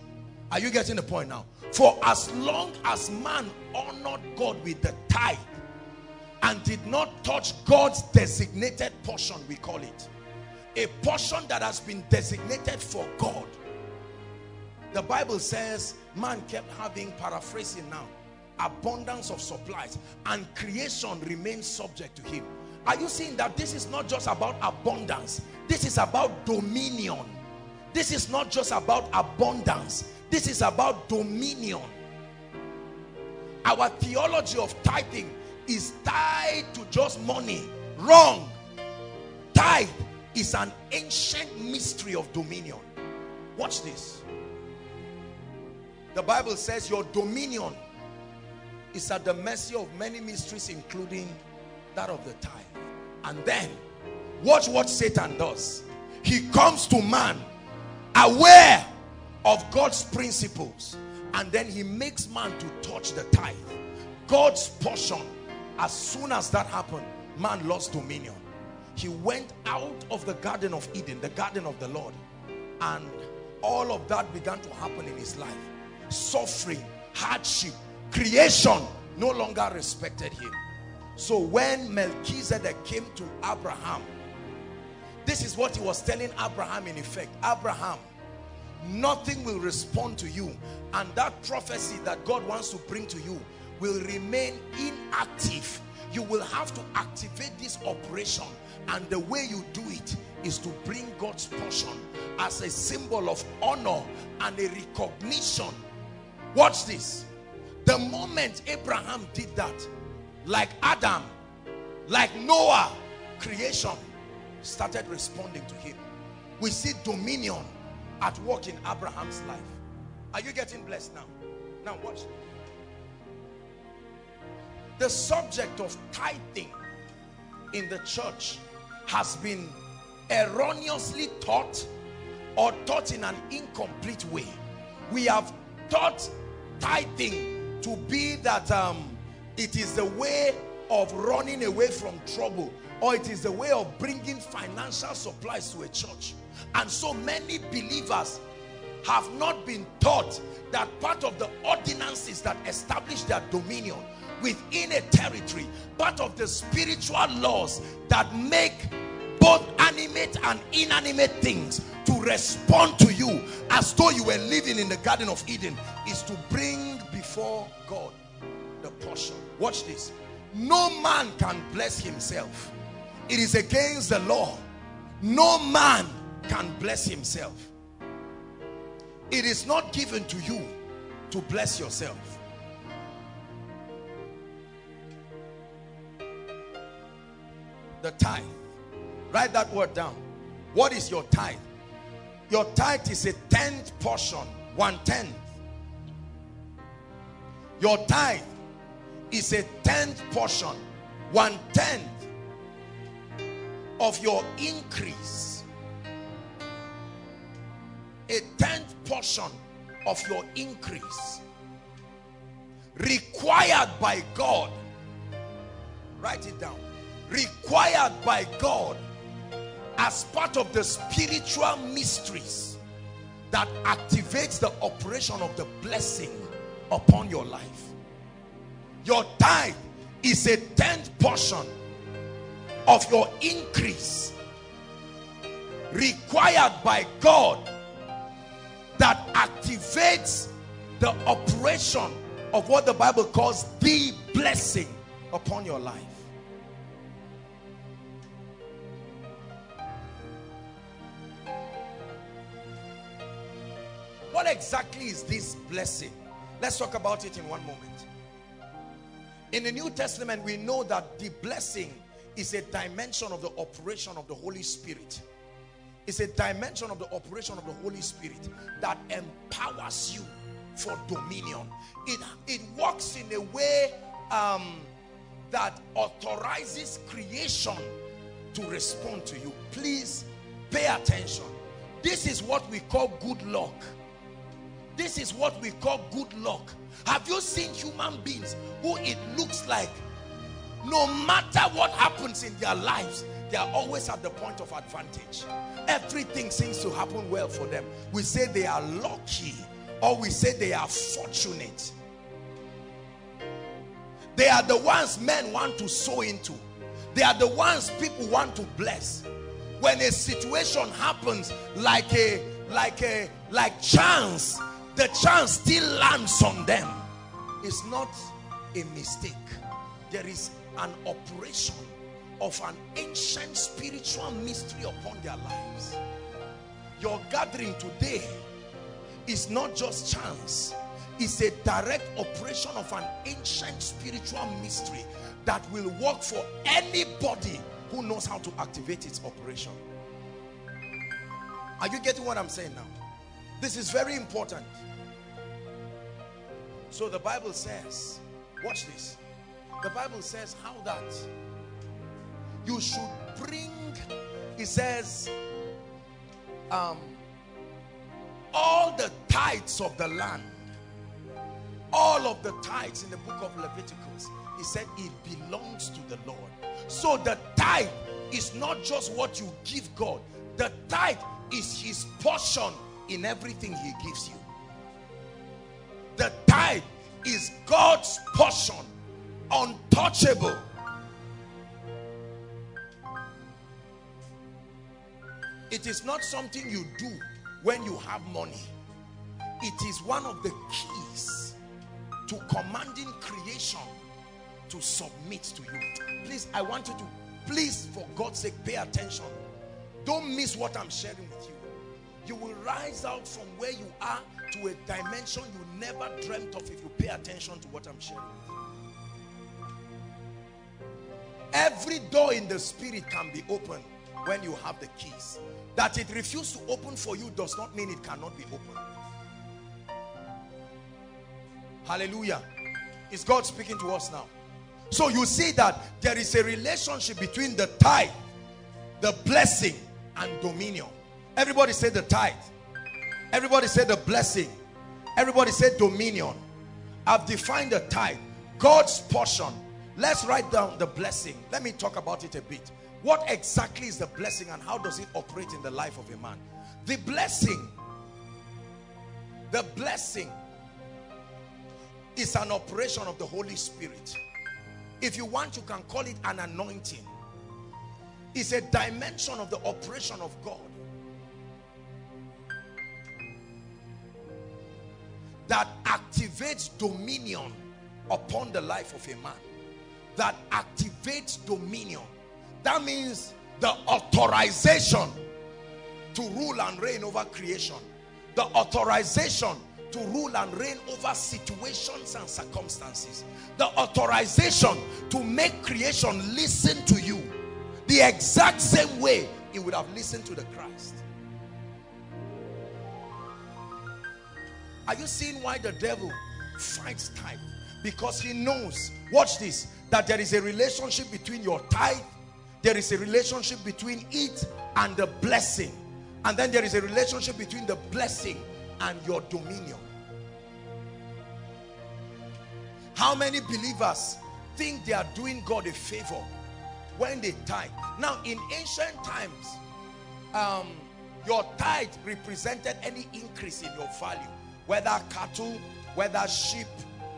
are you getting the point now for as long as man honored God with the tithe and did not touch God's designated portion we call it a portion that has been designated for God the Bible says man kept having paraphrasing now abundance of supplies and creation remains subject to him. Are you seeing that this is not just about abundance? This is about dominion. This is not just about abundance. This is about dominion. Our theology of tithing is tied to just money. Wrong. Tithe is an ancient mystery of dominion. Watch this. The Bible says your dominion is at the mercy of many mysteries, including that of the tithe. And then, watch what Satan does. He comes to man aware of God's principles and then he makes man to touch the tithe. God's portion, as soon as that happened, man lost dominion. He went out of the Garden of Eden, the garden of the Lord, and all of that began to happen in his life. Suffering, hardship, creation no longer respected him. So when Melchizedek came to Abraham, this is what he was telling Abraham in effect. Abraham, nothing will respond to you. And that prophecy that God wants to bring to you will remain inactive. You will have to activate this operation. And the way you do it is to bring God's portion as a symbol of honor and a recognition. Watch this. The moment Abraham did that, like Adam, like Noah, creation started responding to him. We see dominion at work in Abraham's life. Are you getting blessed now? Now watch. The subject of tithing in the church has been erroneously taught or taught in an incomplete way. We have taught tithing to be that um, it is the way of running away from trouble or it is the way of bringing financial supplies to a church. And so many believers have not been taught that part of the ordinances that establish their dominion within a territory, part of the spiritual laws that make both animate and inanimate things to respond to you as though you were living in the Garden of Eden is to bring before God the portion. Watch this. No man can bless himself. It is against the law. No man can bless himself. It is not given to you to bless yourself. The tithe. Write that word down. What is your tithe? Your tithe is a tenth portion, one tenth. Your tithe is a tenth portion, one tenth of your increase. A tenth portion of your increase required by God. Write it down. Required by God as part of the spiritual mysteries that activates the operation of the blessing upon your life. Your tithe is a tenth portion of your increase required by God that activates the operation of what the Bible calls the blessing upon your life. What exactly is this blessing? Let's talk about it in one moment. In the New Testament, we know that the blessing is a dimension of the operation of the Holy Spirit. It's a dimension of the operation of the Holy Spirit that empowers you for dominion. It, it works in a way um, that authorizes creation to respond to you. Please pay attention. This is what we call good luck. This is what we call good luck. Have you seen human beings who it looks like no matter what happens in their lives, they are always at the point of advantage. Everything seems to happen well for them. We say they are lucky or we say they are fortunate. They are the ones men want to sow into. They are the ones people want to bless. When a situation happens like a like a like chance, the chance still lands on them. It's not a mistake. There is an operation of an ancient spiritual mystery upon their lives. Your gathering today is not just chance. It's a direct operation of an ancient spiritual mystery that will work for anybody who knows how to activate its operation. Are you getting what I'm saying now? This is very important. So the Bible says, watch this. The Bible says how that you should bring, it says, um, all the tithes of the land, all of the tithes in the book of Leviticus, he said it belongs to the Lord. So the tithe is not just what you give God. The tithe is his portion in everything he gives you. The tithe is God's portion, untouchable. It is not something you do when you have money. It is one of the keys to commanding creation to submit to you. Please, I want you to, please, for God's sake, pay attention. Don't miss what I'm sharing with you. You will rise out from where you are to a dimension you never dreamt of if you pay attention to what I'm sharing with you. Every door in the spirit can be opened when you have the keys. That it refuses to open for you does not mean it cannot be opened. Hallelujah. Is God speaking to us now? So you see that there is a relationship between the tithe, the blessing, and dominion. Everybody say the tithe. Everybody say the blessing. Everybody say dominion. I've defined the tithe. God's portion. Let's write down the blessing. Let me talk about it a bit. What exactly is the blessing and how does it operate in the life of a man? The blessing, the blessing is an operation of the Holy Spirit. If you want, you can call it an anointing. It's a dimension of the operation of God. That activates dominion upon the life of a man. That activates dominion. That means the authorization to rule and reign over creation. The authorization to rule and reign over situations and circumstances. The authorization to make creation listen to you. The exact same way it would have listened to the Christ. Are you seeing why the devil fights tithe? Because he knows, watch this, that there is a relationship between your tithe, there is a relationship between it and the blessing. And then there is a relationship between the blessing and your dominion. How many believers think they are doing God a favor when they tithe? Now, in ancient times, um, your tithe represented any increase in your value, whether cattle, whether sheep,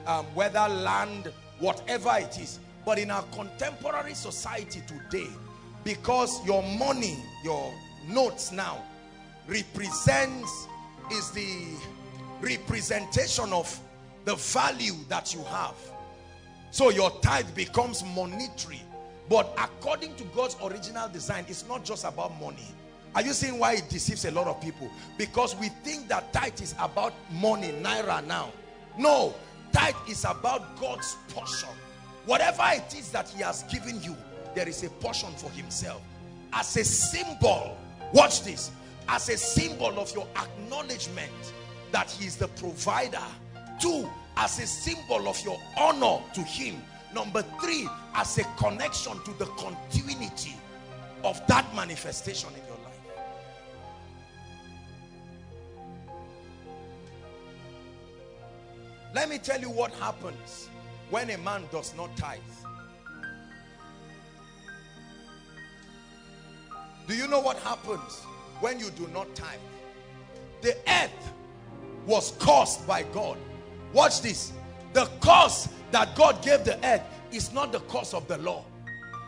um, whether land, whatever it is. But in our contemporary society today, because your money, your notes now, represents, is the representation of the value that you have. So your tithe becomes monetary. But according to God's original design, it's not just about money. Are you seeing why it deceives a lot of people? Because we think that tithe is about money, naira now. No, tithe is about God's portion. Whatever it is that he has given you, there is a portion for himself. As a symbol, watch this, as a symbol of your acknowledgement that he is the provider. Two, as a symbol of your honor to him. Number three, as a connection to the continuity of that manifestation in your life. Let me tell you what happens when a man does not tithe. Do you know what happens when you do not tithe? The earth was caused by God. Watch this. The cause that God gave the earth is not the cause of the law.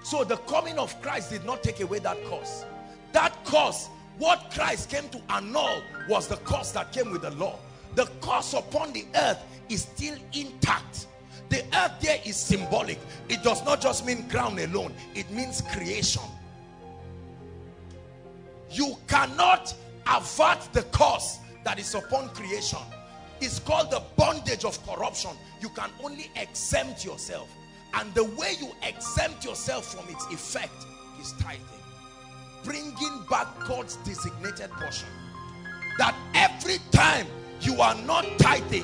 So the coming of Christ did not take away that cause. That cause, what Christ came to annul was the cause that came with the law. The cause upon the earth is still intact. The earth there is symbolic. It does not just mean ground alone. It means creation. You cannot avert the curse that is upon creation. It's called the bondage of corruption. You can only exempt yourself. And the way you exempt yourself from its effect is tithing. Bringing back God's designated portion. That every time you are not tithing,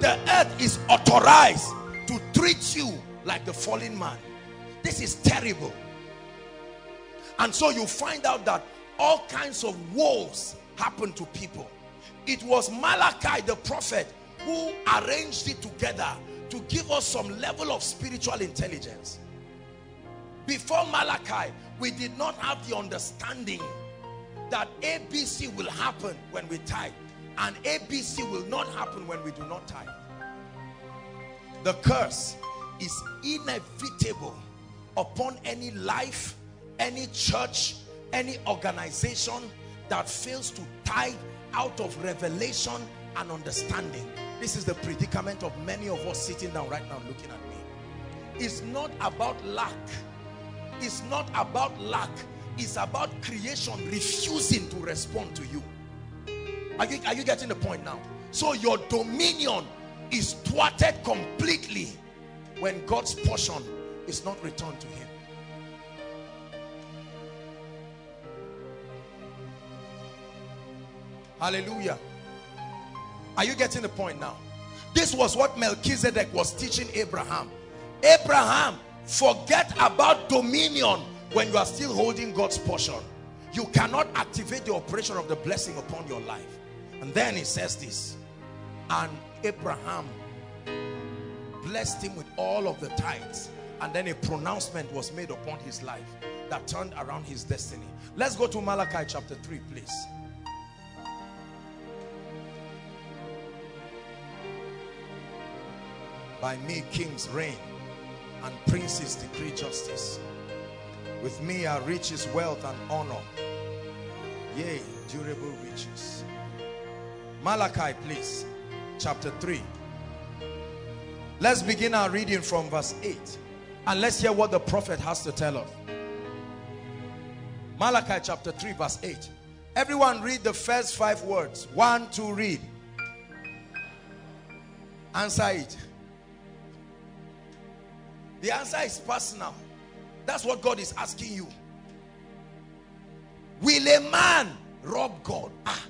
the earth is authorized to treat you like the fallen man. This is terrible. And so you find out that all kinds of woes happen to people. It was Malachi the prophet who arranged it together to give us some level of spiritual intelligence. Before Malachi, we did not have the understanding that ABC will happen when we tithe and ABC will not happen when we do not tithe. The curse is inevitable upon any life, any church, any organization that fails to tithe out of revelation and understanding. This is the predicament of many of us sitting down right now looking at me. It's not about lack. It's not about lack. It's about creation refusing to respond to you. Are you, are you getting the point now? So your dominion is thwarted completely when God's portion is not returned to him. Hallelujah. Are you getting the point now? This was what Melchizedek was teaching Abraham. Abraham, forget about dominion when you are still holding God's portion. You cannot activate the operation of the blessing upon your life. And then he says this. And Abraham blessed him with all of the tithes. And then a pronouncement was made upon his life that turned around his destiny. Let's go to Malachi chapter 3, please. By me kings reign and princes decree justice. With me are riches, wealth and honor. Yea, durable riches. Malachi, please. Chapter 3. Let's begin our reading from verse 8. And let's hear what the prophet has to tell us. Malachi chapter 3 verse 8. Everyone read the first five words. One, two, read. Answer it. The answer is personal. That's what God is asking you. Will a man rob God? Ah,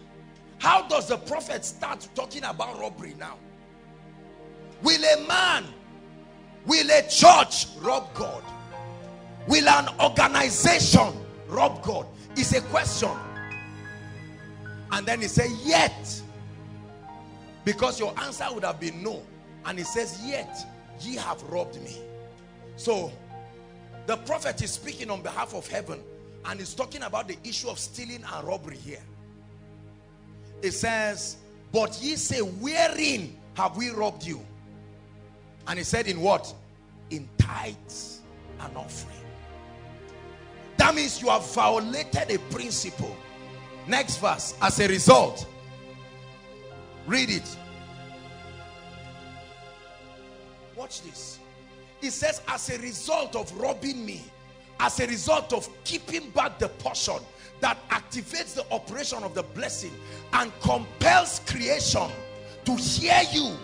how does the prophet start talking about robbery now? Will a man, will a church rob God? Will an organization rob God? It's a question. And then he said, yet. Because your answer would have been no. And he says, yet ye have robbed me. So the prophet is speaking on behalf of heaven and he's talking about the issue of stealing and robbery here. It says, but ye say, wherein have we robbed you? And he said, in what? In tithes and offering. That means you have violated a principle. Next verse. As a result, read it. Watch this. He says, as a result of robbing me, as a result of keeping back the portion that activates the operation of the blessing and compels creation to hear you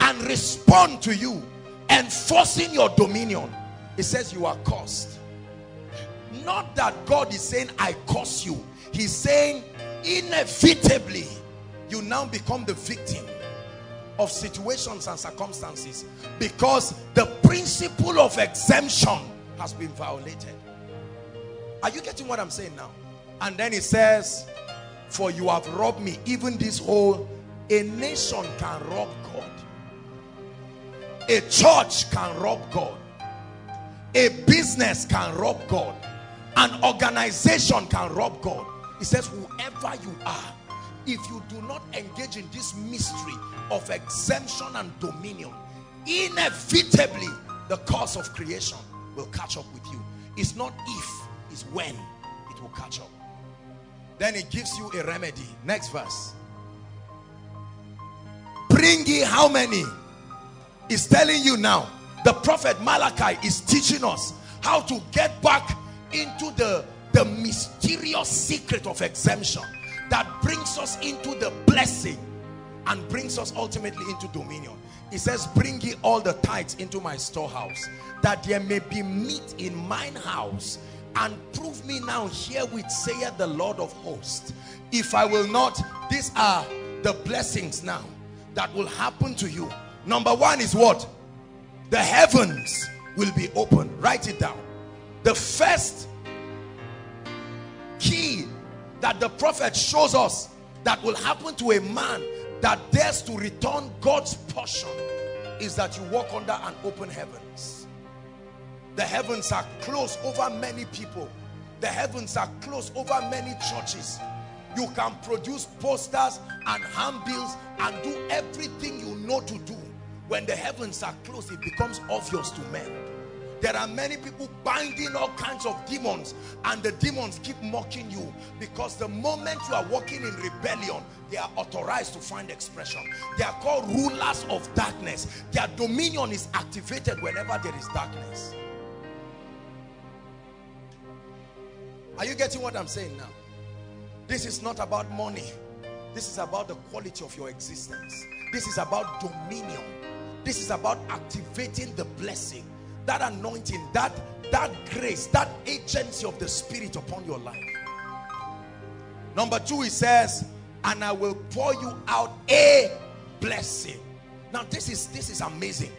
and respond to you, enforcing your dominion. it says, You are cursed. Not that God is saying, I curse you. He's saying, inevitably, you now become the victim of situations and circumstances because the principle of exemption has been violated. Are you getting what I'm saying now? And then it says, for you have robbed me, even this whole, a nation can rob God. A church can rob God. A business can rob God. An organization can rob God. He says, whoever you are, if you do not engage in this mystery of exemption and dominion, inevitably the cause of creation will catch up with you. It's not if, it's when it will catch up. Then it gives you a remedy. Next verse. Bring ye how many? is telling you now the prophet Malachi is teaching us how to get back into the the mysterious secret of exemption that brings us into the blessing and brings us ultimately into dominion he says bring ye all the tithes into my storehouse that there may be meat in mine house and prove me now herewith saith the lord of hosts if i will not these are the blessings now that will happen to you. Number one is what? The heavens will be open. Write it down. The first key that the prophet shows us that will happen to a man that dares to return God's portion is that you walk under an open heavens. The heavens are closed over many people. The heavens are closed over many churches. You can produce posters and handbills and do everything you know to do. When the heavens are closed, it becomes obvious to men. There are many people binding all kinds of demons and the demons keep mocking you because the moment you are walking in rebellion, they are authorized to find expression. They are called rulers of darkness. Their dominion is activated whenever there is darkness. Are you getting what I'm saying now? This is not about money. This is about the quality of your existence. This is about dominion. This is about activating the blessing that anointing, that, that grace, that agency of the spirit upon your life. Number two, he says, and I will pour you out a blessing. Now, this is this is amazing.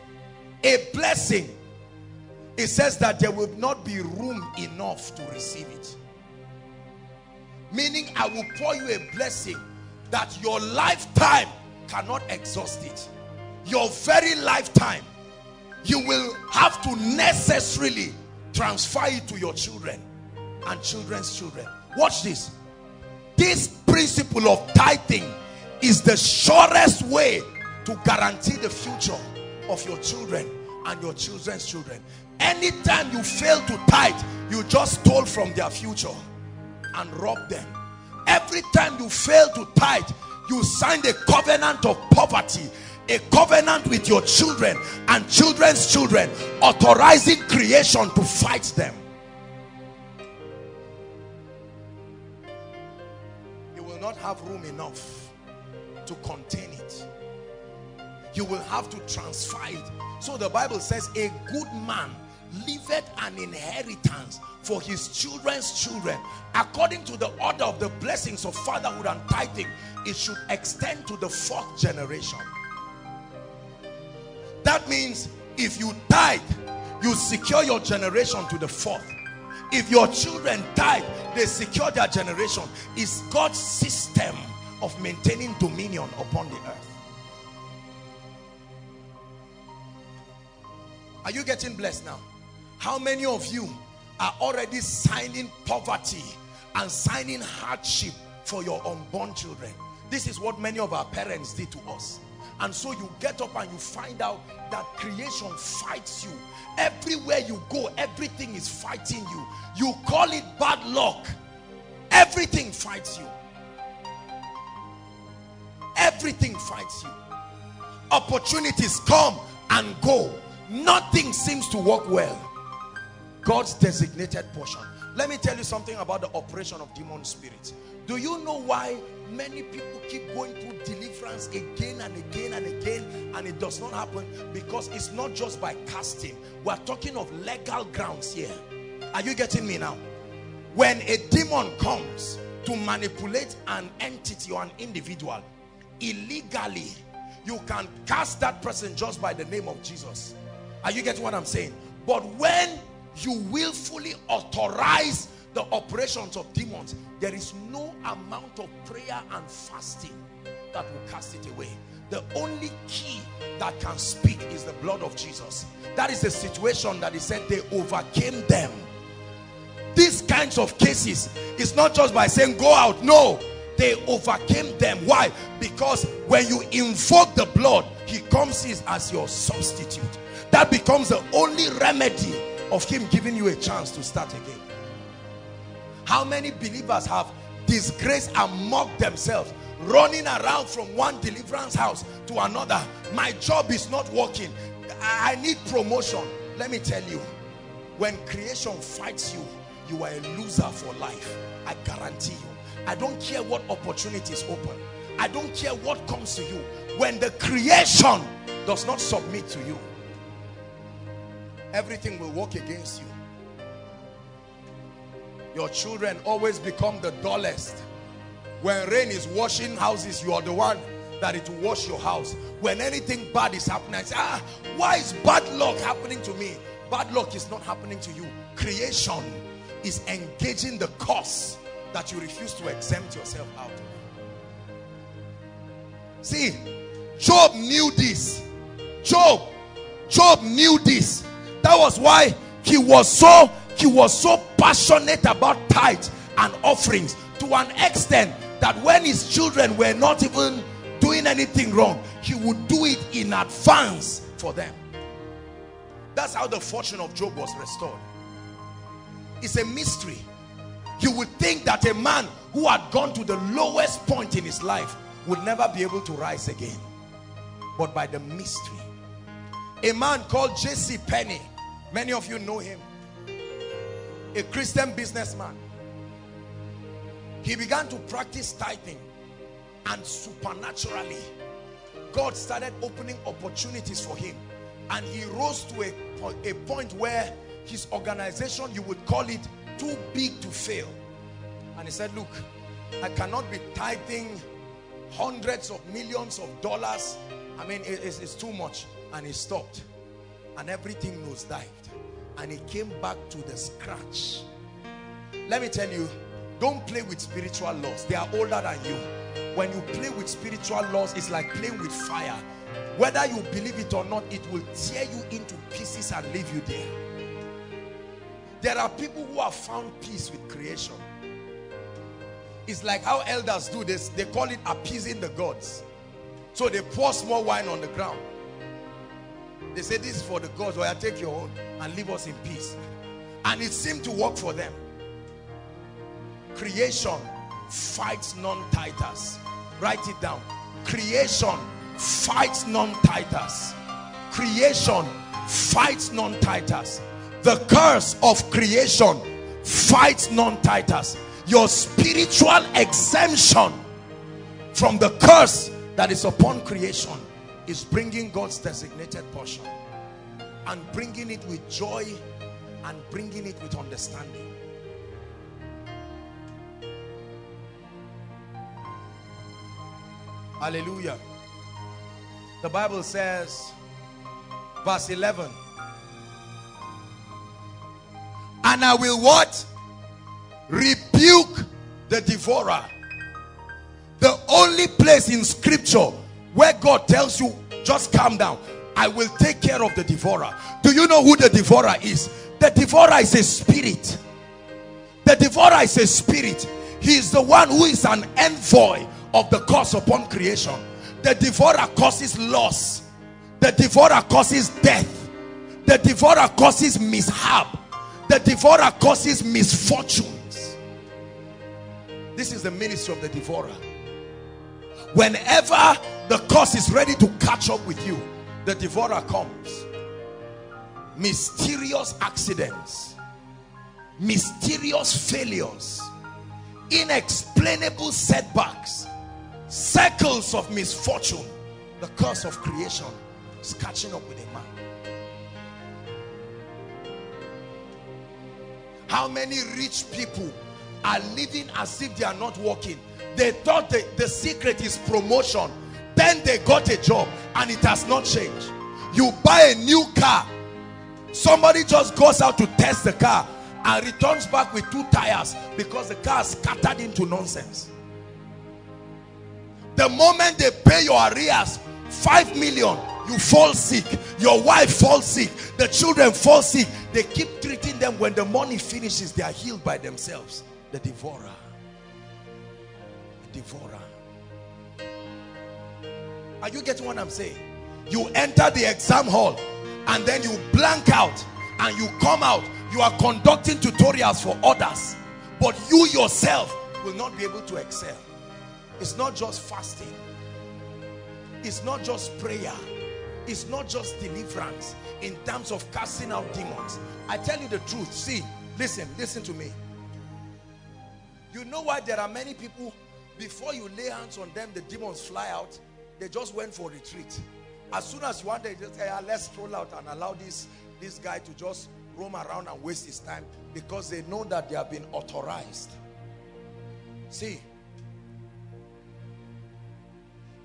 A blessing. It says that there will not be room enough to receive it. Meaning, I will pour you a blessing that your lifetime cannot exhaust it. Your very lifetime you will have to necessarily transfer it to your children and children's children. Watch this. This principle of tithing is the surest way to guarantee the future of your children and your children's children. Anytime you fail to tithe, you just stole from their future and rob them. Every time you fail to tithe, you signed a covenant of poverty a covenant with your children and children's children authorizing creation to fight them. You will not have room enough to contain it. You will have to transfer it. So the bible says a good man leaveth an inheritance for his children's children according to the order of the blessings of fatherhood and tithing it should extend to the fourth generation that means if you tithe, you secure your generation to the fourth. If your children tithe, they secure their generation. It's God's system of maintaining dominion upon the earth. Are you getting blessed now? How many of you are already signing poverty and signing hardship for your unborn children? This is what many of our parents did to us. And so you get up and you find out that creation fights you. Everywhere you go, everything is fighting you. You call it bad luck. Everything fights you. Everything fights you. Opportunities come and go. Nothing seems to work well. God's designated portion. Let me tell you something about the operation of demon spirits. Do you know why many people keep going through deliverance again and again and again and it does not happen? Because it's not just by casting. We're talking of legal grounds here. Are you getting me now? When a demon comes to manipulate an entity or an individual illegally you can cast that person just by the name of Jesus. Are you getting what I'm saying? But when you willfully authorize the operations of demons. There is no amount of prayer and fasting that will cast it away. The only key that can speak is the blood of Jesus. That is the situation that he said they overcame them. These kinds of cases it's not just by saying go out. No they overcame them. Why? Because when you invoke the blood he comes in as your substitute. That becomes the only remedy of him giving you a chance to start again how many believers have disgraced and mocked themselves running around from one deliverance house to another my job is not working I need promotion. Let me tell you, when creation fights you, you are a loser for life. I guarantee you. I don't care what opportunities open. I don't care what comes to you. When the creation does not submit to you, everything will work against you. Your children always become the dullest. When rain is washing houses, you are the one that it will wash your house. When anything bad is happening, I say, ah, why is bad luck happening to me? Bad luck is not happening to you. Creation is engaging the cause that you refuse to exempt yourself out of. See, Job knew this. Job, Job knew this. That was why he was so he was so passionate about tithes and offerings to an extent that when his children were not even doing anything wrong, he would do it in advance for them. That's how the fortune of Job was restored. It's a mystery. You would think that a man who had gone to the lowest point in his life would never be able to rise again. But by the mystery. A man called J.C. Penney. Many of you know him. A Christian businessman. He began to practice tithing and supernaturally. God started opening opportunities for him. And he rose to a, a point where his organization you would call it too big to fail. And he said look I cannot be tithing hundreds of millions of dollars. I mean it, it's, it's too much. And he stopped. And everything nosedived and he came back to the scratch. Let me tell you don't play with spiritual laws. They are older than you. When you play with spiritual laws it's like playing with fire. Whether you believe it or not it will tear you into pieces and leave you there. There are people who have found peace with creation. It's like how elders do this. They call it appeasing the gods. So they pour small wine on the ground they say this is for the gods I take your own and leave us in peace. And it seemed to work for them. Creation fights non-tithers write it down. Creation fights non-tithers creation fights non-tithers the curse of creation fights non-tithers your spiritual exemption from the curse that is upon creation is bringing God's designated portion and bringing it with joy and bringing it with understanding. Hallelujah. The Bible says verse 11 and I will what? Rebuke the devourer. The only place in scripture where God tells you just calm down. I will take care of the devourer. Do you know who the devourer is? The devourer is a spirit. The devourer is a spirit. He is the one who is an envoy of the curse upon creation. The devourer causes loss. The devourer causes death. The devourer causes mishap. The devourer causes misfortunes. This is the ministry of the devourer whenever the curse is ready to catch up with you the devourer comes. Mysterious accidents mysterious failures inexplainable setbacks circles of misfortune the curse of creation is catching up with a man. How many rich people are living as if they are not working they thought the, the secret is promotion. Then they got a job and it has not changed. You buy a new car. Somebody just goes out to test the car and returns back with two tires because the car scattered into nonsense. The moment they pay your arrears five million you fall sick. Your wife falls sick. The children fall sick. They keep treating them. When the money finishes they are healed by themselves. The devourer devourer are you getting what i'm saying you enter the exam hall and then you blank out and you come out you are conducting tutorials for others but you yourself will not be able to excel it's not just fasting it's not just prayer It's not just deliverance in terms of casting out demons. I tell you the truth. See, listen, listen to me. You know why there are many people, before you lay hands on them, the demons fly out. They just went for retreat. As soon as want, they just say, yeah, let's stroll out and allow this, this guy to just roam around and waste his time because they know that they have been authorized. See,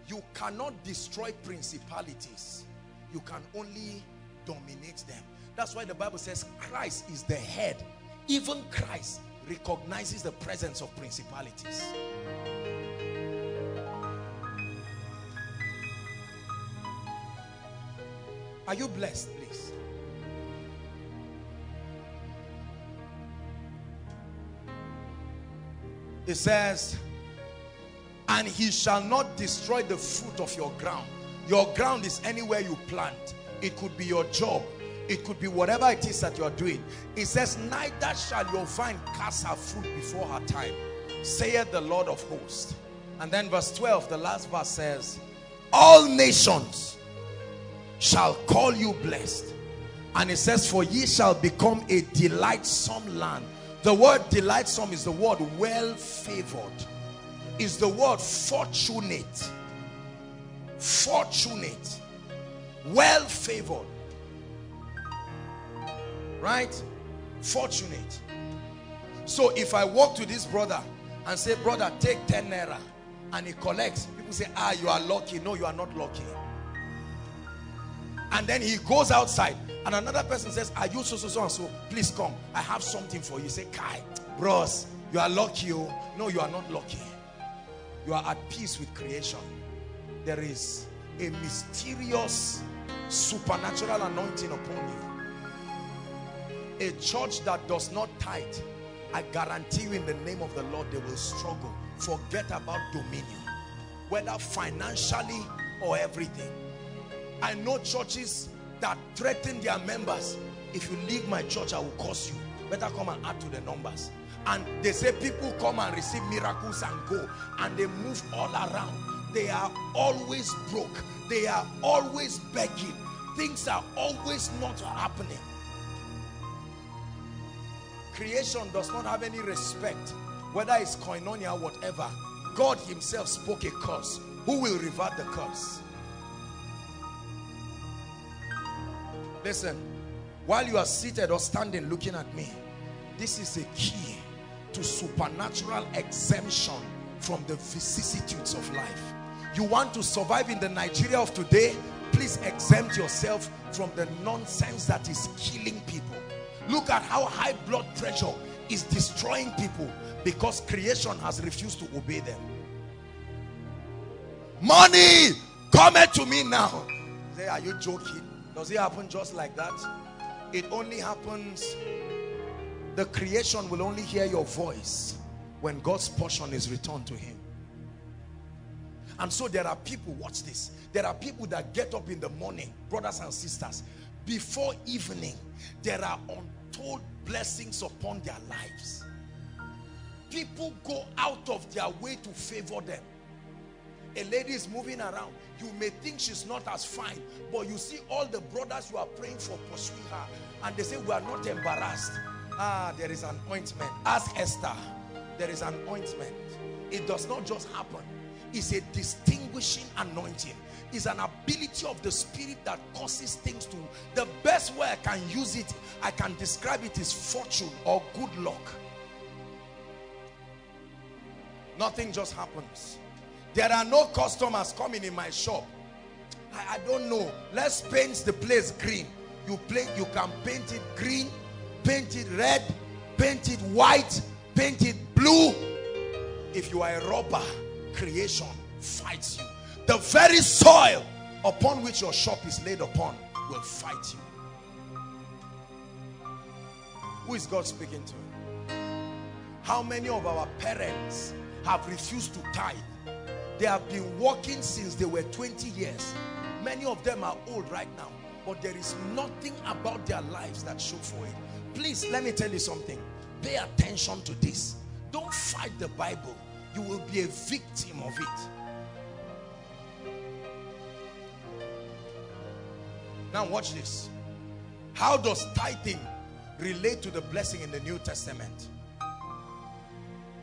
you cannot destroy principalities. You can only dominate them. That's why the Bible says Christ is the head. Even Christ recognizes the presence of principalities. Are you blessed, please? It says, and he shall not destroy the fruit of your ground. Your ground is anywhere you plant. It could be your job. It could be whatever it is that you are doing. It says, neither shall your vine cast her fruit before her time, saith the Lord of hosts. And then verse 12, the last verse says, all nations shall call you blessed. And it says, for ye shall become a delightsome land. The word delightsome is the word well favored. Is the word fortunate. Fortunate. Well favored. Right? Fortunate. So if I walk to this brother and say, brother, take 10 naira and he collects, people say, ah, you are lucky. No, you are not lucky. And then he goes outside and another person says, are you so, so, so, and so? Please come. I have something for you. say, Kai, bros, you are lucky. Oh. No, you are not lucky. You are at peace with creation. There is a mysterious supernatural anointing upon you. A church that does not tithe, I guarantee you in the name of the Lord, they will struggle. Forget about dominion, whether financially or everything. I know churches that threaten their members. If you leave my church, I will curse you. Better come and add to the numbers. And they say people come and receive miracles and go. And they move all around. They are always broke. They are always begging. Things are always not happening. Creation does not have any respect. Whether it's koinonia or whatever. God himself spoke a curse. Who will revert the curse? Listen, while you are seated or standing looking at me, this is a key to supernatural exemption from the vicissitudes of life. You want to survive in the Nigeria of today, please exempt yourself from the nonsense that is killing people. Look at how high blood pressure is destroying people because creation has refused to obey them. Money, come to me now. Say, are you joking? Does it happen just like that? It only happens, the creation will only hear your voice when God's portion is returned to him. And so there are people, watch this, there are people that get up in the morning, brothers and sisters, before evening, there are untold blessings upon their lives. People go out of their way to favor them. A lady is moving around. You may think she's not as fine but you see all the brothers you are praying for pursuing her and they say we are not embarrassed. Ah there is an ointment. Ask Esther. There is an ointment. It does not just happen. It's a distinguishing anointing is an ability of the spirit that causes things to the best way I can use it I can describe it is fortune or good luck nothing just happens there are no customers coming in my shop. I, I don't know. Let's paint the place green. You play, you can paint it green, paint it red, paint it white, paint it blue. If you are a robber, creation fights you. The very soil upon which your shop is laid upon will fight you. Who is God speaking to? How many of our parents have refused to tithe they have been working since they were 20 years. Many of them are old right now, but there is nothing about their lives that show for it. Please, let me tell you something. Pay attention to this. Don't fight the Bible. You will be a victim of it. Now watch this. How does tithing relate to the blessing in the New Testament?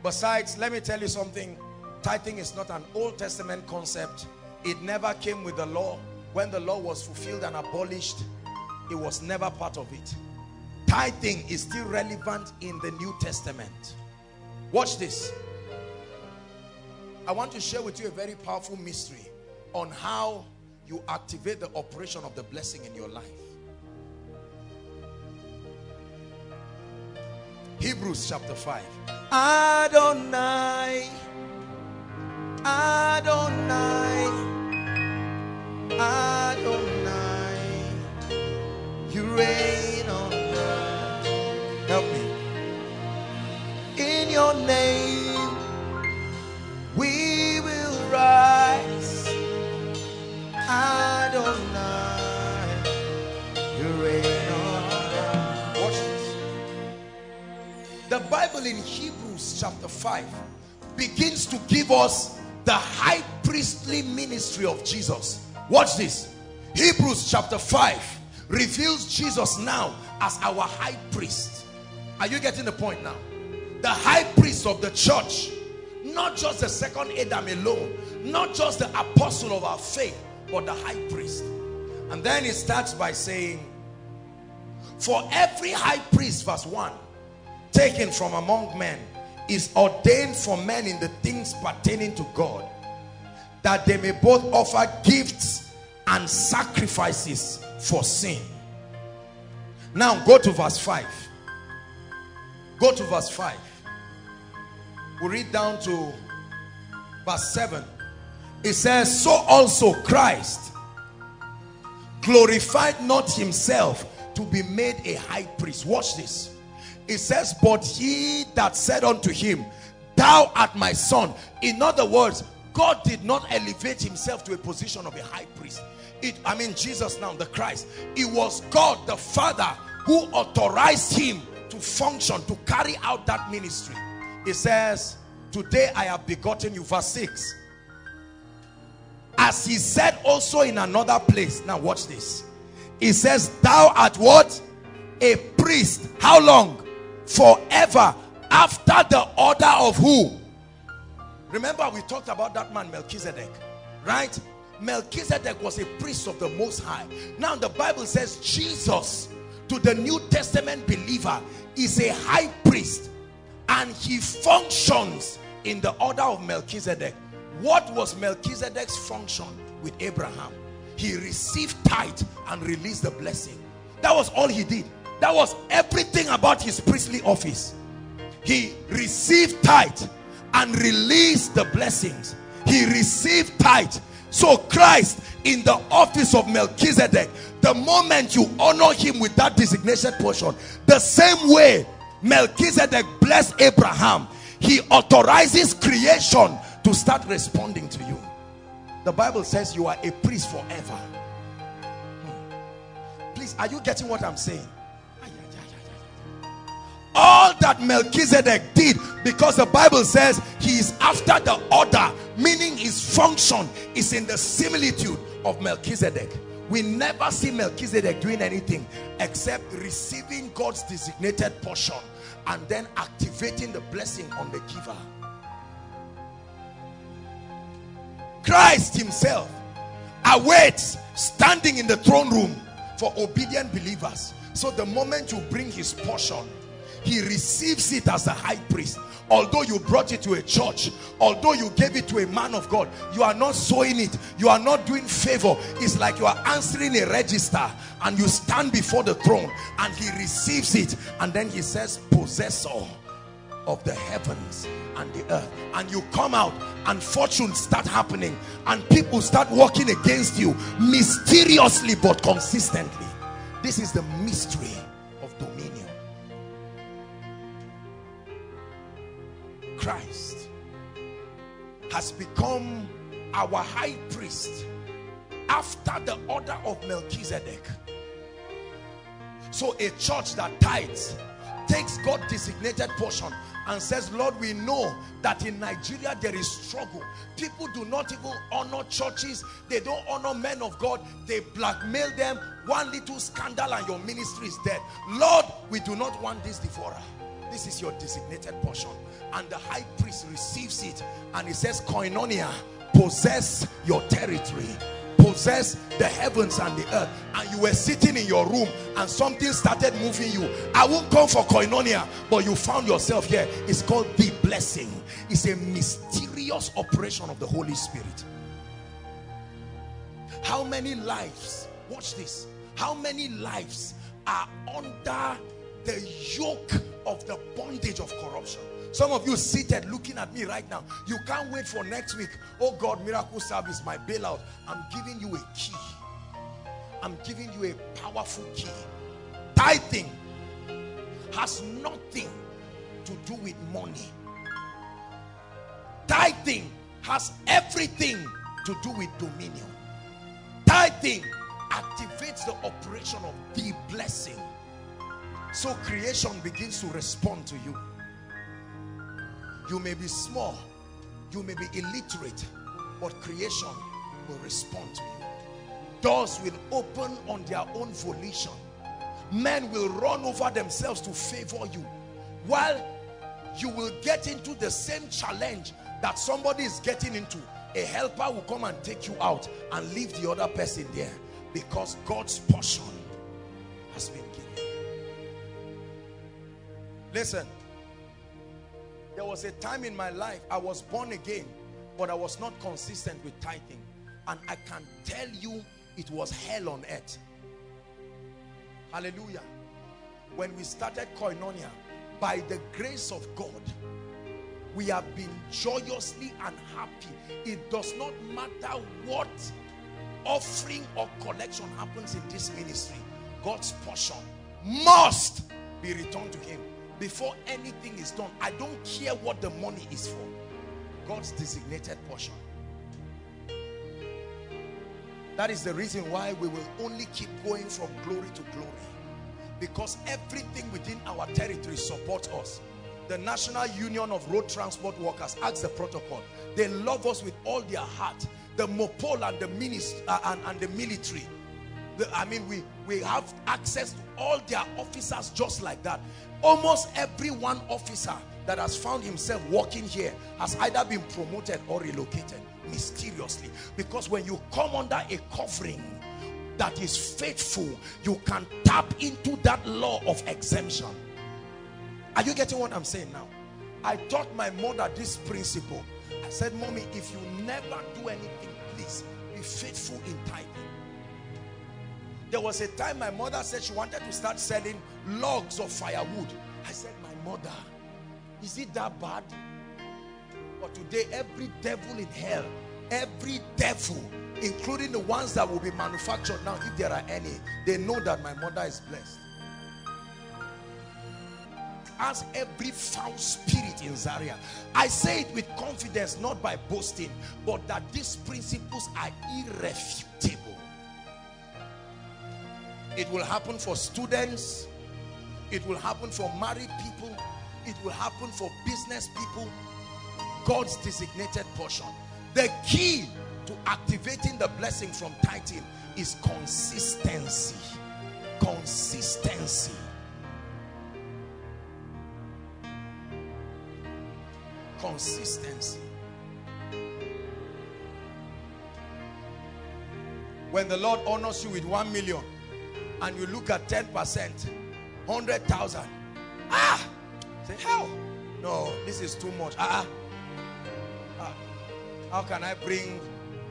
Besides, let me tell you something. Tithing is not an Old Testament concept. It never came with the law. When the law was fulfilled and abolished, it was never part of it. Tithing is still relevant in the New Testament. Watch this. I want to share with you a very powerful mystery on how you activate the operation of the blessing in your life. Hebrews chapter 5. Adonai, Adonai, Adonai, you reign on earth. Help me. In your name, we will rise. Hebrews chapter 5 begins to give us the high priestly ministry of Jesus. Watch this. Hebrews chapter 5 reveals Jesus now as our high priest. Are you getting the point now? The high priest of the church. Not just the second Adam alone. Not just the apostle of our faith. But the high priest. And then it starts by saying, For every high priest, verse 1, taken from among men is ordained for men in the things pertaining to God that they may both offer gifts and sacrifices for sin. Now go to verse 5. Go to verse 5. We read down to verse 7. It says, So also Christ glorified not himself to be made a high priest. Watch this. It says, But he that said unto him, Thou art my son. In other words, God did not elevate himself to a position of a high priest. It, I mean, Jesus now, the Christ. It was God, the Father, who authorized him to function, to carry out that ministry. It says, Today I have begotten you. Verse 6. As he said also in another place. Now watch this. He says, Thou art what? A priest. How long? Forever. After the order of who? Remember we talked about that man Melchizedek. Right? Melchizedek was a priest of the Most High. Now the Bible says Jesus to the New Testament believer is a high priest and he functions in the order of Melchizedek. What was Melchizedek's function with Abraham? He received tithe and released the blessing. That was all he did. That was everything about his priestly office. He received tithe and released the blessings. He received tithe. So Christ in the office of Melchizedek, the moment you honor him with that designated portion, the same way Melchizedek blessed Abraham, he authorizes creation to start responding to you. The Bible says you are a priest forever. Hmm. Please, are you getting what I'm saying? All that Melchizedek did because the Bible says he is after the order meaning his function is in the similitude of Melchizedek. We never see Melchizedek doing anything except receiving God's designated portion and then activating the blessing on the giver. Christ himself awaits standing in the throne room for obedient believers. So the moment you bring his portion he receives it as a high priest. Although you brought it to a church although you gave it to a man of God you are not sowing it. You are not doing favor. It's like you are answering a register and you stand before the throne and he receives it. And then he says possessor of the heavens and the earth. And you come out and fortunes start happening and people start working against you mysteriously but consistently. This is the mystery Christ has become our high priest after the order of Melchizedek so a church that tithes takes God designated portion and says, Lord, we know that in Nigeria there is struggle. People do not even honor churches. They don't honor men of God. They blackmail them. One little scandal and your ministry is dead. Lord, we do not want this devourer. This is your designated portion. And the high priest receives it and he says, Koinonia, possess your territory possess the heavens and the earth. And you were sitting in your room and something started moving you. I won't come for koinonia but you found yourself here. It's called the blessing. It's a mysterious operation of the holy spirit. How many lives watch this how many lives are under the yoke of the bondage of corruption some of you seated looking at me right now. You can't wait for next week. Oh God, miracle service, my bailout. I'm giving you a key. I'm giving you a powerful key. Tithing has nothing to do with money. Tithing has everything to do with dominion. Tithing activates the operation of the blessing. So creation begins to respond to you. You may be small, you may be illiterate, but creation will respond to you. Doors will open on their own volition. Men will run over themselves to favor you. While you will get into the same challenge that somebody is getting into. A helper will come and take you out and leave the other person there because God's portion has been given. Listen, there was a time in my life I was born again, but I was not consistent with tithing. And I can tell you it was hell on earth. Hallelujah. When we started Koinonia, by the grace of God, we have been joyously and happy. It does not matter what offering or collection happens in this ministry. God's portion must be returned to him before anything is done i don't care what the money is for. God's designated portion. That is the reason why we will only keep going from glory to glory. Because everything within our territory supports us. The national union of road transport workers acts the protocol. They love us with all their heart. The mopol and the ministry uh, and, and the military. The, i mean we we have access to all their officers just like that almost every one officer that has found himself working here has either been promoted or relocated mysteriously. Because when you come under a covering that is faithful you can tap into that law of exemption. Are you getting what i'm saying now? I taught my mother this principle. I said mommy if you never do anything please be faithful in tithing. There was a time my mother said she wanted to start selling logs of firewood. I said, my mother, is it that bad? But today, every devil in hell, every devil, including the ones that will be manufactured now, if there are any, they know that my mother is blessed. As every foul spirit in Zaria. I say it with confidence, not by boasting, but that these principles are irrefutable. It will happen for students. It will happen for married people. It will happen for business people. God's designated portion. The key to activating the blessing from tithing is consistency. Consistency. Consistency. When the Lord honors you with one million, and you look at 10%, 100,000. Ah! Say, how? No, this is too much. Ah, ah. ah. How can I bring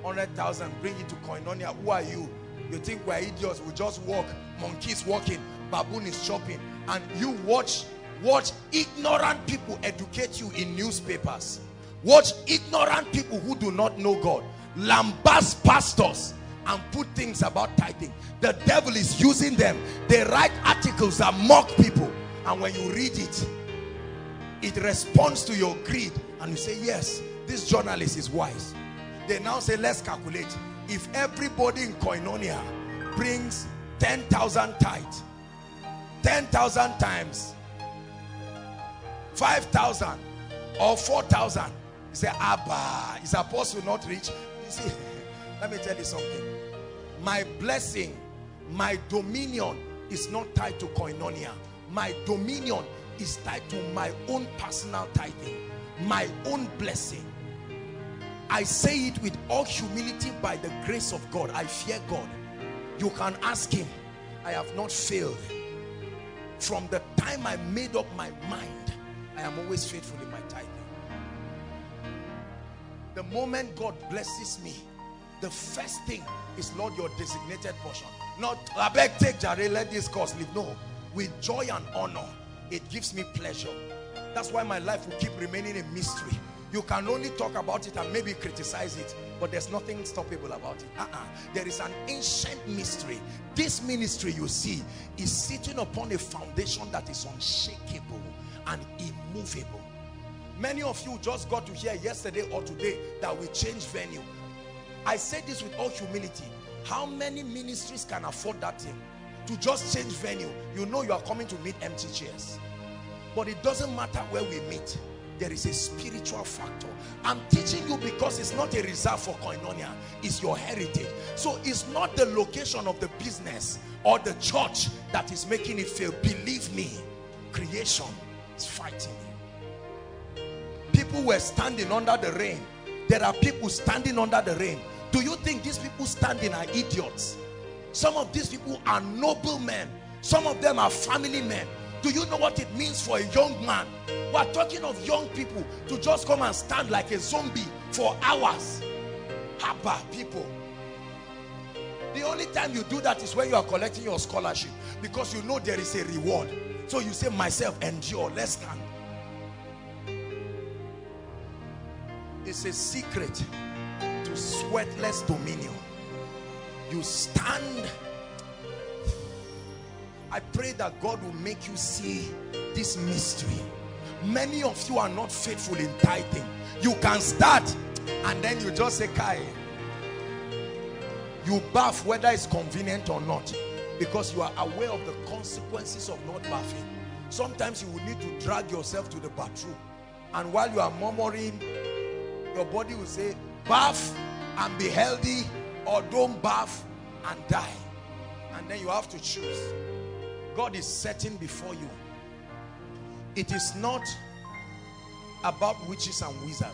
100,000, bring it to Koinonia? Who are you? You think we're idiots? We just walk. Monkeys walking. Baboon is chopping. And you watch, watch ignorant people educate you in newspapers. Watch ignorant people who do not know God. Lambast pastors and put things about tithing. The devil is using them. They write articles that mock people. And when you read it, it responds to your greed. And you say, yes, this journalist is wise. They now say, let's calculate. If everybody in Koinonia brings 10,000 tithes, 10,000 times 5,000 or 4,000. He said, Abba, is apostle not rich? You see, let me tell you something. My blessing, my dominion is not tied to koinonia. My dominion is tied to my own personal tithing, my own blessing. I say it with all humility by the grace of God. I fear God. You can ask him. I have not failed. From the time I made up my mind, I am always faithful in my tithing. The moment God blesses me, the first thing is, Lord, your designated portion. Not, I beg, take Jare, let this cost live. No, with joy and honor, it gives me pleasure. That's why my life will keep remaining a mystery. You can only talk about it and maybe criticize it, but there's nothing stoppable about it. Uh -uh. There is an ancient mystery. This ministry you see is sitting upon a foundation that is unshakable and immovable. Many of you just got to hear yesterday or today that we change venue. I say this with all humility. How many ministries can afford that thing? To just change venue. You know you are coming to meet empty chairs. But it doesn't matter where we meet. There is a spiritual factor. I'm teaching you because it's not a reserve for koinonia. It's your heritage. So it's not the location of the business or the church that is making it fail. Believe me, creation is fighting you. People were standing under the rain. There are people standing under the rain. Do you think these people standing are idiots? Some of these people are noble men. Some of them are family men do you know what it means for a young man? We're talking of young people to just come and stand like a zombie for hours. Haba people. The only time you do that is when you are collecting your scholarship because you know there is a reward. So you say, myself, endure, let's stand. It's a secret to sweatless dominion. You stand I pray that God will make you see this mystery. Many of you are not faithful in tithing. You can start and then you just say, Kai. You bath whether it's convenient or not because you are aware of the consequences of not bathing. Sometimes you will need to drag yourself to the bathroom and while you are murmuring, your body will say, bath and be healthy or don't bath and die. And then you have to choose. God is setting before you. It is not about witches and wizards.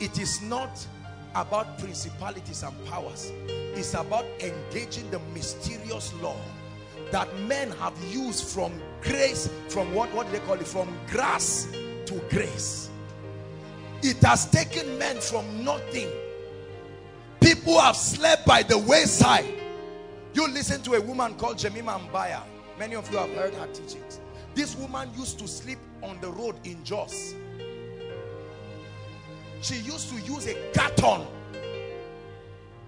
It is not about principalities and powers. It's about engaging the mysterious law that men have used from grace, from what, what do they call it? From grass to grace. It has taken men from nothing. People have slept by the wayside. You listen to a woman called Jemima Mbaya. Many of you have heard her teachings. This woman used to sleep on the road in Jos. She used to use a carton.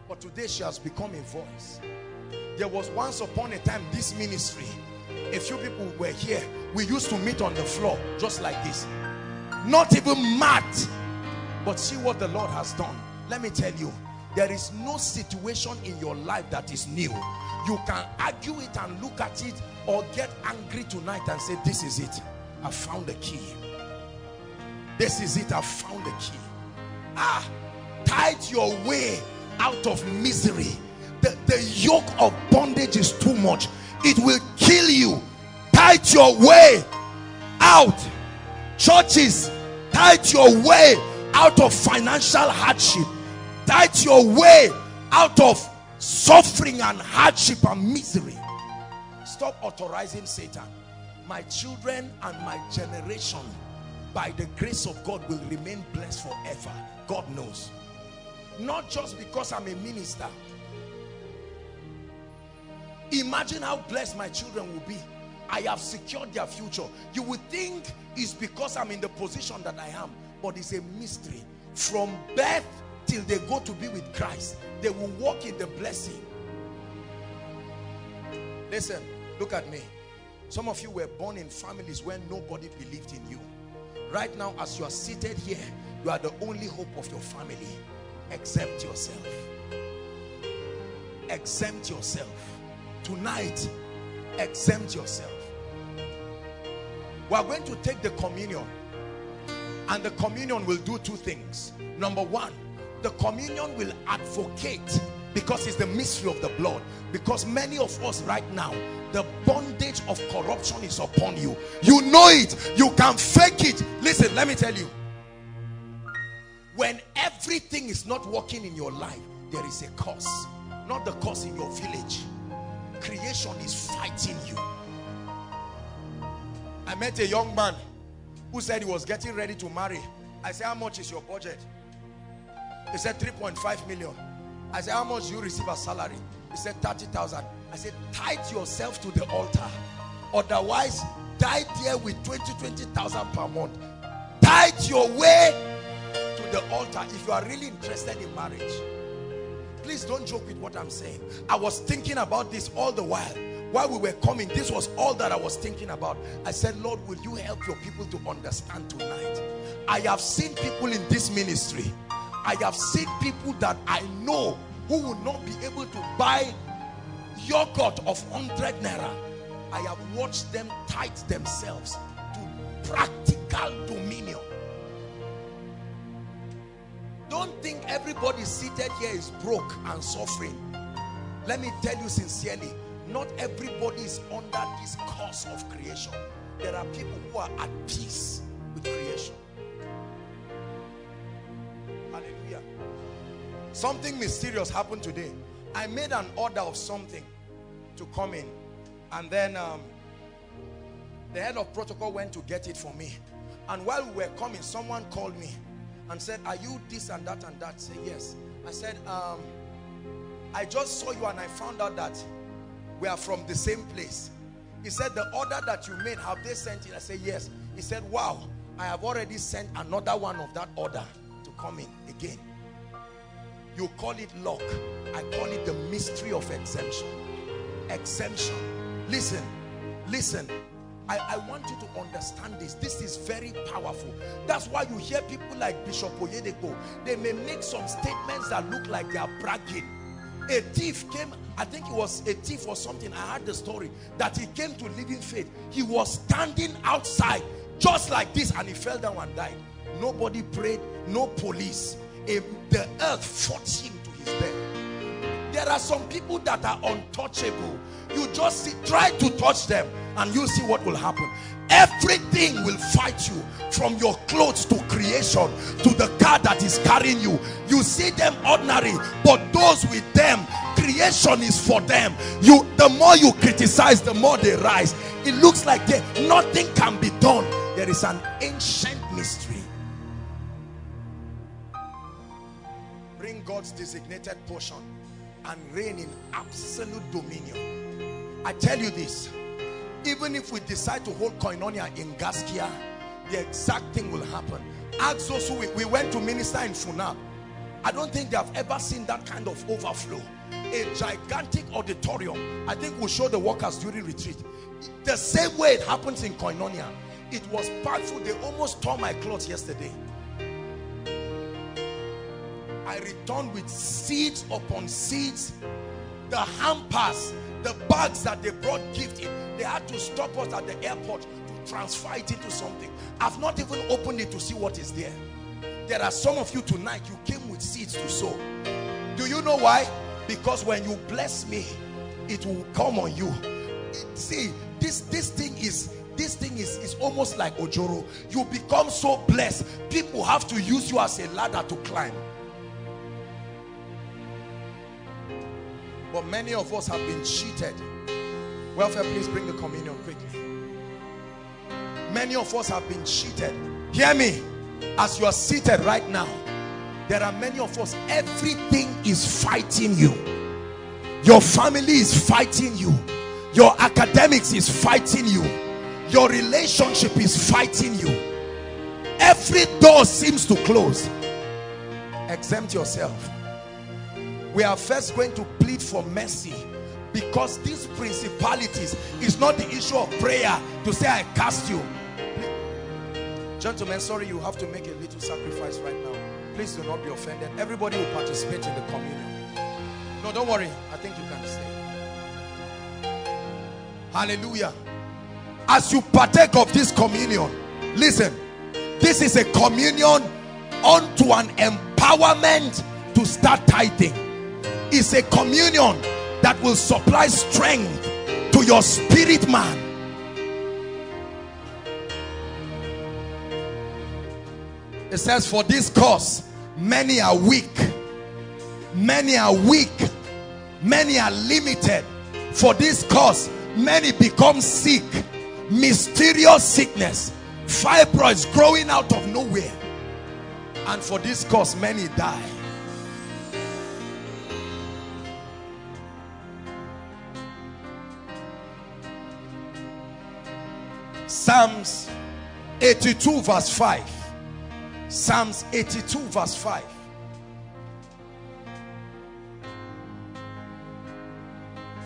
But today she has become a voice. There was once upon a time this ministry. A few people were here. We used to meet on the floor just like this. Not even mad. But see what the Lord has done. Let me tell you. There is no situation in your life that is new. You can argue it and look at it or get angry tonight and say, this is it. I found the key. This is it. I found the key. Ah, tide your way out of misery. The, the yoke of bondage is too much. It will kill you. Tide your way out. Churches, tide your way out of financial hardship. Tide your way out of suffering and hardship and misery. Stop authorizing Satan. My children and my generation, by the grace of God, will remain blessed forever. God knows. Not just because I'm a minister. Imagine how blessed my children will be. I have secured their future. You would think it's because I'm in the position that I am, but it's a mystery. From birth till they go to be with Christ, they will walk in the blessing. Listen, Look at me. Some of you were born in families where nobody believed in you. Right now, as you are seated here, you are the only hope of your family. Exempt yourself. Exempt yourself. Tonight, exempt yourself. we are going to take the communion and the communion will do two things. Number one the communion will advocate because it's the mystery of the blood. Because many of us right now the bondage of corruption is upon you. You know it. You can fake it. Listen let me tell you. When everything is not working in your life there is a cause not the cause in your village. Creation is fighting you. I met a young man who said he was getting ready to marry. I said how much is your budget? He said 3.5 million. I said how much do you receive a salary? He said 30,000 I said tithe yourself to the altar. Otherwise die there with 20 20,000 per month. Tithe your way to the altar if you are really interested in marriage. Please don't joke with what I'm saying. I was thinking about this all the while while we were coming this was all that I was thinking about. I said Lord will you help your people to understand tonight? I have seen people in this ministry. I have seen people that I know who will not be able to buy yogurt of 100 naira. I have watched them tithe themselves to practical dominion. Don't think everybody seated here is broke and suffering. Let me tell you sincerely not everybody is under this curse of creation. There are people who are at peace with creation. Hallelujah. Something mysterious happened today. I made an order of something to come in. And then um, the head of protocol went to get it for me. And while we were coming someone called me and said are you this and that and that? Say yes. I said um, i just saw you and i found out that we are from the same place he said the order that you made have they sent it i said yes he said wow i have already sent another one of that order to come in again you call it luck i call it the mystery of exemption exemption listen listen I, I, want you to understand this. This is very powerful. That's why you hear people like Bishop Oyedepo. They may make some statements that look like they are bragging. A thief came, I think it was a thief or something. I heard the story that he came to living faith. He was standing outside just like this and he fell down and died. Nobody prayed, no police. the earth fought him to his death. There are some people that are untouchable. You just see, try to touch them and you see what will happen. Everything will fight you from your clothes to creation to the car that is carrying you. You see them ordinary, but those with them, creation is for them. You, the more you criticize, the more they rise. It looks like they, nothing can be done. There is an ancient mystery. Bring God's designated portion and reign in absolute dominion. I tell you this, even if we decide to hold koinonia in Gaskia, the exact thing will happen. Ask those who we, we went to minister in FUNAAB. I don't think they have ever seen that kind of overflow. A gigantic auditorium. I think we'll show the workers during retreat. The same way it happens in koinonia. It was powerful. They almost tore my clothes yesterday. I returned with seeds upon seeds. The hampers, the bags that they brought gift in, they had to stop us at the airport to transfer it into something. I've not even opened it to see what is there. There are some of you tonight, you came with seeds to sow. Do you know why? Because when you bless me, it will come on you. See, this, this thing is this thing is, is almost like Ojoro. You become so blessed. People have to use you as a ladder to climb. But many of us have been cheated. Welfare, please bring the communion quickly. Many of us have been cheated. Hear me. As you are seated right now, there are many of us, everything is fighting you. Your family is fighting you. Your academics is fighting you. Your relationship is fighting you. Every door seems to close. Exempt yourself we are first going to plead for mercy because these principalities is not the issue of prayer to say I cast you. Gentlemen sorry you have to make a little sacrifice right now. Please do not be offended. Everybody will participate in the communion. No don't worry. I think you can stay. Hallelujah. As you partake of this communion listen. This is a communion unto an empowerment to start tithing it's a communion that will supply strength to your spirit man. It says for this cause many are weak. Many are weak. Many are limited. For this cause many become sick. Mysterious sickness. Fibroids growing out of nowhere. And for this cause many die Psalms 82 verse 5 Psalms 82 verse 5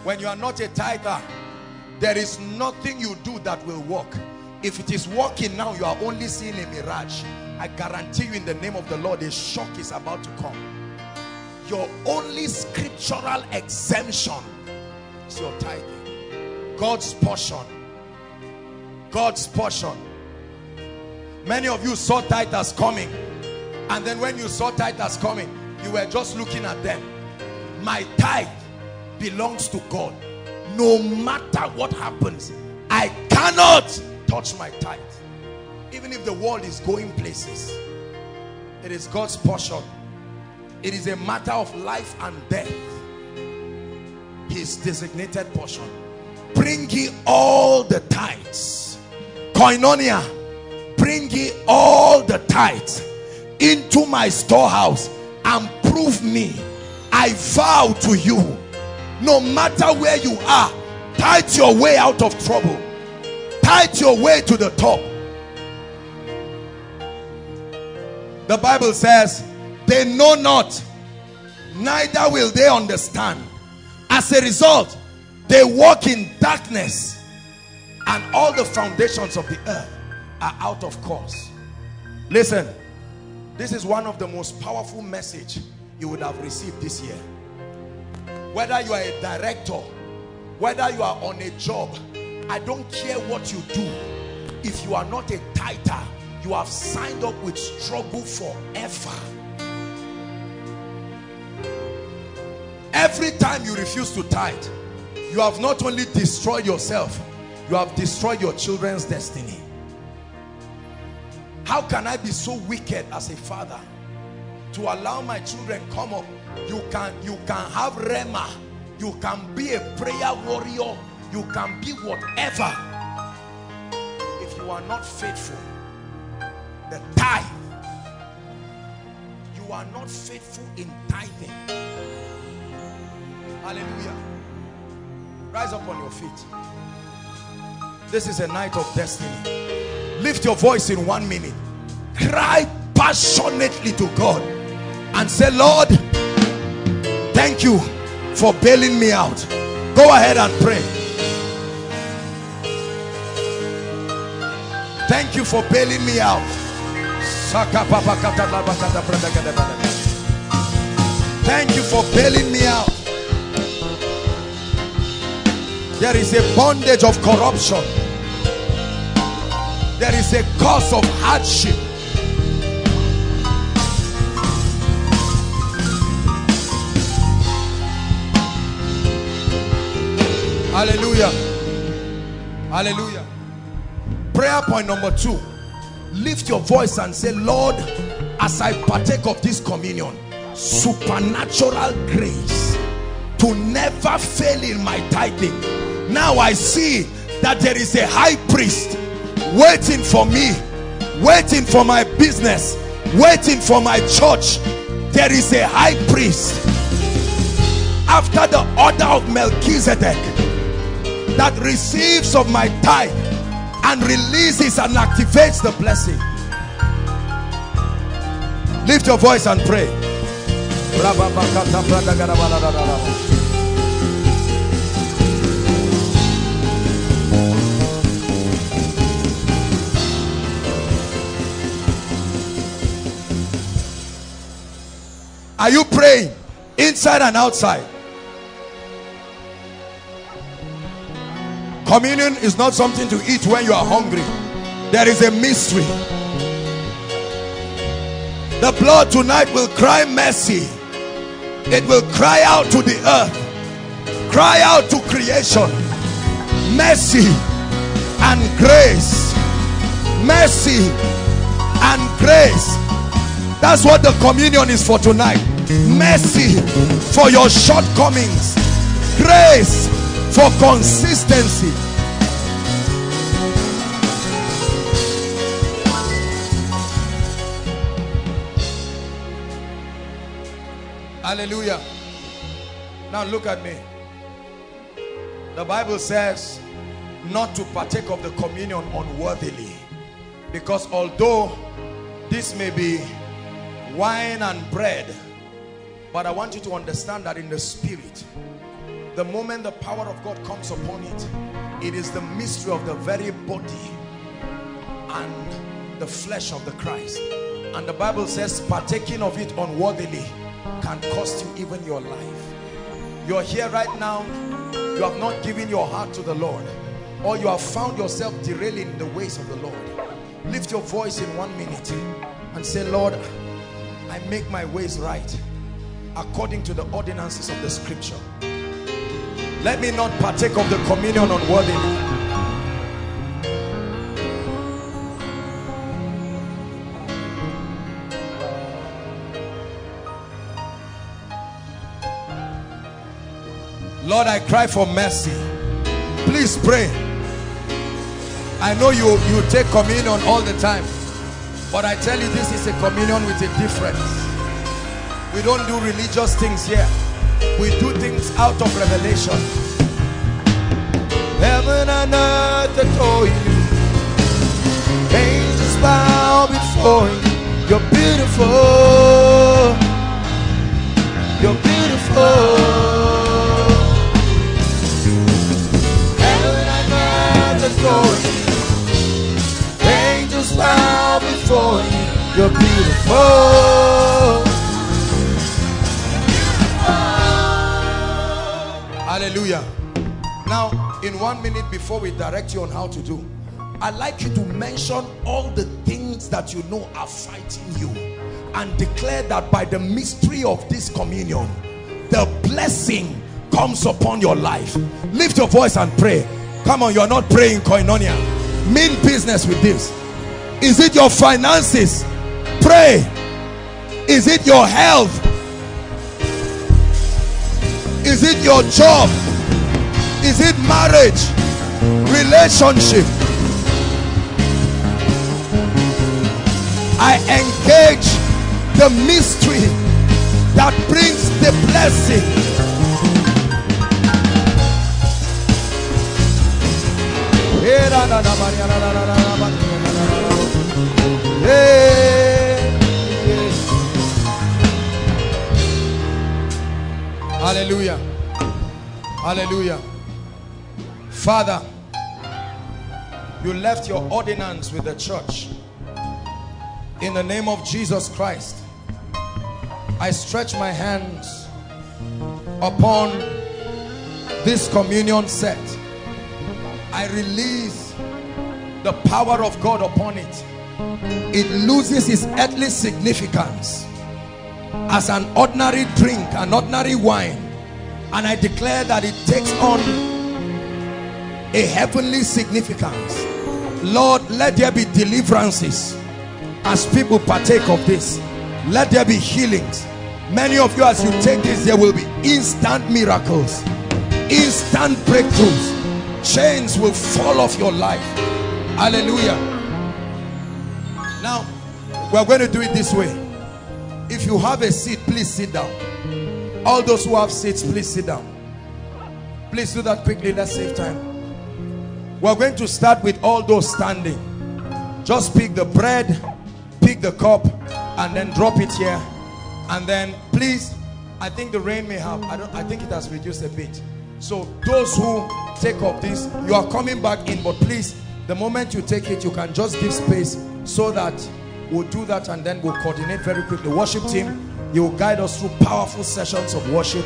when you are not a tither there is nothing you do that will work. If it is working now you are only seeing a mirage. I guarantee you in the name of the lord a shock is about to come. Your only scriptural exemption is your tithing. God's portion god's portion. Many of you saw tithers coming. And then when you saw tithers coming you were just looking at them. My tithe belongs to God. No matter what happens I cannot touch my tithe. Even if the world is going places it is God's portion. It is a matter of life and death. His designated portion. Bring ye all the tithes koinonia bring ye all the tithes into my storehouse and prove me. I vow to you no matter where you are tithe your way out of trouble. Tithe your way to the top. The bible says they know not neither will they understand. As a result they walk in darkness and all the foundations of the earth are out of course. Listen this is one of the most powerful message you would have received this year. Whether you are a director whether you are on a job i don't care what you do. If you are not a tither you have signed up with struggle forever. Every time you refuse to tithe you have not only destroyed yourself you have destroyed your children's destiny. How can i be so wicked as a father? To allow my children come up you can you can have rhema. You can be a prayer warrior. You can be whatever. If you are not faithful the tithe. You are not faithful in tithing. Hallelujah. Rise up on your feet this is a night of destiny. Lift your voice in one minute. Cry passionately to God and say Lord thank you for bailing me out. Go ahead and pray. Thank you for bailing me out. Thank you for bailing me out there is a bondage of corruption. There is a cause of hardship. Hallelujah. Hallelujah. Prayer point number two. Lift your voice and say lord as i partake of this communion supernatural grace to never fail in my tithing now i see that there is a high priest waiting for me waiting for my business waiting for my church. There is a high priest after the order of Melchizedek that receives of my tithe and releases and activates the blessing. Lift your voice and pray are you praying inside and outside Communion is not something to eat when you are hungry. There is a mystery. The blood tonight will cry mercy. It will cry out to the earth. Cry out to creation. Mercy and grace. Mercy and grace. That's what the communion is for tonight. Mercy for your shortcomings. Grace for consistency. Hallelujah. Now look at me. The Bible says not to partake of the communion unworthily. Because although this may be wine and bread, but I want you to understand that in the spirit, the moment the power of God comes upon it, it is the mystery of the very body and the flesh of the Christ. And the Bible says partaking of it unworthily can cost you even your life. You're here right now, you have not given your heart to the Lord or you have found yourself derailing the ways of the Lord. Lift your voice in one minute and say, Lord, I make my ways right according to the ordinances of the scripture. Let me not partake of the communion unworthily. Lord, I cry for mercy. Please pray. I know you, you take communion all the time. But I tell you, this is a communion with a difference. We don't do religious things here. We do things out of revelation. Heaven and earth adore you. Angels bow before you. You're beautiful. You're beautiful. Heaven and earth adore you. Angels bow before you. You're beautiful. Hallelujah. Now, in one minute before we direct you on how to do, I'd like you to mention all the things that you know are fighting you and declare that by the mystery of this communion, the blessing comes upon your life. Lift your voice and pray. Come on, you're not praying koinonia. Mean business with this. Is it your finances? Pray. Is it your health? Is it your job? Is it marriage? Relationship? I engage the mystery that brings the blessing. Hallelujah. Hallelujah. Father, you left your ordinance with the church. In the name of Jesus Christ, I stretch my hands upon this communion set. I release the power of God upon it. It loses its earthly significance as an ordinary drink, an ordinary wine. And I declare that it takes on a heavenly significance. Lord, let there be deliverances as people partake of this. Let there be healings. Many of you, as you take this, there will be instant miracles, instant breakthroughs. Chains will fall off your life. Hallelujah. Now, we're going to do it this way. If you have a seat, please sit down. All those who have seats, please sit down. Please do that quickly. Let's save time. We're going to start with all those standing. Just pick the bread, pick the cup, and then drop it here. And then please, I think the rain may have, I don't I think it has reduced a bit. So those who take up this, you are coming back in, but please, the moment you take it, you can just give space so that we'll do that and then we'll coordinate very quickly. Worship team, you will guide us through powerful sessions of worship.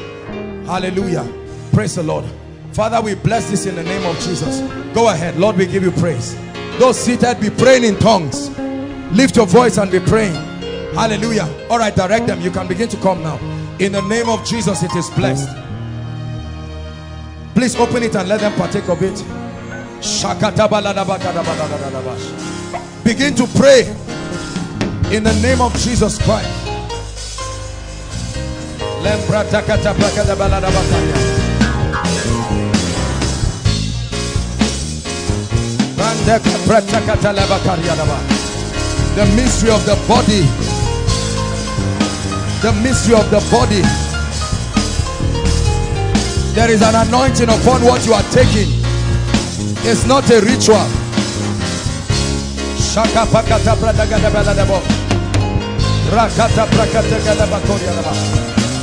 Hallelujah. Praise the Lord. Father, we bless this in the name of Jesus. Go ahead. Lord, we give you praise. Those seated, be praying in tongues. Lift your voice and be praying. Hallelujah. All right, direct them. You can begin to come now. In the name of Jesus, it is blessed. Please open it and let them partake of it. Begin to pray in the name of Jesus Christ. The mystery of the body. The mystery of the body. There is an anointing upon what you are taking. It's not a ritual. Shaka pakata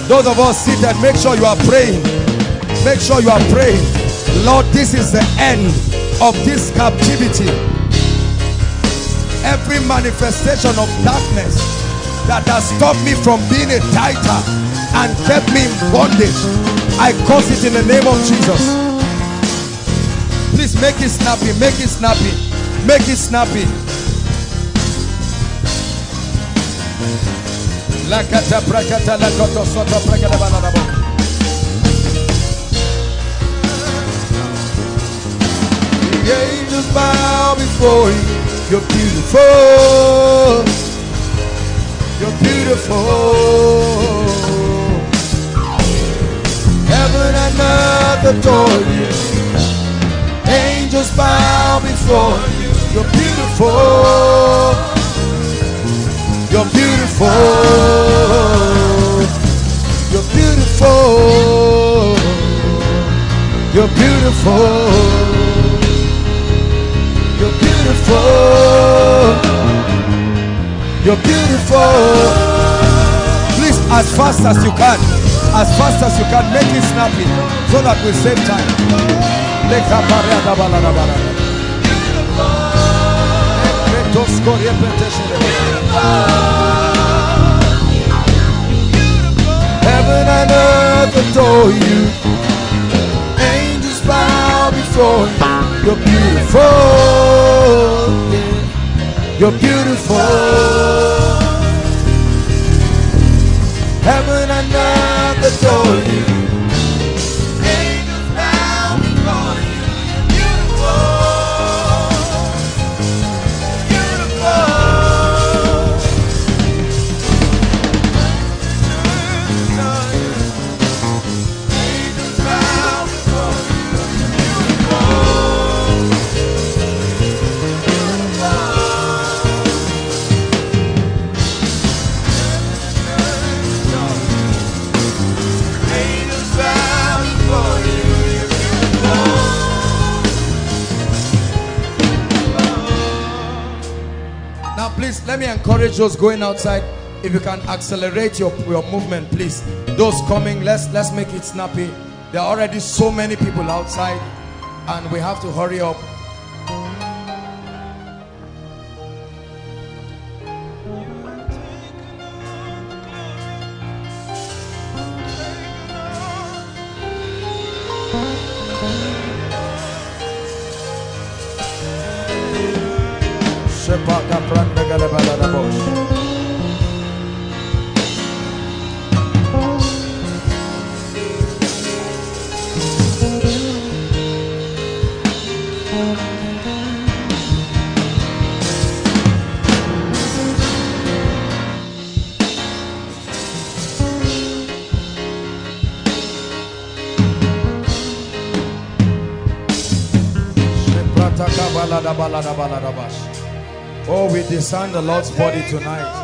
Those of us seated, make sure you are praying. Make sure you are praying. Lord, this is the end of this captivity. Every manifestation of darkness that has stopped me from being a tither and kept me in bondage, I curse it in the name of Jesus. Please make it snappy, make it snappy, make it snappy. Lakata prakata lakoto soto prakata baladabo. The angels bow before you. You're beautiful. You're beautiful. Heaven and earth adore you. Angels bow before you. You're beautiful. You're beautiful. You're beautiful. You're beautiful. You're beautiful. You're beautiful. Please, as fast as you can, as fast as you can, make it snappy so that we save time. Heaven and earth adore you. Angels bow before you. You're beautiful. You're beautiful. Heaven and earth adore you. Encourage those going outside. If you can accelerate your, your movement, please. Those coming, let's let's make it snappy. There are already so many people outside, and we have to hurry up. Discern the Lord's body tonight.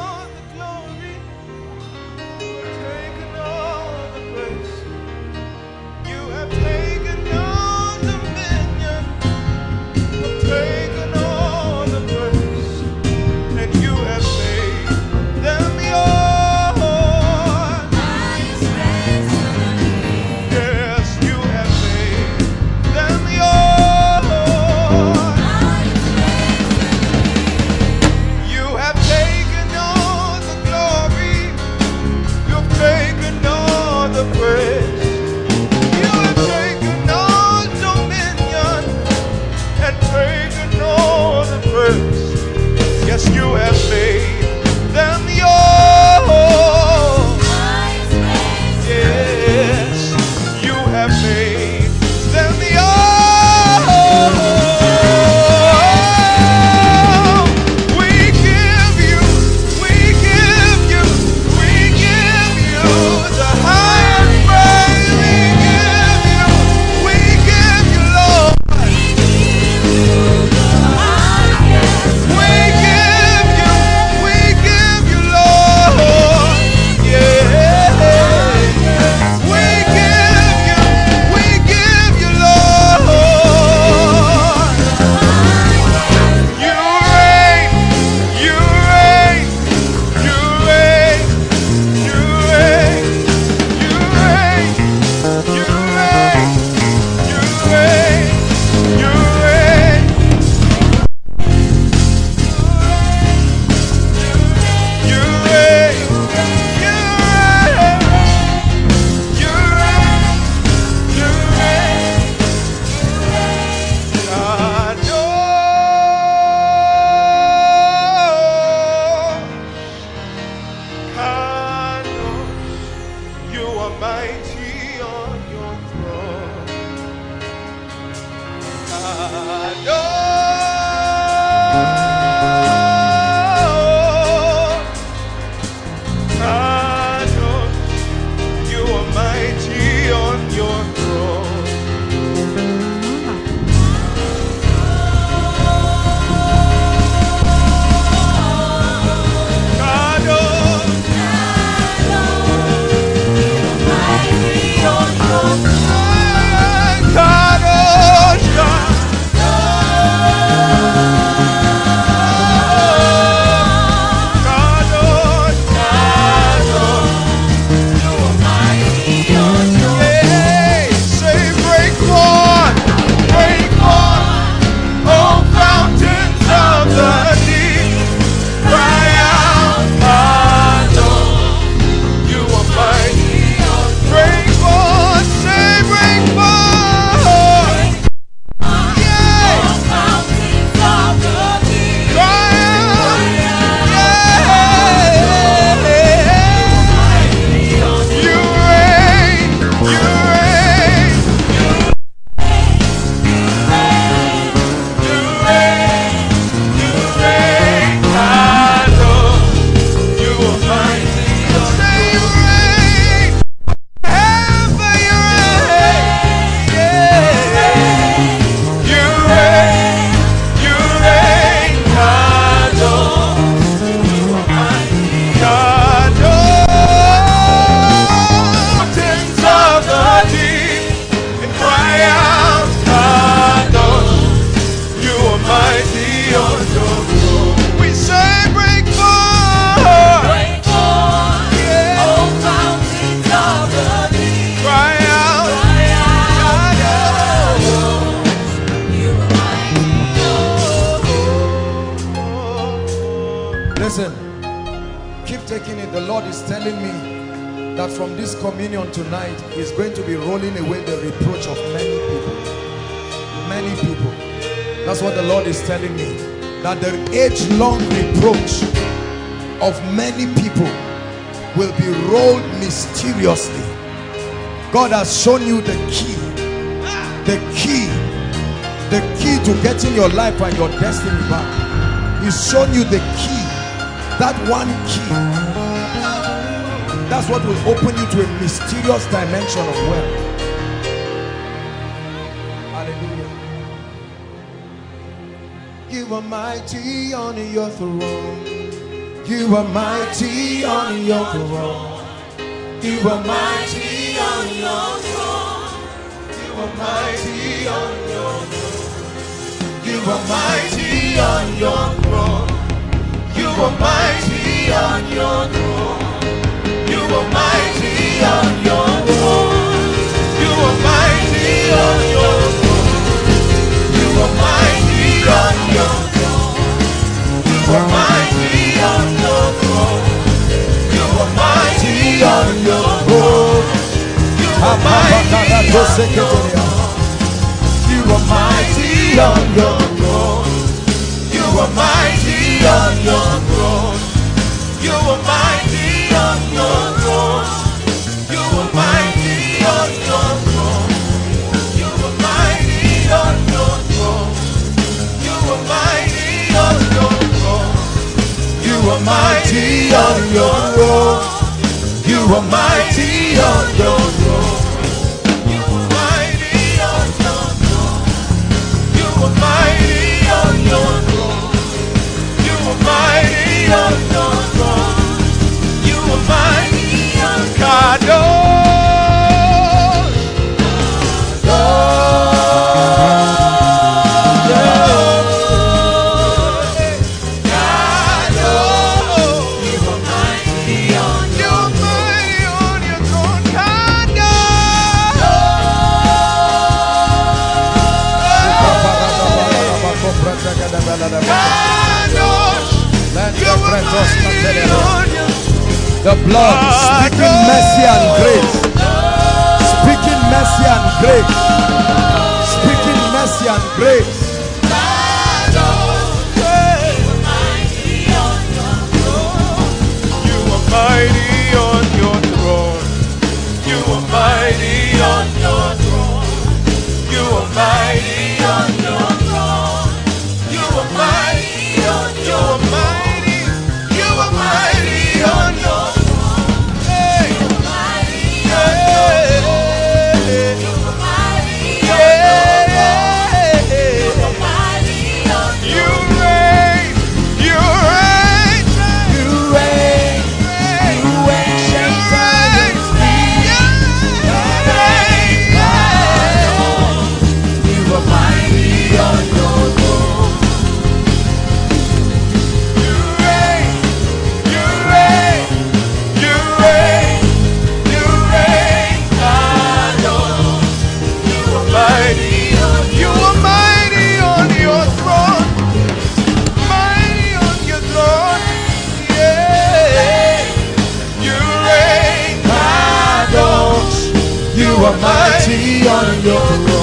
The age-long reproach of many people will be rolled mysteriously. God has shown you the key. The key. The key to getting your life and your destiny back. He's shown you the key. That one key. That's what will open you to a mysterious dimension of wealth. Mighty on your throne. You are mighty on your throne. You are mighty on your throne. You are mighty on your throne. You are mighty on your throne. You are mighty on your throne. You are mighty You are mighty on your throne. You are mighty mighty on your throne. You are mighty on your throne. You are mighty on your throne. You are mighty on your throne. You are mighty on your throne. You are mighty Kadosh. The blood speaking mercy and grace. Speaking mercy and grace. Speaking mercy and grace. 我。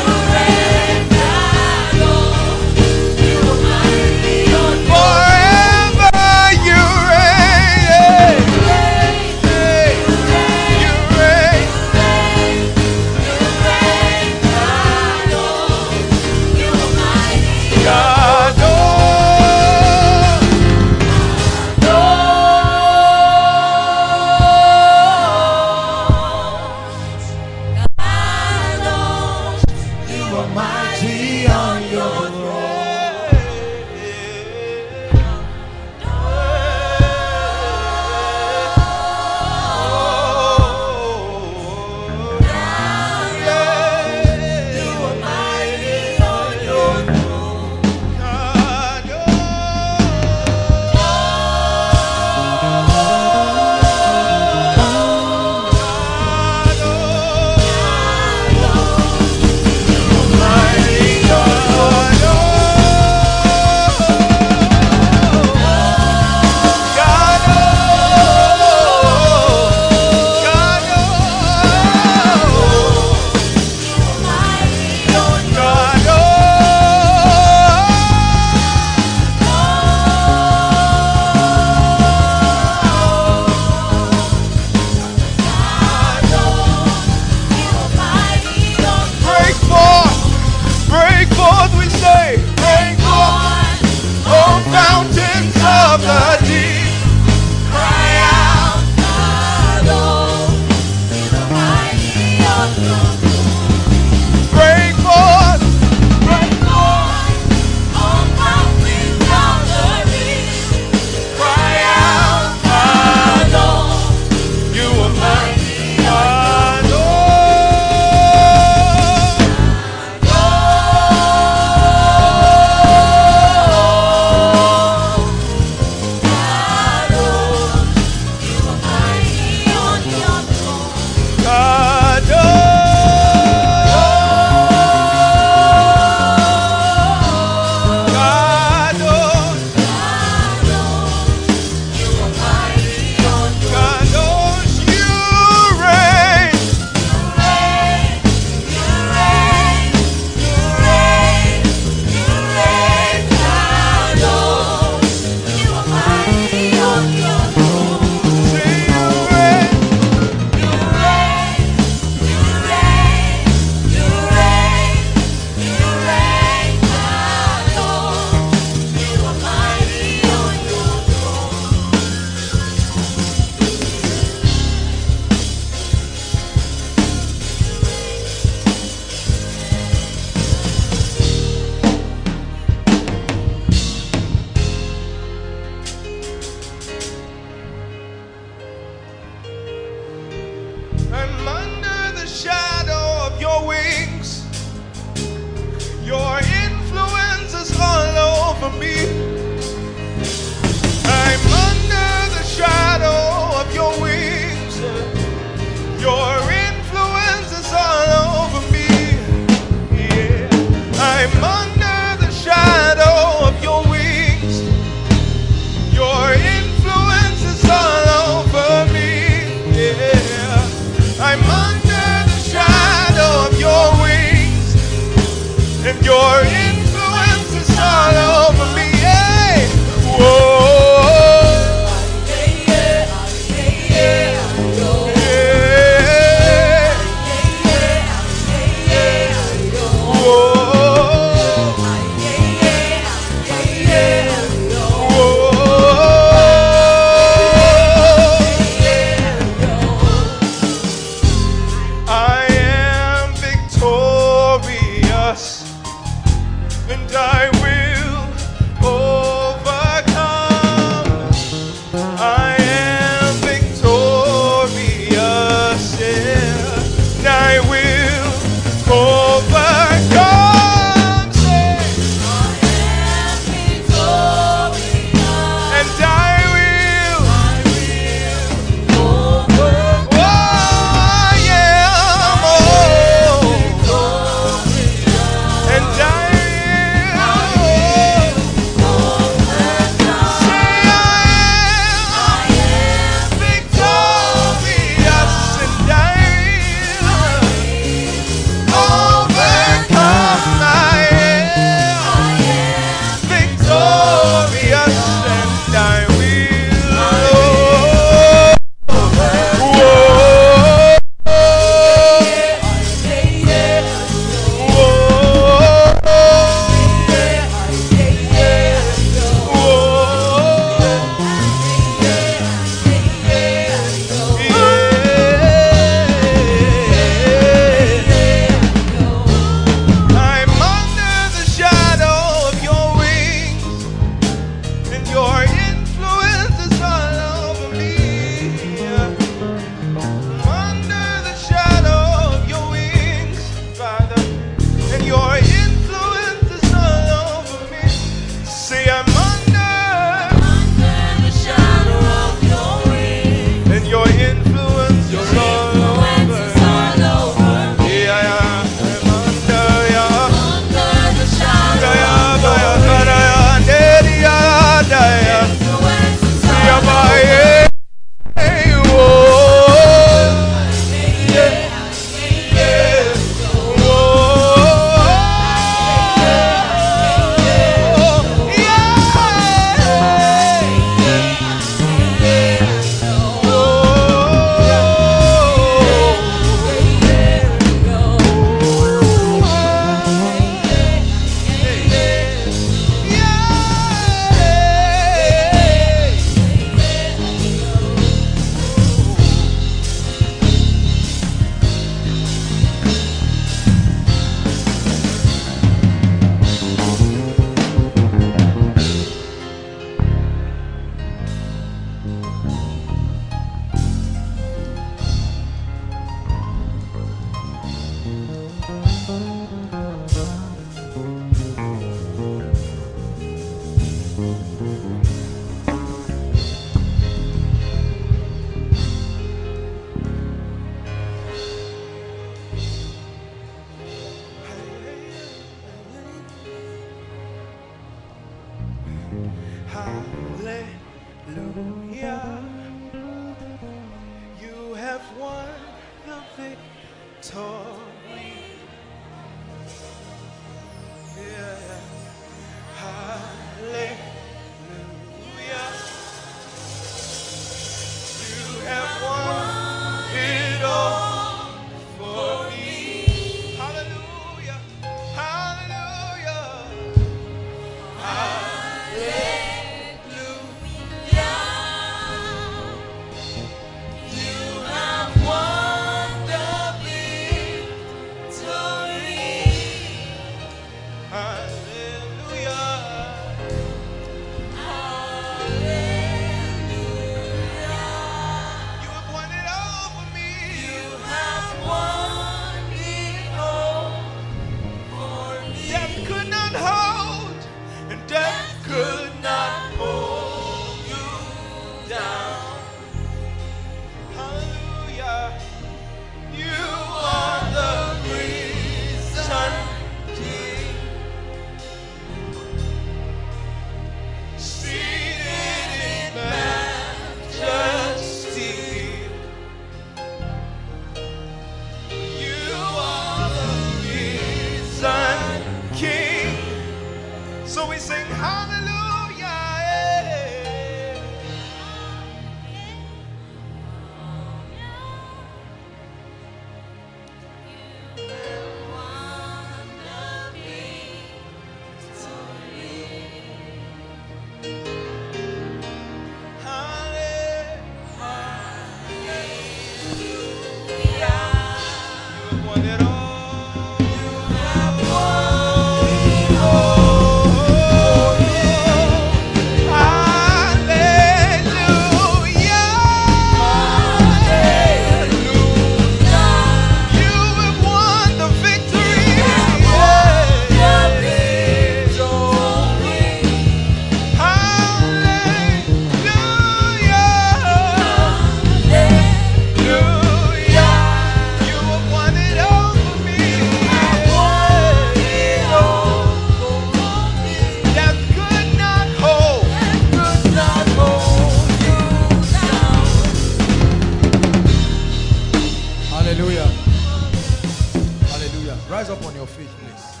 Your.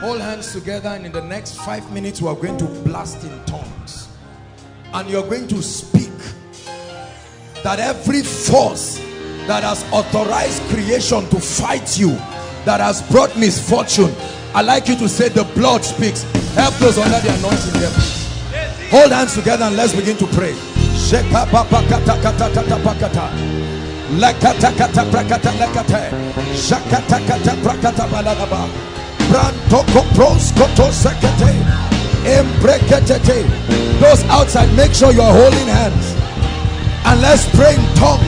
Hold hands together, and in the next five minutes, we are going to blast in tongues. And you're going to speak that every force that has authorized creation to fight you, that has brought misfortune, i like you to say, The blood speaks. Help those under the anointing there. Hold hands together and let's begin to pray. Shekapapakatakatatatapakata. Lakatakata prakata lakate. Shakatakata prakata balagaba. Brantoko proskoto sekete. Embreketete. Those outside, make sure you are holding hands. And let's pray in tongues.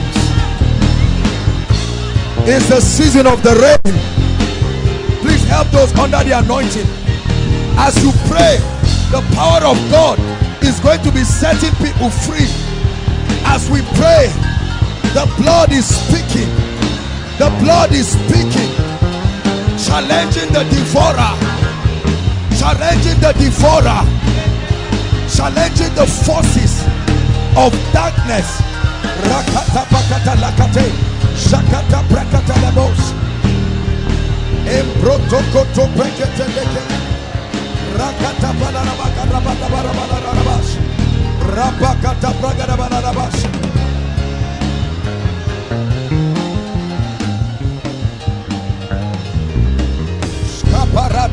It's the season of the rain. Please help those under the anointing. As you pray, the power of God is going to be setting people free. As we pray, the blood is speaking. The blood is speaking. Challenging the devourer. Challenging the devourer. Challenging the forces of darkness. Rakata pakata lakate. Shakata prakata lemos. Embrotokoto prekete leke. Rakata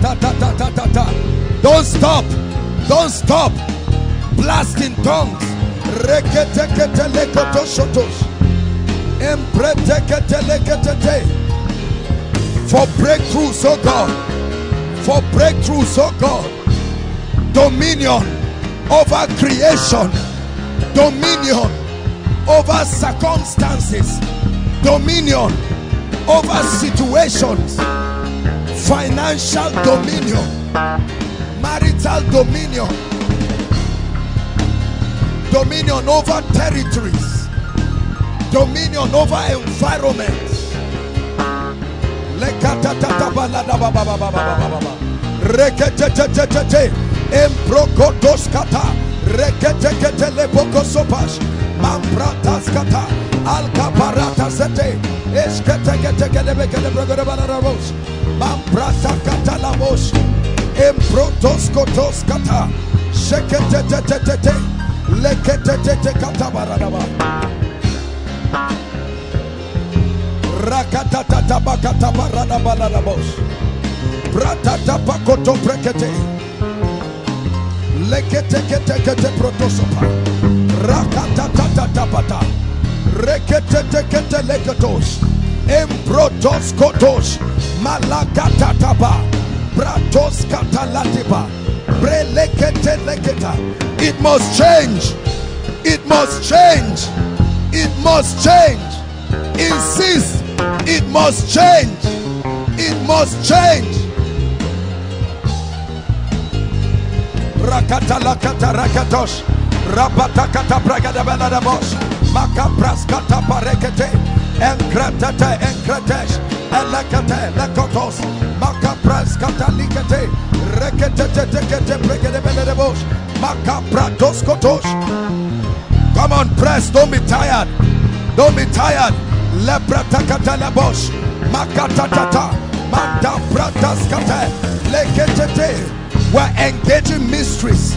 balarabaka rabata barabalarabash. Rabakata bragadabarabash. Skaparatatatata. Don't stop. Don't stop. Blast in tongues. For breakthroughs, oh God. For breakthroughs, oh God. Dominion over creation. Dominion over circumstances. Dominion over situations. Financial dominion. Marital dominion. Dominion over territories. Dominion over environments. Rekete kete leboko sopash. Mampratas kata. Alcaparata sete. Eskete kete kete bekele brogode balarabos. Mamprata kata lamos. Embrotos kotos kata. Shekete tete tete. Lekete tete kata baradaba. Rakatata bakata barada balarabos. Bratata pakoto brekete. Lekete kete kete protosopa. Rakatata tapata. Rekete kete leketos. Embrotos kotos. Malakata tapa. Bratos katalatiba. Breleketeleketa. It must change. It must change. It must change. Insist. It must change. It must change. Rakata lakata rakatos. Rapata kata bragada belada bosh. Makapras kata parekete. Enkratete enkretesh. Elekate lekotos. Makapras kata likete. Rekete tete kete bragada belada bosh. Makapratos kotos. Come on, press. Don't be tired. Don't be tired. Leprata katala bosh. Makata tata. Manda pratas kata. Lekete. We're engaging mysteries.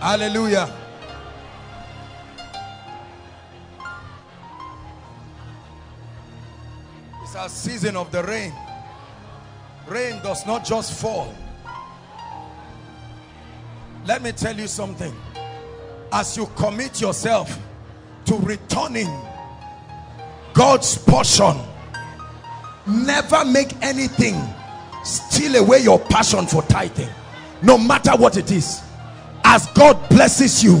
Hallelujah. It's a season of the rain. Rain does not just fall. Let me tell you something. As you commit yourself to returning God's portion, never make anything steal away your passion for tithing. No matter what it is. As God blesses you,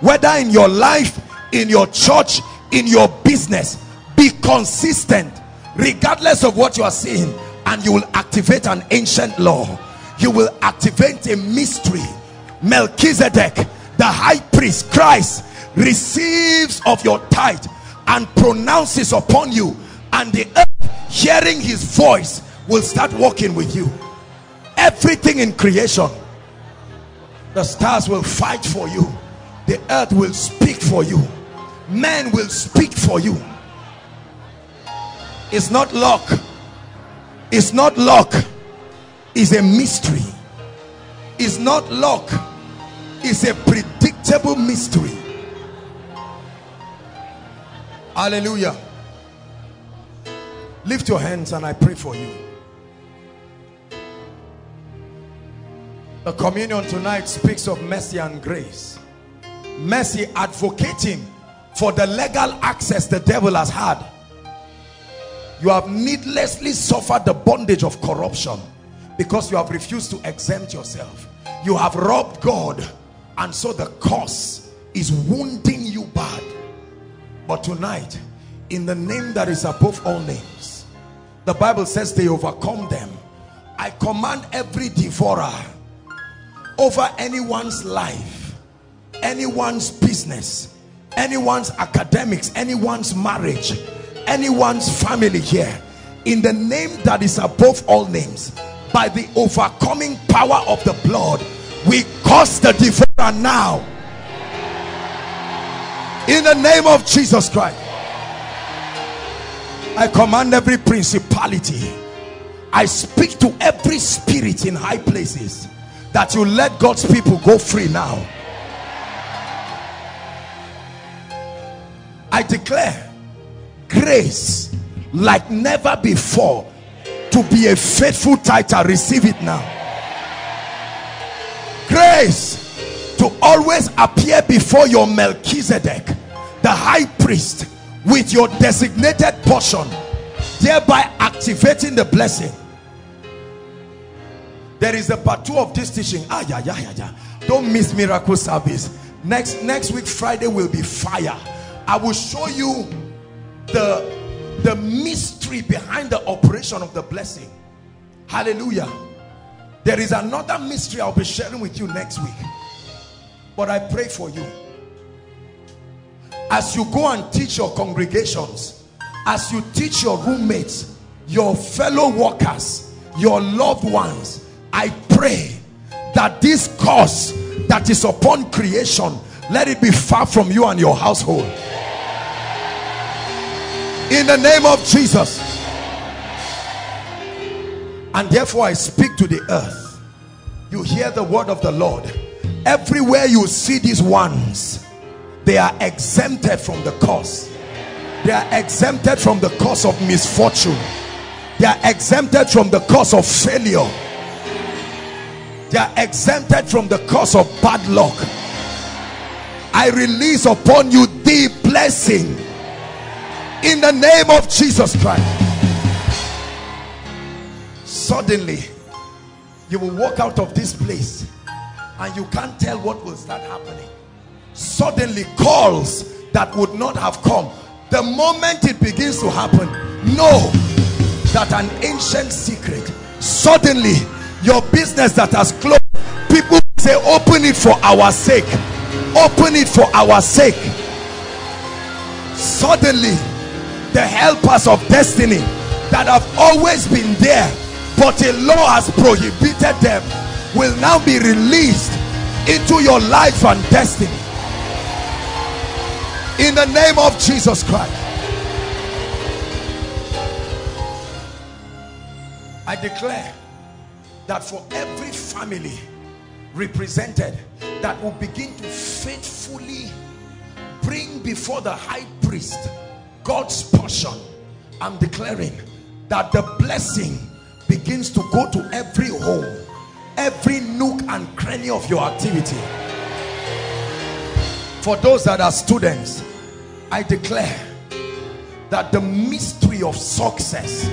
whether in your life, in your church, in your business, be consistent regardless of what you are seeing and you will activate an ancient law. You will activate a mystery. Melchizedek, the high priest, Christ, receives of your tithe and pronounces upon you and the earth hearing his voice will start walking with you everything in creation the stars will fight for you. The earth will speak for you. Men will speak for you. It's not luck. It's not luck. It's a mystery. It's not luck. It's a predictable mystery. Hallelujah. Lift your hands and i pray for you the communion tonight speaks of mercy and grace. Mercy advocating for the legal access the devil has had. You have needlessly suffered the bondage of corruption because you have refused to exempt yourself. You have robbed God and so the curse is wounding you bad. But tonight in the name that is above all names the Bible says they overcome them. I command every devourer over anyone's life anyone's business anyone's academics anyone's marriage anyone's family here. In the name that is above all names by the overcoming power of the blood we cause the devourer now. In the name of Jesus Christ I command every principality. I speak to every spirit in high places that you let God's people go free now. I declare grace like never before to be a faithful tither. Receive it now. Grace to always appear before your Melchizedek the high priest with your designated portion thereby activating the blessing There is a part two of this teaching. Ah, yeah, yeah, yeah, yeah. Don't miss miracle service. Next, next week, Friday will be fire. I will show you the, the mystery behind the operation of the blessing. Hallelujah. There is another mystery I'll be sharing with you next week. But I pray for you. As you go and teach your congregations, as you teach your roommates, your fellow workers, your loved ones, I pray that this curse that is upon creation, let it be far from you and your household. In the name of Jesus. And therefore I speak to the earth. You hear the word of the Lord. Everywhere you see these ones, they are exempted from the curse. They are exempted from the curse of misfortune. They are exempted from the curse of failure they are exempted from the curse of bad luck. I release upon you the blessing. In the name of Jesus Christ. Suddenly you will walk out of this place and you can't tell what will start happening. Suddenly calls that would not have come. The moment it begins to happen know that an ancient secret suddenly your business that has closed people say open it for our sake. Open it for our sake. Suddenly the helpers of destiny that have always been there but a law has prohibited them will now be released into your life and destiny. In the name of Jesus Christ. I declare that for every family represented that will begin to faithfully bring before the high priest God's portion I'm declaring that the blessing begins to go to every home every nook and cranny of your activity. For those that are students I declare that the mystery of success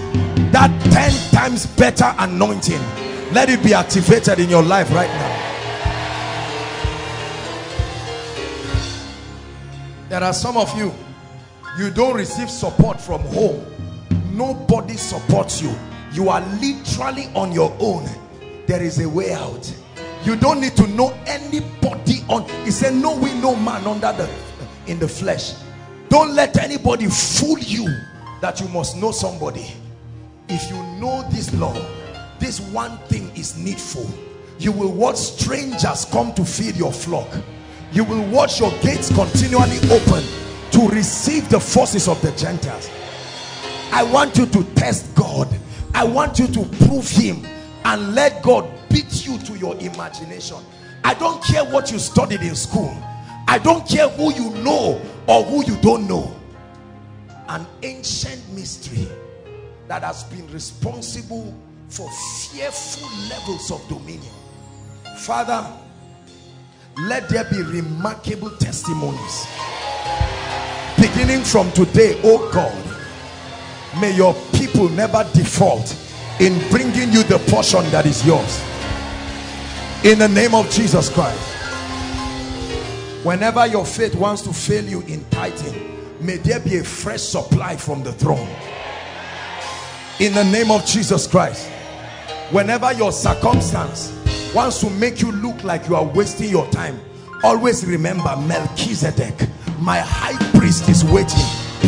that 10 times better anointing let it be activated in your life right now. There are some of you you don't receive support from home. Nobody supports you. You are literally on your own. There is a way out. You don't need to know anybody on he said no we no man under the in the flesh. Don't let anybody fool you that you must know somebody. If you know this law this one thing is needful. You will watch strangers come to feed your flock. You will watch your gates continually open to receive the forces of the gentiles. I want you to test god. I want you to prove him and let god beat you to your imagination. I don't care what you studied in school. I don't care who you know or who you don't know. An ancient mystery that has been responsible for fearful levels of dominion. Father, let there be remarkable testimonies. Beginning from today, oh God, may your people never default in bringing you the portion that is yours. In the name of Jesus Christ. Whenever your faith wants to fail you in tithing, may there be a fresh supply from the throne. In the name of Jesus Christ whenever your circumstance wants to make you look like you are wasting your time always remember Melchizedek my high priest is waiting.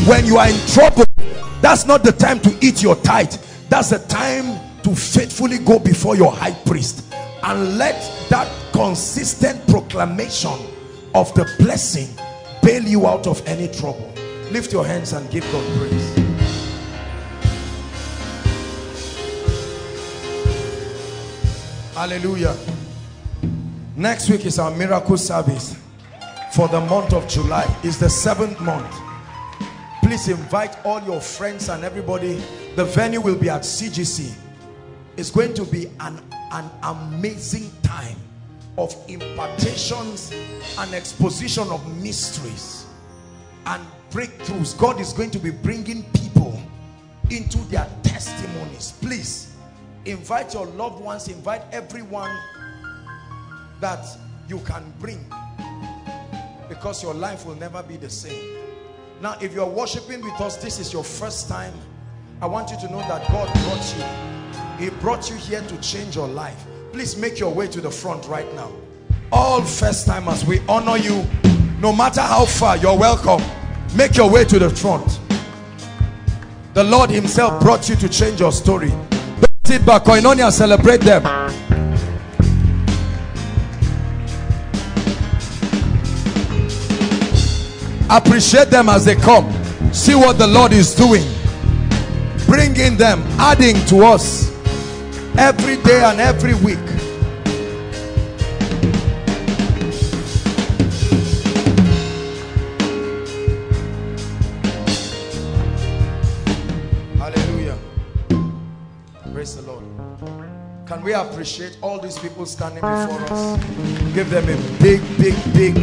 When you are in trouble that's not the time to eat your tithe. That's the time to faithfully go before your high priest and let that consistent proclamation of the blessing bail you out of any trouble. Lift your hands and give God praise Hallelujah. Next week is our miracle service for the month of July. It's the seventh month. Please invite all your friends and everybody. The venue will be at CGC. It's going to be an, an amazing time of impartations and exposition of mysteries and breakthroughs. God is going to be bringing people into their testimonies. Please invite your loved ones invite everyone that you can bring. Because your life will never be the same. Now if you're worshiping with us this is your first time. I want you to know that God brought you. He brought you here to change your life. Please make your way to the front right now. All first timers we honor you. No matter how far you're welcome. Make your way to the front. The Lord himself brought you to change your story sit back. Koinonia celebrate them. Appreciate them as they come. See what the Lord is doing. Bringing them adding to us. Every day and every week can we appreciate all these people standing before us. Give them a big big big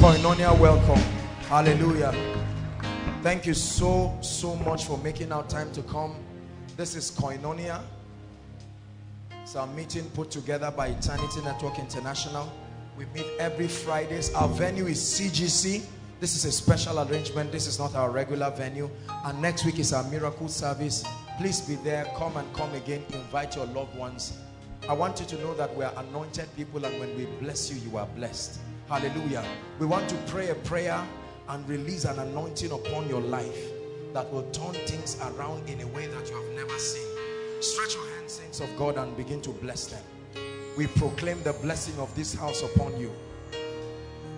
koinonia welcome. Hallelujah. Thank you so so much for making our time to come. This is koinonia. It's our meeting put together by eternity network international. We meet every fridays. Our venue is cgc this is a special arrangement. This is not our regular venue. And next week is our miracle service please be there. Come and come again. Invite your loved ones. I want you to know that we are anointed people and when we bless you you are blessed. Hallelujah. We want to pray a prayer and release an anointing upon your life that will turn things around in a way that you have never seen. Stretch your hands saints of god and begin to bless them. We proclaim the blessing of this house upon you.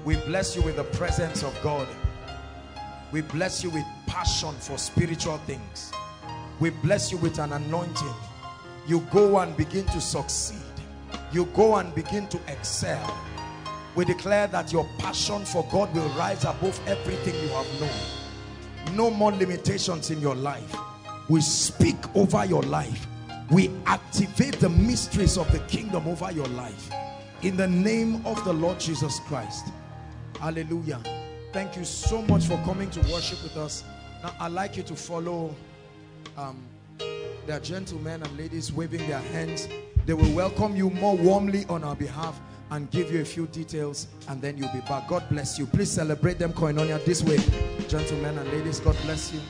We bless you with the presence of god. We bless you with passion for spiritual things we bless you with an anointing. You go and begin to succeed. You go and begin to excel. We declare that your passion for God will rise above everything you have known. No more limitations in your life. We speak over your life. We activate the mysteries of the kingdom over your life. In the name of the Lord Jesus Christ. Hallelujah. Thank you so much for coming to worship with us. Now I'd like you to follow um, there are gentlemen and ladies waving their hands. They will welcome you more warmly on our behalf and give you a few details and then you'll be back. God bless you. Please celebrate them koinonia this way. Gentlemen and ladies god bless you